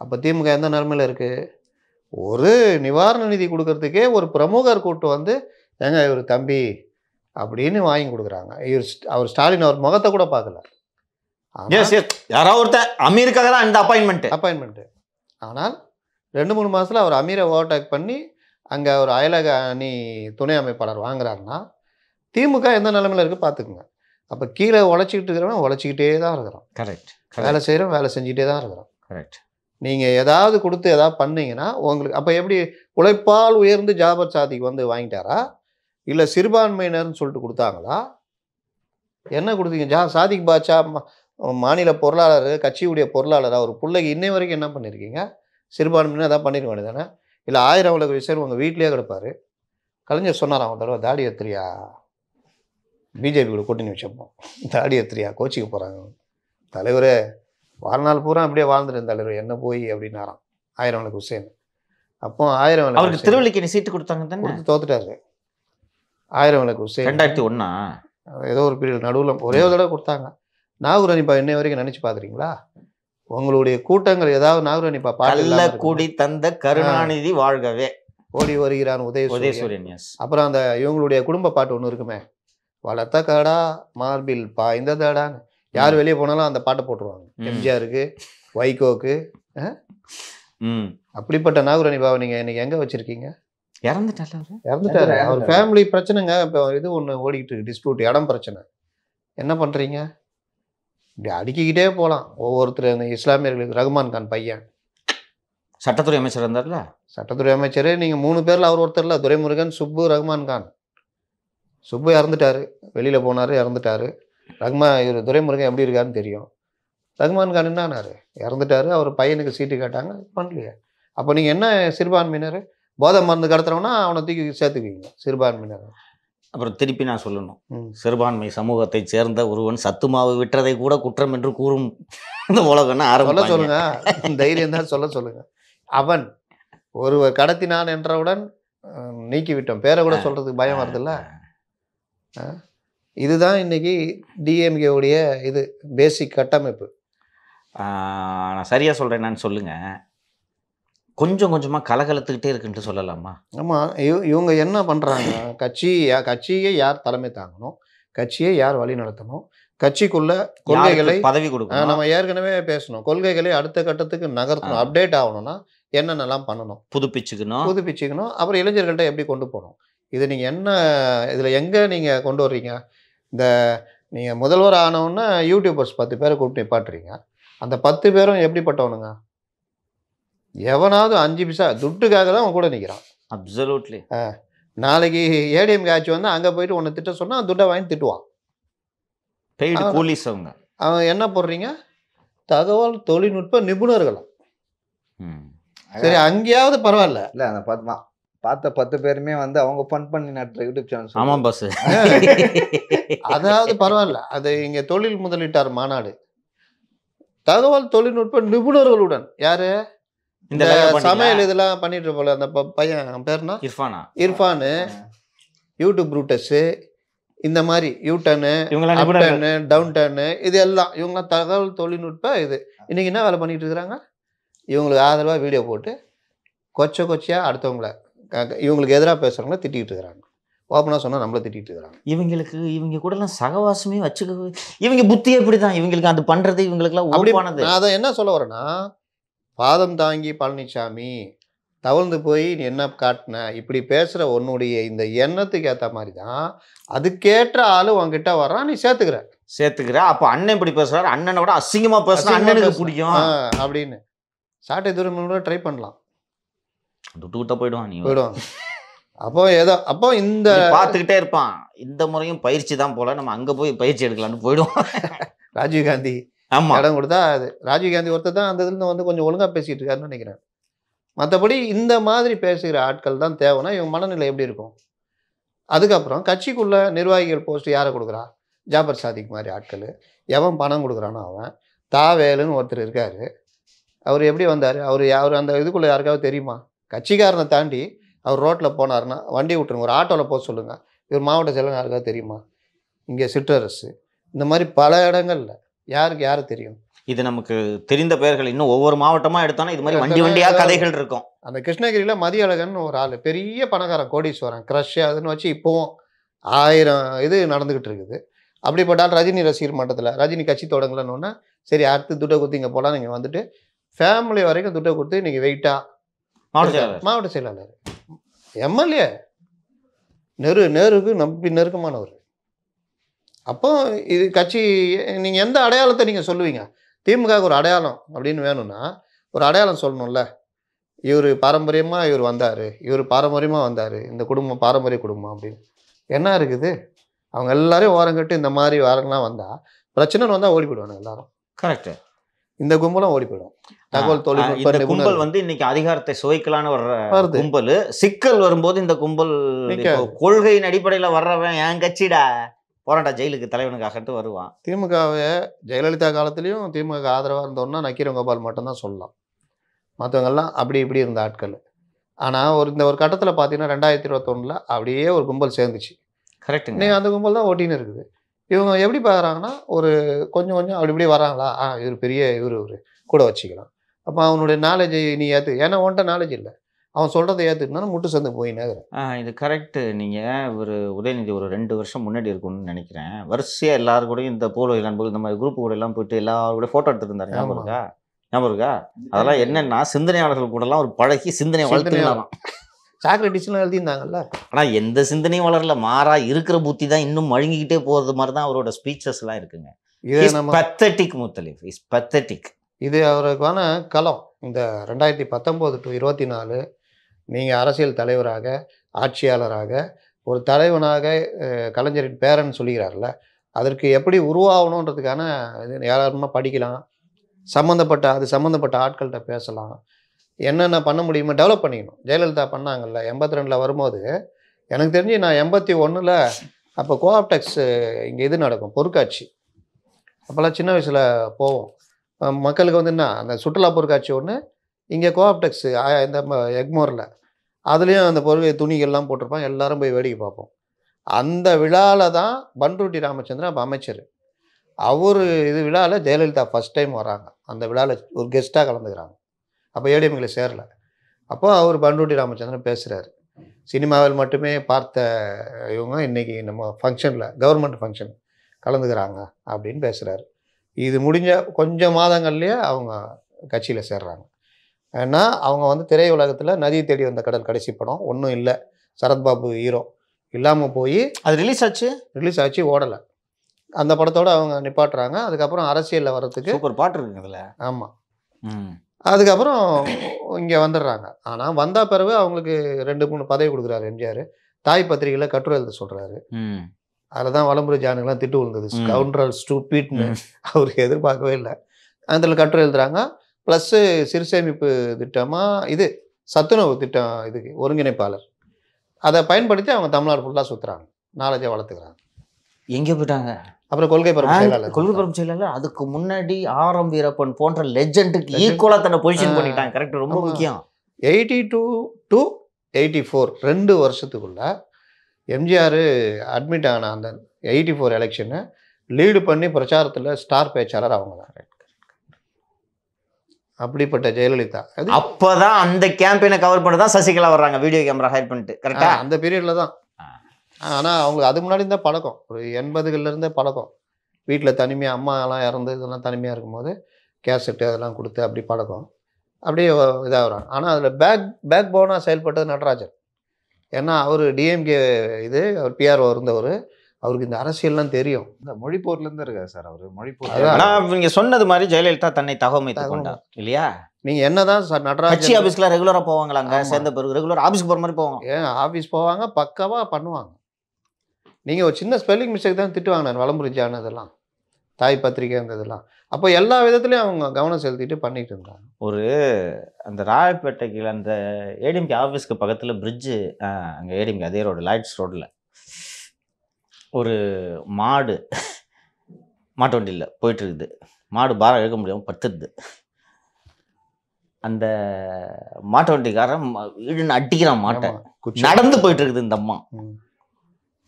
அப்போ திமுக எந்த நிலைமையில இருக்கு? ஒரு நிவாரண நிதி கொடுக்கறதுக்கே ஒரு பிரமுகர் கூட்டு வந்து ஏங்க இவர் தம்பி அப்படின்னு வாங்கி கொடுக்குறாங்க. இவர் அவர் ஸ்டாலின் அவர் முகத்தை கூட பார்க்கல. எஸ் எஸ் யாராவது ஒருத்தன் அமீருக்காக தான் இந்த அப்பாயின்மெண்ட் அப்பாயின்மெண்ட்டு ஆனால் ரெண்டு மூணு மாசத்துல அவர் அமீரை ஓவர்டேக் பண்ணி அங்கே ஒரு அயலக அணி துணை அமைப்பாளர் வாங்குறாருன்னா திமுக எந்த நிலைமையில இருக்கு பார்த்துக்குங்க. அப்போ கீழே உழைச்சிக்கிட்டு இருக்கிறவன் உழைச்சிக்கிட்டே தான் இருக்கிறான். கரெக்ட் வேலை செய்கிறோம் வேலை செஞ்சுட்டே தான் இருக்கிறோம் கரெக்ட் நீங்கள் ஏதாவது கொடுத்து ஏதாவது பண்ணீங்கன்னா உங்களுக்கு அப்போ எப்படி உழைப்பால் உயர்ந்து ஜாபர் சாதிக்கு வந்து வாங்கிட்டாரா? இல்லை சிறுபான்மையினர்னு சொல்லிட்டு கொடுத்தாங்களா? என்ன கொடுத்தீங்க? ஜா சாதிக் பாட்சா மாநில பொருளாளர் கட்சியுடைய பொருளாளர் அவர் பிள்ளைக்கு இன்னை வரைக்கும் என்ன பண்ணியிருக்கீங்க சிறுபான்மையினர் ஏதாவது பண்ணிருக்க வேண்டியதானே இல்லை ஆயிரம் உலக விஷயம் உங்கள் வீட்லேயே கிடப்பாரு. கலைஞர் சொன்னார் அவன் தடவை தாடி எத்திரியா? பிஜேபி கூட கூட்டணி வச்சப்போம். தாடி எத்திரியா? கோச்சிக்க போகிறாங்க தலைவரே வாழ்நாள் பூரா அப்படியே வாழ்ந்துட்டு தலைவர் என்ன போய் அப்படின்னாராம். ஆயிரம் விளக்கு ஹுசேன் அப்போ ஆயிரம் அவருக்கு திருவள்ளிக்கேணி சீட்டு கொடுத்தாங்க தானே? கொடுத்து தோத்துட்டாரு. ஆயிரம் விளக்கு ஹுசேன் ரெண்டாயிரத்தி ஒண்ணா? ஏதோ ஒரு பீரியட் நடுவில் ஒரே ஒரு தடவை கொடுத்தாங்க. நாகூர் அனிப்பா இன்னை வரைக்கும் நினைச்சு பார்க்குறீங்களா உங்களுடைய கூட்டங்கள் ஏதாவது நாகூர் அனிப்பா பாடல் கள்ள இல்லாம இருக்குமா? கூடி தந்த கருணாநிதி வாழ்கவே. ஓடி வருகிறான் உதயசூரியன். உதயசூரியன் எஸ் அப்புறம் அந்த இவங்களுடைய குடும்ப பாட்டு ஒன்று இருக்குமே. வளர்த்த காடா மார்பில் பாய்ந்ததாடான்னு யார் வெளியே போனாலும் அந்த பாட்டை போட்டுருவாங்க. எம்ஜிஆருக்கு வைகோக்கு ம். அப்படிப்பட்ட நாகூர் அனிபாவை நீங்கள் இன்னைக்கு எங்கே வச்சுருக்கீங்க? இறந்துட்டால அவரு? இறந்துட்டாரு. அவர் இறந்துட்டாரு. ஃபேமிலி பிரச்சனைங்க. இப்போ இது ஒன்று ஓடிக்கிட்டு இருக்கு. டிஸ்பியூட் இடம் பிரச்சனை. என்ன பண்ணுறீங்க இப்படி அடுக்கிக்கிட்டே போகலாம் ஒவ்வொருத்தர் இந்த இஸ்லாமியர்களுக்கு ரகுமான் கான் பையன். சட்டத்துறை அமைச்சர் இருந்தார்ல? சட்டத்துறை அமைச்சர் நீங்கள் மூணு பேரில் அவர் ஒருத்தர்ல துரைமுருகன் சுப்பு ரகுமான் கான். சுப்பு இறந்துட்டாரு. வெளியில் போனார் இறந்துட்டாரு. ரகுமா இவர் துரைமுருகன் எப்படி இருக்காருன்னு தெரியும். ரகுமான் கான் என்னானாரு? இறந்துட்டாரு அவர் பையனுக்கு சீட்டு கேட்டாங்க பண்ணலையே. அப்போ நீங்கள் என்ன சிறுபான்மையினர்? போதை மருந்து கடத்துறவனா அவனை தூக்கி சேர்த்துக்குவீங்க சிறுபான்மையினர். அப்புறம் திருப்பி நான் சொல்லணும். சிறுபான்மை சமூகத்தைச் சேர்ந்த ஒருவன் சத்துமாவு விற்றதை கூட குற்றம் என்று கூறும் இந்த உலகம்னு சொல்ல ஆரம்பிச்சு சொல்லுங்க. தைரியம் தான் சொல்ல சொல்லுங்க. அவன் ஒருவர் கடத்தினான் என்றவுடன் நீக்கிவிட்டோம் பேரை கூட சொல்றதுக்கு பயம் வருதுல்ல? இதுதான் இன்னைக்கு டிஎம்கே உடைய இது பேசிக் கட்டமைப்பு. நான் சரியா சொல்றேன் நான் சொல்லுங்க. கொஞ்சம் கொஞ்சமா கலகலத்துக்கிட்டே இருக்குன்ட்டு சொல்லலாமா? ஆமா. இவ- இவங்க என்ன பண்றாங்க? கட்சி யா- கட்சியை யார் தலைமை தாங்கணும்? கட்சியை யார் வழி நடத்தணும்? கட்சிக்குள்ள கொள்கைகளை பதவி கொடுக்கணும்? நம்ம ஏற்கனவே பேசணும். கொள்கைகளை அடுத்த கட்டத்துக்கு நகர்த்தணும். அப்டேட் ஆகணும்னா என்னென்னலாம் பண்ணணும்? புதுப்பிச்சுக்கணும். புதுப்பிச்சுக்கணும். அப்புறம் இளைஞர்கள்ட்ட எப்படி கொண்டு போகணும்? இது நீங்கள் என்ன இதில் எங்கே நீங்கள் கொண்டு வர்றீங்க? இந்த நீங்கள் முதல்வர் ஆனவுடனே யூடியூபர்ஸ் பத்து பேரை கூப்பிட்டு நிப்பாட்டுறீங்க. அந்த பத்து பேரும் எப்படிப்பட்டவனுங்க? எவனாவது அஞ்சு பிசா துட்டுக்காக தான் அவன் கூட நிற்கிறான் அப்சல்யூட்லி நாளைக்கு ஏடிஎம் ஆட்சி வந்து அங்கே போயிட்டு உன்னை திட்ட சொன்னால் துட்டை வாங்கி திட்டுவான். பெய்டு ஆ. கூலிஸ் அவங்க. அவன் என்ன போடுறீங்க? தகவல் தொழில்நுட்ப நிபுணர்கள். சரி அங்கேயாவது பரவாயில்ல. இல்ல அந்த பத்து மா- பார்த்த பத்து பேருமே வந்து அவங்க ஃபன் பண்ணி நடத்துற யூடியூப் சேனல் ஆமா பஸ் அதாவது பரவாயில்ல. அது இங்க தொழில் முதலீட்டார் மாநாடு. தகவல் தொழில்நுட்ப நிபுணர்களுடன். யாரு? இந்த? சமையல் இதெல்லாம் பண்ணிட்டு போல அந்த பையன் பேர்னா? இர்ஃபானா? இர்ஃபானு யூடியூப் ரூட்டஸு இந்த மாதிரி யூடர்னு இவங்கெல்லாம் அப் டர்னு டவுன் டர்னு இது எல்லாம் இவங்க தகவல் தொழில்நுட்ப இது. இன்னைக்கு என்ன வேலை பண்ணிட்டு இருக்கிறாங்க? இவங்களுக்கு ஆதரவாக வீடியோ போட்டு கொச்ச கொச்சையா அடுத்தவங்கள இவங்களுக்கு எதிராக பேசுறவங்கள திட்டிக்கிட்டு இருக்கிறாங்க. ஓப்பனாக சொன்னால் நம்மள திட்டிகிட்டு இருக்கிறாங்க. இவங்களுக்கு இவங்க கூட எல்லாம் சகவாசமே வச்சுக்க இவங்க புத்தி எப்படிதான் இவங்களுக்கு அது பண்றது இவங்களுக்கு எல்லாம் அப்படி ஓப்பானது நான் அதை என்ன சொல்ல வரேன்னா பாதம் தாங்கி பழனிசாமி தவழ்ந்து போய் நீ என்ன காட்டின? இப்படி பேசுகிற உன்னுடைய இந்த எண்ணத்துக்கு ஏற்ற மாதிரி தான் அதுக்கேற்ற ஆளு உன்கிட்ட வர்றான் நீ சேர்த்துக்கிற. சேர்த்துக்கிற. அப்ப அண்ணன் இப்படி பேசுறாரு. அண்ணனை விட அசிங்கமா பேசுனா அண்ணனுக்கு. பிடிக்கும். அப்படின்னு. சாட்டை தூரம் ட்ரை பண்ணலாம். விட்டு விட்டா போயிடுவான் நீ. போயிடுவாங்க அப்போ ஏதோ அப்போ இந்த பார்த்துக்கிட்டே இருப்பான். இந்த முறையும் பயிற்சி தான் போல. நம்ம அங்க போய் பயிற்சி எடுக்கலாம்னு போயிடுவோம். ராஜீவ்காந்தி ஆமாம் இடம் கொடுத்தா அது. ராஜீவ்காந்தி ஒருத்தர் தான் அந்த இதுலேருந்து வந்து கொஞ்சம் ஒழுங்காக பேசிகிட்டு இருக்காருன்னு நினைக்கிறேன். மற்றபடி இந்த மாதிரி பேசுகிற ஆட்கள் தான் தேவைன்னா இவங்க மனநிலை எப்படி இருக்கும்? அதுக்கப்புறம் கட்சிக்குள்ள நிர்வாகிகள் போஸ்ட் யாரை கொடுக்குறா? ஜாபர் சாதிக் மாதிரி ஆட்கள். எவன் பணம் கொடுக்குறானோ அவன். தாவேலுன்னு ஒருத்தர் இருக்காரு. அவர் எப்படி வந்தார்? அவர் அவர் அந்த இதுக்குள்ளே யாருக்காவது தெரியுமா? கட்சிக்காரனை தாண்டி அவர் ரோட்டில் போனாருன்னா வண்டி விட்டுருங்க. ஒரு ஆட்டோவில் போக சொல்லுங்கள் இவர் மாவட்ட செயலர் யாருக்காவது தெரியுமா? இங்கே சிற்றரசு. இந்த மாதிரி பல இடங்கள்ல யாருக்கு யாரு தெரியும்? இது நமக்கு தெரிந்த பெயர்கள் இன்னும் ஒவ்வொரு மாவட்டமா எடுத்தாலும் இது மாதிரி வண்டி வண்டியா கதைகள் இருக்கும். அந்த கிருஷ்ணகிரியில் மதியழகன் ஒரு ஆள் பெரிய பணக்காரன் கோடீஸ்வரன் க்ரஷ் அதுன்னு வச்சு இப்போவும் ஆயிரம் இது நடந்துக்கிட்டு இருக்குது. அப்படிப்பட்ட ஆள் ரஜினி ரசிகர் மட்டத்தில் ரஜினி கட்சி தொடங்கலன்னு சரி அடுத்து துட்டை கொடுத்து இங்கே போகலாம் நீங்கள் வந்துட்டு ஃபேமிலி வரைக்கும் துட்டை கொடுத்து நீங்கள் வெயிட்டாக மாவட்ட செயலாளர். மாவட்ட செயலாளர். எம்எல்ஏ. நெரு நேருக்கு நம்பி நெருக்கமானவர். அப்போ இது கட்சி நீங்கள் எந்த அடையாளத்தை நீங்கள் சொல்லுவீங்க? திமுகவுக்கு ஒரு அடையாளம் அப்படின்னு வேணும்னா ஒரு அடையாளம் சொல்லணும்ல. இவர் பாரம்பரியமாக இவர் வந்தார். இவர் பாரம்பரியமாக வந்தார். இந்த குடும்பம் பாரம்பரிய குடும்பம் அப்படின்னு. என்ன இருக்குது? அவங்க எல்லாரையும் ஓரம் கட்டி இந்த மாதிரி வாரங்களாம் வந்தால் பிரச்சனை வந்தால் ஓடி போயிடுவாங்க எல்லாரும். கரெக்ட் இந்த கும்பலும் ஓடி போயிடும். தகவல் தொழில்நுட்ப இந்த கும்பல் வந்து இன்னைக்கு அதிகாரத்தை சுவைக்கலான்னு வர்ற கும்பல். சிக்கல் வரும்போது இந்த கும்பல் கொள்கையின் அடிப்படையில வர்றவன் என் கட்சிடா? போராட்டா ஜெயிலுக்கு தலைவனுக்காகட்டு வருவான். திமுகவை ஜெயலலிதா காலத்துலேயும் திமுக ஆதரவாக இருந்தோம்னா நக்கீரன் கோபால் மட்டும்தான் சொல்லலாம். மற்றவங்கெல்லாம் அப்படி இப்படி இருந்த ஆட்கள். ஆனால் ஒரு இந்த ஒரு கட்டத்தில் பார்த்தீங்கன்னா ரெண்டாயிரத்தி இருபத்தொன்னில் அப்படியே ஒரு கும்பல் சேர்ந்துச்சு. கரெக்டுங்க இன்னைக்கு அந்த கும்பல் தான் ஓட்டின்னு இருக்குது. இவங்க எப்படி பார்க்குறாங்கன்னா ஒரு கொஞ்சம் கொஞ்சம் அப்படி இப்படி வராங்களா? ஆ இவர் பெரிய இவர் இவர் கூட வச்சுக்கலாம். அப்போ அவனுடைய நாலேஜை நீ ஏற்று ஏன்னா உன்ட்ட நாலேஜ் இல்லை. அவன் சொல்கிறத ஏற்றுக்கினா முட்டு சந்து போயினே ஆ, இது கரெக்ட் நீங்க ஒரு உதயநிதி ஒரு ரெண்டு வருஷம் முன்னாடி இருக்கும்னு நினைக்கிறேன். வரிசையா எல்லாரும் கூடயும் இந்த போலோ நண்பர்கள் இந்த மாதிரி குரூப் கூட எல்லாம் போயிட்டு எல்லாரும் கூட போட்டோ எடுத்துட்டு இருந்தாரு. ஞாபகம். இருக்கா? ஞாபகம் இருக்கா? அதெல்லாம் என்னன்னா சிந்தனையாளர்கள் கூட எல்லாம் ஒரு பழகி சிந்தனை வளர்த்துக்கலாம் சாக்ரட்டிஸ்லாம் எழுதியிருந்தாங்கல்ல? ஆனா எந்த சிந்தனையும் வளரல. மாறா இருக்கிற புத்தி தான் இன்னும் மழுங்கிக்கிட்டே போறது மாதிரி தான் அவரோட ஸ்பீச்சஸ் எல்லாம் இருக்குங்க. பத்தட்டிக் முத்தலிஃப் இஸ் பத்தட்டிக் இது அவருக்கான களம் இந்த ரெண்டாயிரத்தி பத்தொம்போது டு இருபத்தி நாலு நீங்கள் அரசியல் தலைவராக ஆட்சியாளராக ஒரு தலைவனாக கலைஞரின் பேரன் சொல்லுகிறார்ல அதற்கு எப்படி உருவாகணுன்றதுக்கான இது யாராருமா படிக்கலாம். சம்மந்தப்பட்ட அது சம்மந்தப்பட்ட ஆட்கள்கிட்ட பேசலாம். என்னென்ன பண்ண முடியுமோ டெவலப் பண்ணிக்கணும். ஜெயலலிதா பண்ணாங்கல்ல எண்பத்தி ரெண்டில் வரும்போது எனக்கு தெரிஞ்சு நான் எண்பத்தி ஒன்றில் அப்போ கோஆப்டெக்ஸ் இங்கே இது நடக்கும் பொருட்காட்சி. அப்போல்லாம் சின்ன வயசில் போவோம். மக்களுக்கு வந்து என்ன அந்த சுற்றுலா பொருட்காட்சி ஒன்று இங்கே கோஆப்டெக்ஸ் இந்த எக்மோரில். அதுலேயும் அந்த பொருள் துணிகள்லாம் போட்டிருப்பான். எல்லாரும் போய் வேடிக்கை பார்ப்போம். அந்த விழாவில் தான் பன்ருட்டி ராமச்சந்திரன் அப்போ அமைச்சர். அவர் இது விழாவில் ஜெயலலிதா ஃபஸ்ட் டைம் வராங்க. அந்த விழாவில் ஒரு கெஸ்ட்டாக கலந்துக்கிறாங்க. அப்போ ஏடிஎம்களை சேரல. அப்போ அவர் பன்ருட்டி ராமச்சந்திரன் பேசுகிறாரு சினிமாவில் மட்டுமே பார்த்த இவங்க இன்றைக்கி நம்ம ஃபங்க்ஷனில் கவர்மெண்ட் ஃபங்க்ஷன் கலந்துக்கிறாங்க அப்படின்னு பேசுகிறாரு இது முடிஞ்ச கொஞ்சம் மாதங்கள்லேயே அவங்க கட்சியில் சேர்றாங்க. ஏன்னா அவங்க வந்து திரையுலகத்தில் நதி தேடி வந்த கடல் கடைசி படம். ஒன்றும் இல்லை. சரத்பாபு ஹீரோ இல்லாமல் போய் அது ரிலீஸ் ஆச்சு? ரிலீஸ் ஆச்சு ஓடலை. அந்த படத்தோட அவங்க நிப்பாட்டுறாங்க. அதுக்கப்புறம் அரசியலில் வர்றதுக்கு சூப்பர் பாட்டு இருக்குங்க அதுல. ஆமாம். அதுக்கப்புறம் இங்கே வந்துடுறாங்க. ஆனால் வந்த பிறகு அவங்களுக்கு ரெண்டு மூணு பதவி கொடுக்குறாரு எம்ஜிஆர். தாய் பத்திரிகையில் கட்டுரை எழுத சொல்கிறாரு. அதில் தான் வலம்புரி ஜானுக்கெல்லாம் திட்டு விழுந்தது. ம். ஸ்கவுண்ட்ரல் ஸ்டூபிட்னு. அவருக்கு எதிர்பார்க்கவே இல்லை. அதில் கட்டுரை எழுதுறாங்க. ப்ளஸ்ஸு சிறுசேமிப்பு திட்டமாக இது சத்துணவு திட்டம் இதுக்கு ஒருங்கிணைப்பாளர். அதை பயன்படுத்தி அவங்க தமிழ்நாடு ஃபுல்லாக சுற்றுறாங்க நாலேஜை வளர்த்துக்கிறாங்க. எங்க போயிட்டாங்க? அப்புறம் கொள்கை பரப்பு கொள்கை பரப்பு செயலாளர் அதுக்கு முன்னாடி ஆரம் வீரப்பன் போன்ற லெஜெண்டுக்கு ஈக்குவலா தன்னை பொசிஷன். பண்ணிட்டாங்க. கரெக்ட் ரொம்ப. முக்கியம். Eighty two to eighty four ரெண்டு வருஷத்துக்குள்ள எம்ஜிஆர் அட்மிட் ஆன அந்த எயிட்டி ஃபோர் எலெக்ஷனை லீடு பண்ணி பிரச்சாரத்தில் ஸ்டார் பேச்சாளர் அவங்க தான் அப்படிப்பட்ட ஜெயலலிதா. அது அப்பதான் அந்த கேம்பெயினை கவர் பண்ணி தான் சசிகலா வர்றாங்க. வீடியோ கேமரா ஹைட் பண்ணிட்டு. கரெக்டா அந்த பீரியடில் தான். ஆனால் அவங்களுக்கு அதுக்கு முன்னாடி இருந்த பழக்கம். ஒரு எண்பதுகள்ல இருந்தே பழக்கம். வீட்டில் தனிமையாக அம்மா எல்லாம் இறந்து இதெல்லாம் தனிமையாக இருக்கும்போது கேசட்டு அதெல்லாம் கொடுத்து அப்படி பழக்கம். அப்படியே இதாகிறாங்க. ஆனால் அதில் பேக் பேக் போனாக செயல்பட்டது நடராஜன். ஏன்னா அவர் டிஎம்கே இது அவர் பிஆர்ஓ இருந்தவர். அவருக்கு இந்த அரசியல்லாம் தெரியும். இந்த மொழிப்போர்ல இருந்து இருக்காரு சார் அவரு. மொழிப்போர் அதான். ஆனா நீங்க சொன்னது மாதிரி ஜெயலலிதா தன்னை தகவமை- கொண்டார் இல்லையா? நீங்கள் என்னதான் சார் கட்சி நடராஜன் ஆபீஸ்ல ரெகுலரா போவாங்களாங்க. சேர்ந்த பிறகு ரெகுலர் ஆபீஸ்க்கு போற மாதிரி போவாங்க. ஏன் ஆஃபீஸ் போவாங்க பக்காவாக பண்ணுவாங்க. நீங்கள் ஒரு சின்ன ஸ்பெல்லிங் மிஸ்டேக் தான் திட்டுவாங்க நான் வளம்புரி ஜான் இதெல்லாம் தாய் இதெல்லாம். அப்போ எல்லா விதத்துலையும் அவங்க கவனம் செலுத்திட்டு பண்ணிட்டு இருந்தாங்க. ஒரு அந்த ராயப்பேட்டைக்கு அந்த ஏடிஎம்கே ஆஃபீஸ்க்கு பக்கத்துல பிரிட்ஜு அங்க ஏடிஎம்கே அதே ரோடு லைட்ஸ் ரோட்ல ஒரு மாடு மாட்டு வண்டியில் போயிட்டு இருக்குது மாடு பாரம் இழுக்க முடியாமல் பத்துது அந்த மாட்டு வண்டிக்காரன் இழுன்னு அடிக்கிறான் மாட்டை. நடந்து போயிட்டு இருக்குது இந்த அம்மா.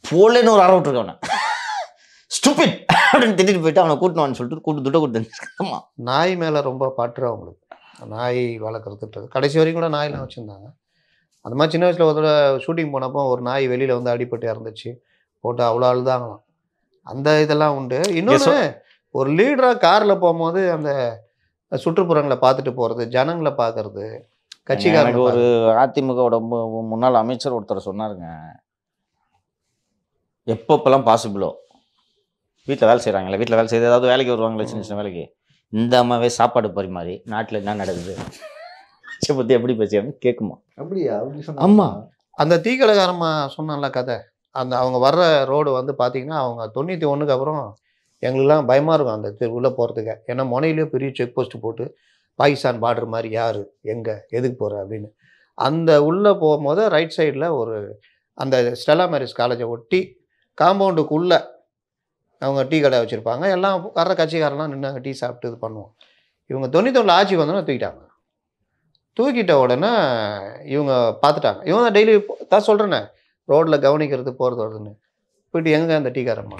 போலேன்னு ஒரு அற விட்டுருக்கு அவனை. ஸ்டூபிட் அப்படின்னு திட்டிட்டு போயிட்டு அவனை கூட்டணும்னு சொல்லிட்டு கூட்டு துட்ட கொடுத்து ஆமா நாய் மேலே ரொம்ப பற்று அவங்களுக்கு. நாய் வளர்க்குறதுன்றது. கடைசி வரைக்கும் கூட நாயெல்லாம் வச்சுருந்தாங்க. அந்த மாதிரி சின்ன வயசில் ஒரு தடவை ஷூட்டிங் போனப்போ ஒரு நாய் வெளியில் வந்து அடிபட்டு இறந்துச்சு. போட்டு அவ்வளோ அழுதாங்களாம். அந்த இதெல்லாம் உண்டு. இன்னொன்று ஒரு லீடராக காரில் போகும்போது அந்த சுற்றுப்புறங்களை பார்த்துட்டு போகிறது ஜனங்களை பார்க்கறது கட்சிக்காரங்க ஒரு அதிமுகவோட மு- முன்னாள் அமைச்சர் ஒருத்தர் சொன்னாருங்க. எப்பப்பெல்லாம் பாசிபிளோ வீட்டில் வேலை செய்கிறாங்களே வீட்டில் வேலை செய்து ஏதாவது வேலைக்கு வருவாங்களே சின்ன சின்ன வேலைக்கு. இந்த அம்மாவே சாப்பாடு பரிமாறி நாட்டில் என்ன நடக்குது? பற்றி எப்படி பேசி அப்படின்னு கேட்குமா? அப்படியா? அப்படி ஆமா. அந்த தீக்கடைக்காரம்மா சொன்னான்ல கதை? அந்த அவங்க வர்ற ரோடு வந்து பார்த்தீங்கன்னா அவங்க தொண்ணூற்றி ஒன்றுக்கு அப்புறம் எங்களுக்குலாம் பயமாக இருக்கும் அந்த உள்ளே போகிறதுக்கு ஏன்னா முனையிலேயே பெரிய செக் போஸ்ட்டு போட்டு பாகிஸ்தான் பார்டர் மாதிரி யார்? எங்கே? எதுக்கு போகிற அப்படின்னு. அந்த உள்ளே போகும்போது ரைட் சைடில் ஒரு அந்த ஸ்டெலா மேரிஸ் காலேஜை ஒட்டி காம்பவுண்டுக்குள்ளே அவங்க டீ கடை வச்சுருப்பாங்க. எல்லாம் வர்ற கட்சிக்காரெல்லாம் நின்று டீ சாப்பிட்டு இது பண்ணுவோம். இவங்க தொண்ணூத்தொன்னில் ஆட்சிக்கு வந்தோன்னே தூக்கிட்டாங்க. தூக்கிட்ட உடனே இவங்க பார்த்துட்டாங்க இவங்க தான் டெய்லி தான் சொல்கிறேன்னே ரோட்டில் கவனிக்கிறது போகிறது வருதுன்னு. போயிட்டு எங்கே அந்த டீக்காரம்மா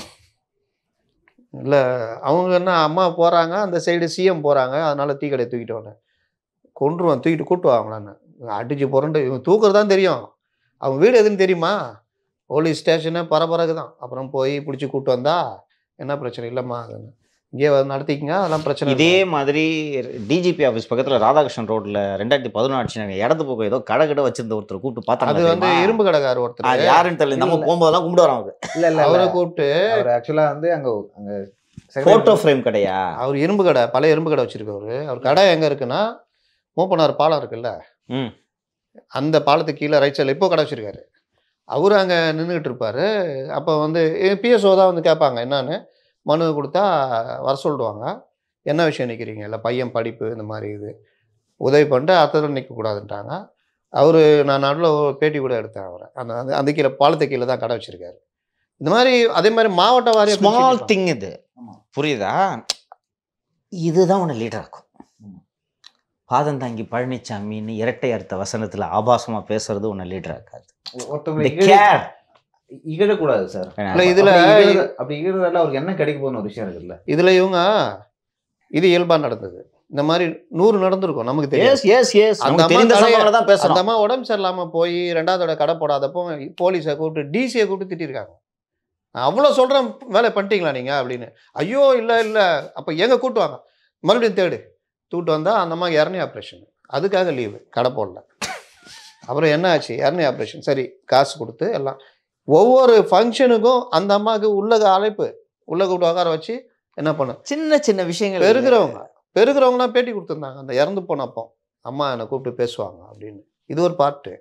இல்லை அவங்க என்ன அம்மா போகிறாங்க அந்த சைடு சிஎம் போகிறாங்க அதனால் டீ கடையை தூக்கிட்டு வந்தேன் கொண்டுருவான் தூக்கிட்டு கூப்பிட்டு வாங்களான்னு அடிச்சு புரண்டு இவன் தூக்குறது தான் தெரியும். அவன் வீடு எதுன்னு தெரியுமா? போலீஸ் ஸ்டேஷனு பரபரகு தான் அப்புறம் போய் பிடிச்சி கூப்பிட்டு வந்தா என்ன பிரச்சனை? இல்லைம்மா அதுன்னு. இங்கே நடத்திக்கங்க அதெல்லாம் பிரச்சனை இதே. மாதிரி டிஜிபி ஆஃபீஸ் பக்கத்துல ராதாகிருஷ்ணன் ரோட்ல ரெண்டாயிரத்தி பதினொன்று இடத்து பக்கம் ஏதோ கடை கடை வச்சிருந்த ஒருத்தர் கூப்பிட்டு அது பார்த்தாங்க வந்து இரும்பு கடைக்காரர் அது ஒருத்தர் யாருன்னு தெரியல. நம்ம. போகும்போதெல்லாம் கும்பிடுவாராம் அவரு இல்ல இல்ல அவரை கூப்பிட்டு அவர் ஆக்சுவலா வந்து அங்க அங்க போட்டோ ஃப்ரேம் கடையா? அவர் இரும்பு கடை பழைய இரும்பு கடை வச்சிருக்கவர். அவர் கடை எங்க இருக்குன்னா மூப்பனார் பாலம் இருக்குல்ல? ம். அந்த பாலத்துக்கு கீழே ரைட் சைடில் இப்போ கடை வச்சிருக்காரு. அவர் அங்கே நின்றுக்கிட்டு இருப்பார். அப்போ வந்து பிஎஸ்ஓ தான் வந்து கேட்பாங்க என்னன்னு? மனு கொடுத்தா வர சொல்லிடுவாங்க என்ன விஷயம் நிற்கிறீங்க இல்லை பையன் படிப்பு இந்த மாதிரி இது. உதவி பண்ணிட்டு அத்தனை நிற்கக்கூடாதுன்ட்டாங்க அவர் நான் நடுவில் ஒரு பேட்டி கூட எடுத்தேன் அவரை. அந்த அந்த- அந்த கீழே பாலத்து கீழே தான் கடை வச்சிருக்காரு. இந்த மாதிரி அதே மாதிரி மாவட்ட வாரியம் ஸ்மால் திங் இது. புரியுதா? இதுதான் உன்னை லீடர் ஆக்கும். பாதம் தாங்கி பழனிசாமின்னு இரட்டை அர்த்த வசனத்துல ஆபாசமா பேசுறது உன்னை லீடர் ஆக்காது. இகழக்கூடாது சார். இல்லை இதில் அப்படி இகழுற- அப்படி இகழ்றதால அவருக்கு என்ன கிடைக்க போகுதுன்னு ஒரு விஷயம் இருக்குல்ல இதில் இவங்க இது இயல்பாக நடந்தது. இந்த மாதிரி நூறு நடந்திருக்கும் நமக்கு தெரியும் எஸ் எஸ் எஸ் அந்த அம்மா அம்மா உடம்பு சரியில்லாமல் போய் ரெண்டாவது தடவை கடை போடாதப்போ போலீஸை கூப்பிட்டு டிசியை கூப்பிட்டு திட்டிருக்காங்க. அவ்வளோ சொல்கிறேன் வேலை பண்ணிட்டீங்களா நீங்கள் அப்படின்னு. ஐயோ இல்லை இல்லை. அப்போ எங்கே கூட்டு வாங்க? மறுபடியும் தேடு. தூட்டு வந்தால் அந்த அம்மாவுக்கு இறனி ஆப்ரேஷன் அதுக்காக லீவு கடை போடல. அப்புறம் என்ன ஆச்சு? இறனி ஆப்ரேஷன் சரி காசு கொடுத்து எல்லாம் ஒவ்வொரு ஃபங்க்ஷனுக்கும் அந்த அம்மாவுக்கு உள்ளக அழைப்பு உள்ள கூப்பிட்டு உட்கார வச்சு என்ன பண்ண? சின்ன சின்ன விஷயங்கள் பெருகிறவங்க பெருகிறவங்களாம் பேட்டி கொடுத்துருந்தாங்க. அந்த இறந்து போனப்போ அம்மா என்னை கூப்பிட்டு பேசுவாங்க அப்படின்னு. இது ஒரு பாட்டு.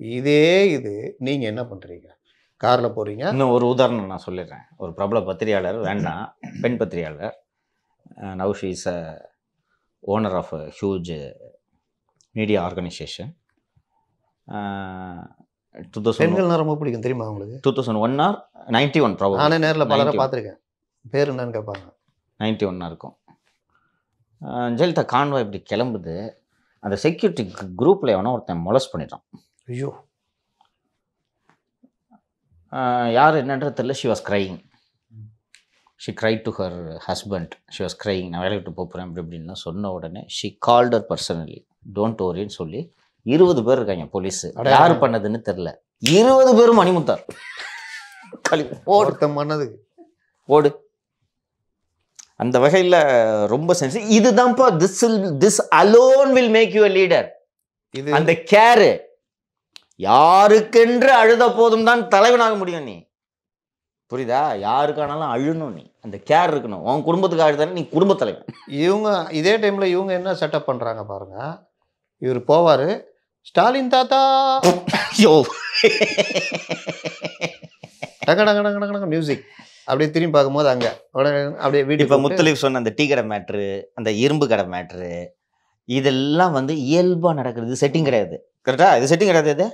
இதே இது நீங்கள் என்ன பண்ணுறீங்க காரில் போகிறீங்க இன்னும் ஒரு உதாரணம் நான் சொல்லிடுறேன். ஒரு பிரபல பத்திரிகையாளர் வேண்டாம் பெண் பத்திரிகையாளர். Now is a owner of a huge media organisation two thousand பெண்கள்னா ரொம்ப பிடிக்கும் தெரியுமா உங்களுக்கு? Two thousand one or ninety one problem நானே நேரில் பலரை 91. பார்த்துருக்கேன். பேர் என்னன்னு கேட்பாங்க நைன்டி ஒன்னாக இருக்கும். ஜெயலலிதா கான்வாய் இப்படி கிளம்புது. அந்த செக்யூரிட்டி குரூப்பில் எவனோ ஒருத்தன் மொலஸ் பண்ணிட்டான் ஐயோ. யார் என்னன்றது தெரியல. She was crying she cry to her husband she was crying நான் வேலையை விட்டு போகிறேன் அப்படி இப்படின்லாம் சொன்ன உடனே she called her personally don't ஓரின்னு சொல்லி இருபது பேர் இருக்காங்க போலீஸ். யார் பண்ணதுன்னு தெரில. இருபது பேரும் மணிமுத்தார். களி ஓடு. அந்த வகையில் ரொம்ப சென்சி இதுதான்ப்பா this this alone will make you leader இது அந்த கேரு யாருக்கென்று அழுத போதும் தான் தலைவனாக முடியும் நீ. புரியுதா? யாருக்கானாலும் அழுணும் நீ. அந்த கேர் இருக்கணும். உன் குடும்பத்துக்கு அழுதானே நீ குடும்ப தலைவன். இவங்க இதே டைமில் இவங்க என்ன செட்டப் பண்ணுறாங்க பாருங்க. இவர் போவார். ஸ்டாலின் தாத்தா. ஐயோ டங்க டங்க டங்க டங்க டங்க மியூசிக் அப்படியே திரும்பி பார்க்கும்போது அங்கே. உடனே அப்படியே வீடு இப்போ முத்தலீஃப் சொன்ன அந்த டீ கடை மேட்ரு அந்த இரும்பு கடை மேட்ரு இதெல்லாம் வந்து இயல்பா நடக்கிறது. செட்டிங் கிடையாது. கரெக்டா இது செட்டிங் கிடையாது இது?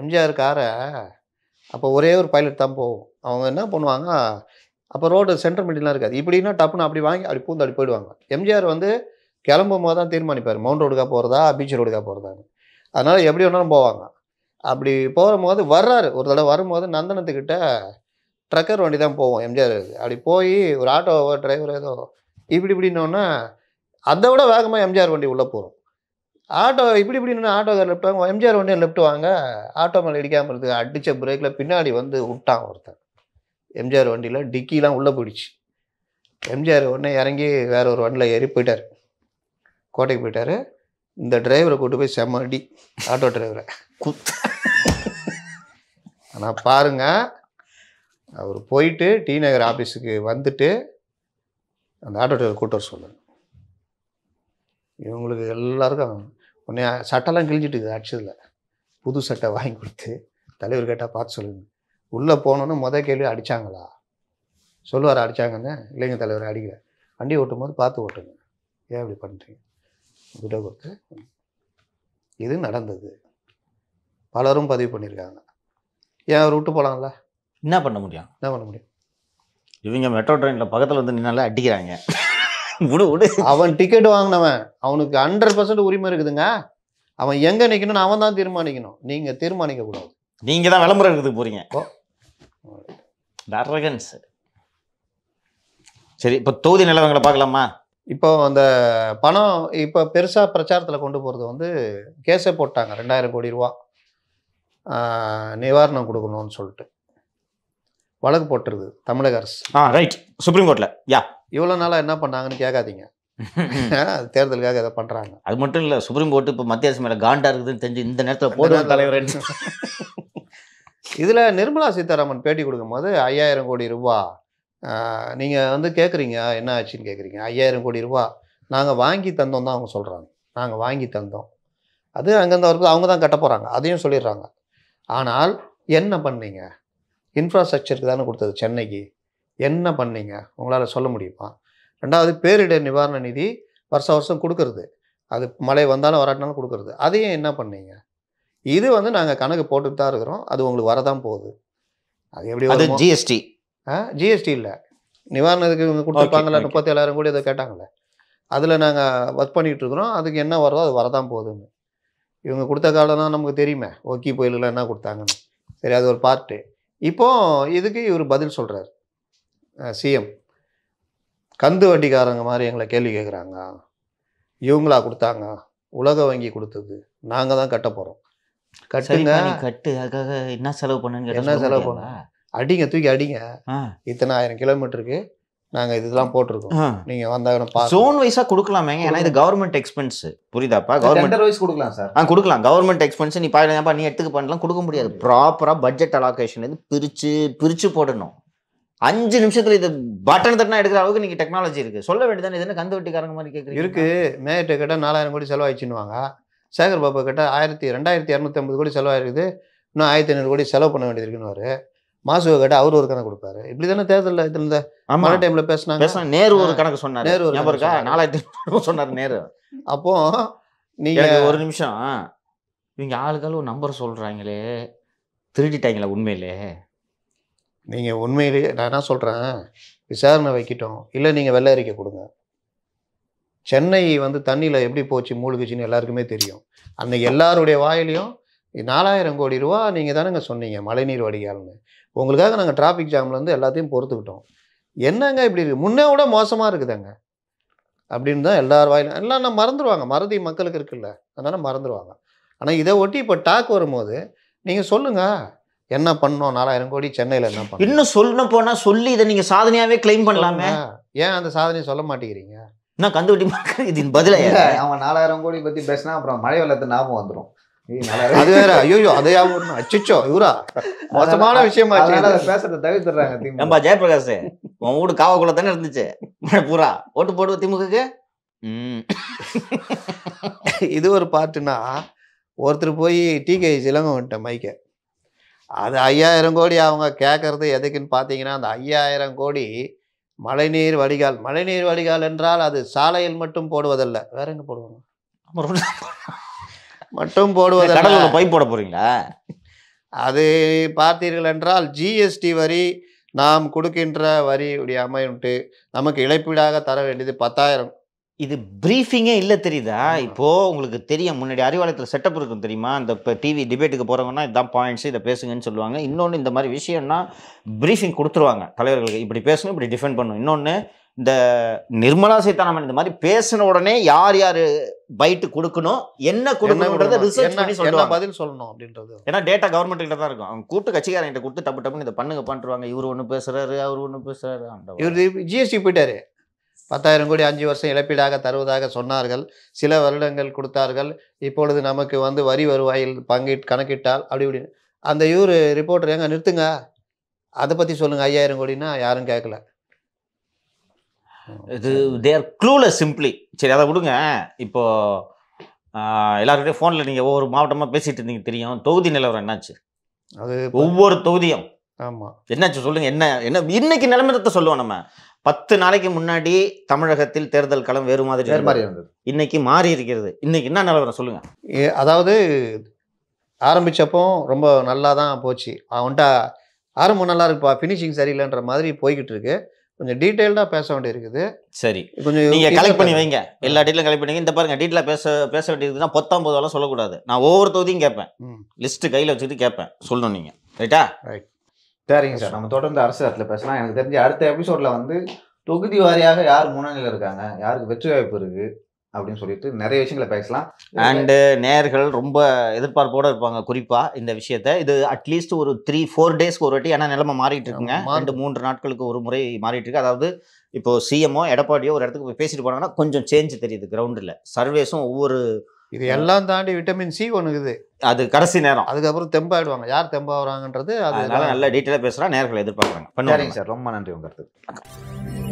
எம்ஜிஆர் காரை அப்போ ஒரே ஒரு பைலட் தான் போகும். அவங்க என்ன பண்ணுவாங்க அப்போ ரோடு சென்ட்ரல் மீட்டிங்லாம் இருக்காது. இப்படின்னா டப்புன்னு அப்படி வாங்கி அப்படி பூந்து அப்படி போயிடுவாங்க. எம்ஜிஆர் வந்து கிளம்பும் போது தான் தீர்மானிப்பார் மவுண்ட் ரோடுக்கா போகிறதா பீச் ரோடுக்கா போகிறதான்னு அதனால் எப்படி வேணாலும் போவாங்க. அப்படி போகும்போது வர்றாரு. ஒரு தடவை வரும்போது நந்தனத்துக்கிட்ட ட்ரக்கர் வண்டி தான் போவோம். எம்ஜிஆர் அப்படி போய் ஒரு ஆட்டோ டிரைவர் ஏதோ இப்படி இப்படின்னோன்னா அதை விட வேகமாக எம்ஜிஆர் வண்டி உள்ளே போகிறோம் ஆட்டோ இப்படி இப்படின்னு ஆட்டோக்கார் லெஃப்ட் வாங்க எம்ஜிஆர் வண்டியை லெஃப்ட் வாங்க ஆட்டோ மேலே இடிக்காமல் இருக்குது அடித்த பிரேக்கில் பின்னாடி வந்து விட்டான் ஒருத்தன். எம்ஜிஆர் வண்டியில் டிக்கிலாம் உள்ளே போயிடுச்சு. எம்ஜிஆர் உடனே இறங்கி வேற ஒரு வண்டியில் ஏறி போயிட்டார். கோட்டைக்கு போயிட்டார். இந்த டிரைவரை கூட்டு போய் செம்ம அடி. ஆட்டோ டிரைவரை குத்து ஆனால் பாருங்க அவர் போயிட்டு டி நகர் ஆஃபீஸுக்கு வந்துட்டு அந்த ஆட்டோ டிரைவர் கூட்ட வர சொல்லுங்க இவங்களுக்கு எல்லாருக்கும் உடனே சட்டெல்லாம் கிழிஞ்சிட்டு இருக்குது அடிச்சதில். புது சட்டை வாங்கி கொடுத்து தலைவர் கேட்டால் பார்த்து சொல்லுங்க. உள்ளே போனோன்னு முத கேள்வி அடிச்சாங்களா? சொல்லுவார் அடிச்சாங்கன்னு. இல்லைங்க தலைவர் அடிக்கல. வண்டி ஓட்டும் போது பார்த்து ஓட்டுங்க. ஏன் இப்படி பண்ணுறீங்க விட கொடுத்து இது நடந்தது. பலரும் பதிவு பண்ணியிருக்காங்க ஏன் அவர் விட்டு போகலாம்ல என்ன பண்ண முடியும்? என்ன பண்ண முடியும்? இவங்க மெட்ரோ ட்ரெயினில் பக்கத்தில் வந்து நின்னால அடிக்கிறாங்க. விடு விடு. அவன் டிக்கெட் வாங்கினவன். அவனுக்கு ஹண்ட்ரட் பர்சன்ட் உரிமை இருக்குதுங்க. அவன் எங்கே நிற்கணும்னு அவன் தான் தீர்மானிக்கணும். நீங்கள் தீர்மானிக்க கூடாது. நீங்க தான் விளம்பரம் எடுக்கிறதுக்கு ஓ. அரகன்ஸ் சரி இப்போ தொகுதி நிலவரங்களை பார்க்கலாமா? இப்போ அந்த பணம் இப்போ பெருசாக பிரச்சாரத்தில் கொண்டு போகிறது வந்து கேஸே போட்டாங்க. ரெண்டாயிரம் கோடி ரூபா நிவாரணம் கொடுக்கணும்னு சொல்லிட்டு. வழக்கு போட்டுருது தமிழக அரசு. ஆ ரைட் சுப்ரீம் கோர்ட்ல யா இவ்வளோ நாளாக என்ன பண்ணாங்கன்னு கேட்காதீங்க. [LAUGHS] தேர்தலுக்காக இதை பண்ணுறாங்க அது மட்டும் இல்ல சுப்ரீம் கோர்ட் இப்போ மத்திய அரசு மேல காண்டா இருக்குதுன்னு தெரிஞ்சு இந்த நேரத்துல போடுவோம் தலைவர். இதில் நிர்மலா சீதாராமன் பேட்டி கொடுக்கும்போது ஐயாயிரம் கோடி ரூபா நீங்கள் வந்து கேட்குறீங்க என்ன ஆச்சுன்னு கேட்குறீங்க ஐயாயிரம் கோடி ரூபா நாங்கள் வாங்கி தந்தோம் தான் அவங்க சொல்கிறாங்க நாங்கள் வாங்கி தந்தோம். அது அங்கேருந்து அவருக்கு அவங்க தான் கட்ட போகிறாங்க அதையும் சொல்லிடுறாங்க. ஆனால் என்ன பண்ணீங்க? இன்ஃப்ராஸ்ட்ரக்சருக்கு தானே கொடுத்தது சென்னைக்கு. என்ன பண்ணீங்க? உங்களால் சொல்ல முடியுமா? ரெண்டாவது பேரிடர் நிவாரண நிதி வருஷம் வருஷம் கொடுக்கறது. அது மழை வந்தாலும் வராட்டினாலும் கொடுக்கறது. அதையும் என்ன பண்ணீங்க? இது வந்து நாங்கள் கணக்கு போட்டுட்டு தான் இருக்கிறோம். அது உங்களுக்கு வரதான் போகுது. அது எப்படி அது? ஜிஎஸ்டி ஜிஎஸ்டி இல்லை. நிவாரணத்துக்கு இவங்க கொடுத்துருப்பாங்களே. முப்பத்தி ஏழாயிரம் கோடி அதை கேட்டாங்களே அதில் நாங்கள் ஒர்க் பண்ணிகிட்டு இருக்கிறோம். அதுக்கு என்ன வருதோ அது வரதான் போகுதுன்னு. இவங்க கொடுத்த காலம்லாம் நமக்கு தெரியுமே. ஓகி புயலுக்குலாம் என்ன கொடுத்தாங்கன்னு. சரி அது ஒரு பார்ட்டு இப்போ இதுக்கு இவர் பதில் சொல்கிறார் சிஎம் கந்து வட்டிக்காரங்க மாதிரி எங்களை கேள்வி கேட்குறாங்க இவங்களா கொடுத்தாங்க. உலக வங்கி கொடுத்தது. நாங்கள் தான் கட்ட போகிறோம் கட்டுங்க. கட்டு. அதுக்காக என்ன செலவு பண்ணுன்னு கேட்டா என்ன செலவு முடியாதா? அடிங்க தூக்கி அடிங்க. இத்தனை ஆயிரம் கிலோமீட்டருக்கு நாங்கள் இதெல்லாம் போட்டிருக்கோம். வந்தாங்கன்னு பார்க்க ஜோன் வைஸா கொடுக்கலாமேங்க. ஏன்னா இது கவர்மெண்ட் எக்ஸ்பென்ஸ் புரியுதாப்பா கவர்மெண்ட் வைஸ் கொடுக்கலாம் சார் ஆ கொடுக்கலாம். கவர்மெண்ட் எக்ஸ்பென்ஸ் நீ பாருப்பா நீ எடுத்துக்க பண்ணலாம் கொடுக்க முடியாது. ப்ராப்பரா பட்ஜெட் அலாகேஷன் இது பிரிச்சு பிரிச்சு போடணும். அஞ்சு நிமிஷத்துல இது பட்டன் தட்டினா எடுக்கிற அளவுக்கு நீங்க டெக்னாலஜி இருக்கு. சொல்ல வேண்டியதானே இது என்ன கந்து வட்டிக்காரங்க மாதிரி கேக்குறீங்க? இருக்கு. மேயர்கிட்ட கேட்டால் நாலாயிரம் கோடி செலவாயிடுச்சுன்னுவாங்க. சேகர் பாபா கிட்ட ஆயிரத்தி ரெண்டாயிரத்தி இரநூத்தி ஐம்பது கோடி செலவாயிருக்குது. இன்னும் ஆயிரத்தி ஐநூறு கோடி செலவு பண்ண வேண்டியது இருக்குன்னு மாசுவை கேட்டால் அவர் ஒரு கணக்கு கொடுப்பாரு. இப்படி தானே தேர்தலில் இதில் இந்த மழை டைம்ல பேசினாங்க. பேச நேரு ஒரு கணக்கு சொன்னாரு. நேரு ஒரு இருக்கா. நாலாயிரத்தி சொன்னாரு நேரு. அப்போ நீங்க எனக்கு ஒரு நிமிஷம். இவங்க ஆளுகள் ஒரு நம்பர் சொல்றாங்களே. திருடிட்டாங்களா உண்மையிலே. நீங்க உண்மையிலேயே நான் என்ன சொல்றேன்? விசாரணை வைக்கட்டும். இல்லை நீங்க வெள்ளை அறிக்கை கொடுங்க. சென்னை வந்து தண்ணியில் எப்படி போச்சு மூழ்குச்சுன்னு எல்லாருக்குமே தெரியும். அன்னைக்கு எல்லாருடைய வாயிலையும் நாலாயிரம் கோடி ரூபா நீங்கள் தானேங்க சொன்னீங்க மழைநீர் வடிகால்னு. உங்களுக்காக நாங்கள் டிராஃபிக் ஜாம்லேருந்து எல்லாத்தையும் பொறுத்துக்கிட்டோம். என்னங்க இப்படி இருக்கு? முன்னே விட மோசமாக இருக்குதாங்க. அப்படின்னு தான் எல்லார் வாயிலும் எல்லாம் நான் மறந்துடுவாங்க மறதி மக்களுக்கு இருக்குல்ல. அதனால் மறந்துடுவாங்க ஆனால் இதை ஒட்டி இப்போ டாக் வரும்போது நீங்கள் சொல்லுங்கள் என்ன பண்ணோம்? நாலாயிரம் கோடி சென்னையில் என்ன பண்ணோம்? இன்னும் சொல்ல போனா சொல்லி இதை நீங்க சாதனையாவே கிளைம் பண்ணலாமே. ஏன் அந்த சாதனையை சொல்ல மாட்டேங்கிறீங்க? என்ன கந்து வட்டி மக்கள் இதுக்கு பதிலா இல்ல, அவன் நாலாயிரம் கோடி பத்தி பேசினா அப்புறம் மழை வெள்ளத்து ஞாபகம் நாலாயிரம் அது வேற ஐயோ அதையா ஒண்ணு. அச்சிச்சோ இவரா? மோசமான விஷயமா அதை பேசுறத தவிர்த்துறாங்க ஏம்பா ஜெயபிரகாஷ்? உன் வீடு காவக்குள்ள தானே இருந்துச்சு. மழை [LAUGHS] பூரா ஓட்டு போடுவ திமுகக்கு. [LAUGHS] இது ஒரு பாட்டுனா ஒருத்தர் போய் டிகே இளங்கவன்ட்ட மைக்க அது ஐயாயிரம் கோடி அவங்க கேட்கறது எதுக்குன்னு பார்த்தீங்கன்னா அந்த ஐயாயிரம் கோடி மழைநீர் வடிகால். மழைநீர் வடிகால் என்றால் அது சாலையில் மட்டும் போடுவதல்ல. வேற எங்க போடுவாங்க? மட்டும் போடுவதல்ல கடலுள்ள பைப் போட போறீங்களா? அது பார்த்தீர்கள் என்றால் ஜிஎஸ்டி வரி நாம் கொடுக்கின்ற வரியுடைய அமௌண்ட்டு நமக்கு இழப்பீடாக தர வேண்டியது பத்தாயிரம். இது பிரீஃபிங்கே இல்ல தெரியுதா? இப்போ உங்களுக்கு தெரியும். முன்னாடி அறிவாலயத்தில் செட்டப் இருக்கும் தெரியுமா? அந்த இப்போ டிவி டிபேட்டுக்கு போறவங்கன்னா இதான் பாயிண்ட்ஸ் இதை பேசுங்கன்னு சொல்லுவாங்க. இன்னொன்று இந்த மாதிரி விஷயம்னா பிரீஃபிங் கொடுத்துருவாங்க. தலைவர்களுக்கு இப்படி பேசணும் இப்படி டிஃபெண்ட் பண்ணணும். இன்னொன்று இந்த நிர்மலா சீதாராமன் இந்த மாதிரி பேசின உடனே யார் யார் பைட்டு கொடுக்கணும் என்ன என்ன கொடுக்கணுன்றத கொடுக்கணும்? ரிசர்ச் என்ன பண்ணி சொல்லுவாங்க பதில் சொல்லணும் அப்படின்றது. ஏன்னா டேட்டா கவர்மெண்ட் கிட்ட தான் இருக்கும். அவங்க கூப்பிட்டு கட்சிக்காரங்கிட்ட கொடுத்து டப்பு டப்புன்னு இதை பண்ணுங்க பண்ணுவாங்க இவர் ஒன்று பேசுறாரு அவர் ஒன்று பேசுறாரு. இவர் ஜிஎஸ்டி போயிட்டாரு. பத்தாயிரம் கோடி அஞ்சு வருஷம் இழப்பீடாக தருவதாக சொன்னார்கள். சில வருடங்கள் கொடுத்தார்கள். இப்பொழுது நமக்கு வந்து வரி வருவாயில் பங்கிட் கணக்கிட்டால் அப்படி இப்படின்னு அந்த இவர் ரிப்போர்ட்டர் எங்க நிறுத்துங்க. அதை பற்றி சொல்லுங்க. ஐயாயிரம் கோடின்னா யாரும் கேட்கல. இது தேர் க்ளூலெஸ் சிம்பிளி சரி அதை விடுங்க. இப்போ எல்லாருக்கிட்டையும் ஃபோனில் நீங்கள் ஒவ்வொரு மாவட்டமாக பேசிட்டு இருந்தீங்க தெரியும். தொகுதி நிலவரம் என்னாச்சு? அது ஒவ்வொரு தொகுதியும். ஆமாம் என்னாச்சு சொல்லுங்க என்ன என்ன இன்னைக்கு நிலைமையத்தை சொல்லுவோம் நம்ம. பத்து நாளைக்கு முன்னாடி தமிழகத்தில் தேர்தல் களம் வேறு மாதிரி வேறு மாதிரி இருந்தது. இன்னைக்கு மாறி இருக்கிறது. இன்னைக்கு என்ன நிலவரம் சொல்லுங்க? ஏ- அதாவது ஆரம்பிச்சப்போ ரொம்ப நல்லா தான் போச்சு. அவன்கிட்ட ஆரம்பம் நல்லா இருக்குப்பா ஃபினிஷிங் சரியில்லைன்ற மாதிரி போய்கிட்டு இருக்கு. கொஞ்சம் டீட்டெயில்டாக பேச வேண்டியிருக்குது. சரி. கொஞ்சம் நீங்க easier கலெக்ட் பண்ணி வைங்க. எல்லா டீட்டெயிலும் கலெக்ட் பண்ணி இந்த பாருங்க டீட்டெயிலாக பேச பேச வேண்டியதுன்னா பத்தாம் போதெல்லாம் சொல்லக்கூடாது. நான் ஒவ்வொரு தொகுதியும் கேட்பேன். ம். லிஸ்ட் கையில் வச்சுட்டு கேட்பேன். சொல்லணும் நீங்க. ரைட்டா சரிங்க சார். நம்ம தொடர்ந்து அரசியலத்தில் பேசலாம். எனக்கு தெரிஞ்ச அடுத்த எபிசோட்ல வந்து தொகுதி வாரியாக யார் முன்னணியில் இருக்காங்க? யாருக்கு வெற்றி வாய்ப்பு இருக்கு? அப்படின்னு சொல்லிட்டு நிறைய விஷயங்களை பேசலாம். அண்டு நேயர்கள் ரொம்ப எதிர்பார்ப்போட இருப்பாங்க. குறிப்பா இந்த விஷயத்த. இது அட்லீஸ்ட் ஒரு த்ரீ ஃபோர் டேஸ்க்கு ஒரு வாட்டி ஏன்னா நிலைமை மாறிட்டு இருக்குங்க. ரெண்டு மூன்று நாட்களுக்கு ஒரு முறை மாறிட்டு இருக்கு. அதாவது இப்போ சிஎம்ஓ எடப்பாடியோ ஒரு இடத்துக்கு போய் பேசிட்டு போனாங்கன்னா கொஞ்சம் சேஞ்ச் தெரியுது கிரவுண்டில் சர்வேஸும் ஒவ்வொரு இது எல்லாம் தாண்டி விட்டமின் சி ஒன்று இருக்குது. அது கடைசி நேரம். அதுக்கப்புறம் தெம்பாயிடுவாங்க. யார் தெம்பாகிறாங்கன்றது அது அதனால நல்ல டீட்டெயிலாக பேசுகிறா நேர்களை எதிர்பார்க்குறாங்க. சரிங்க சார். ரொம்ப நன்றி உங்க கருத்து.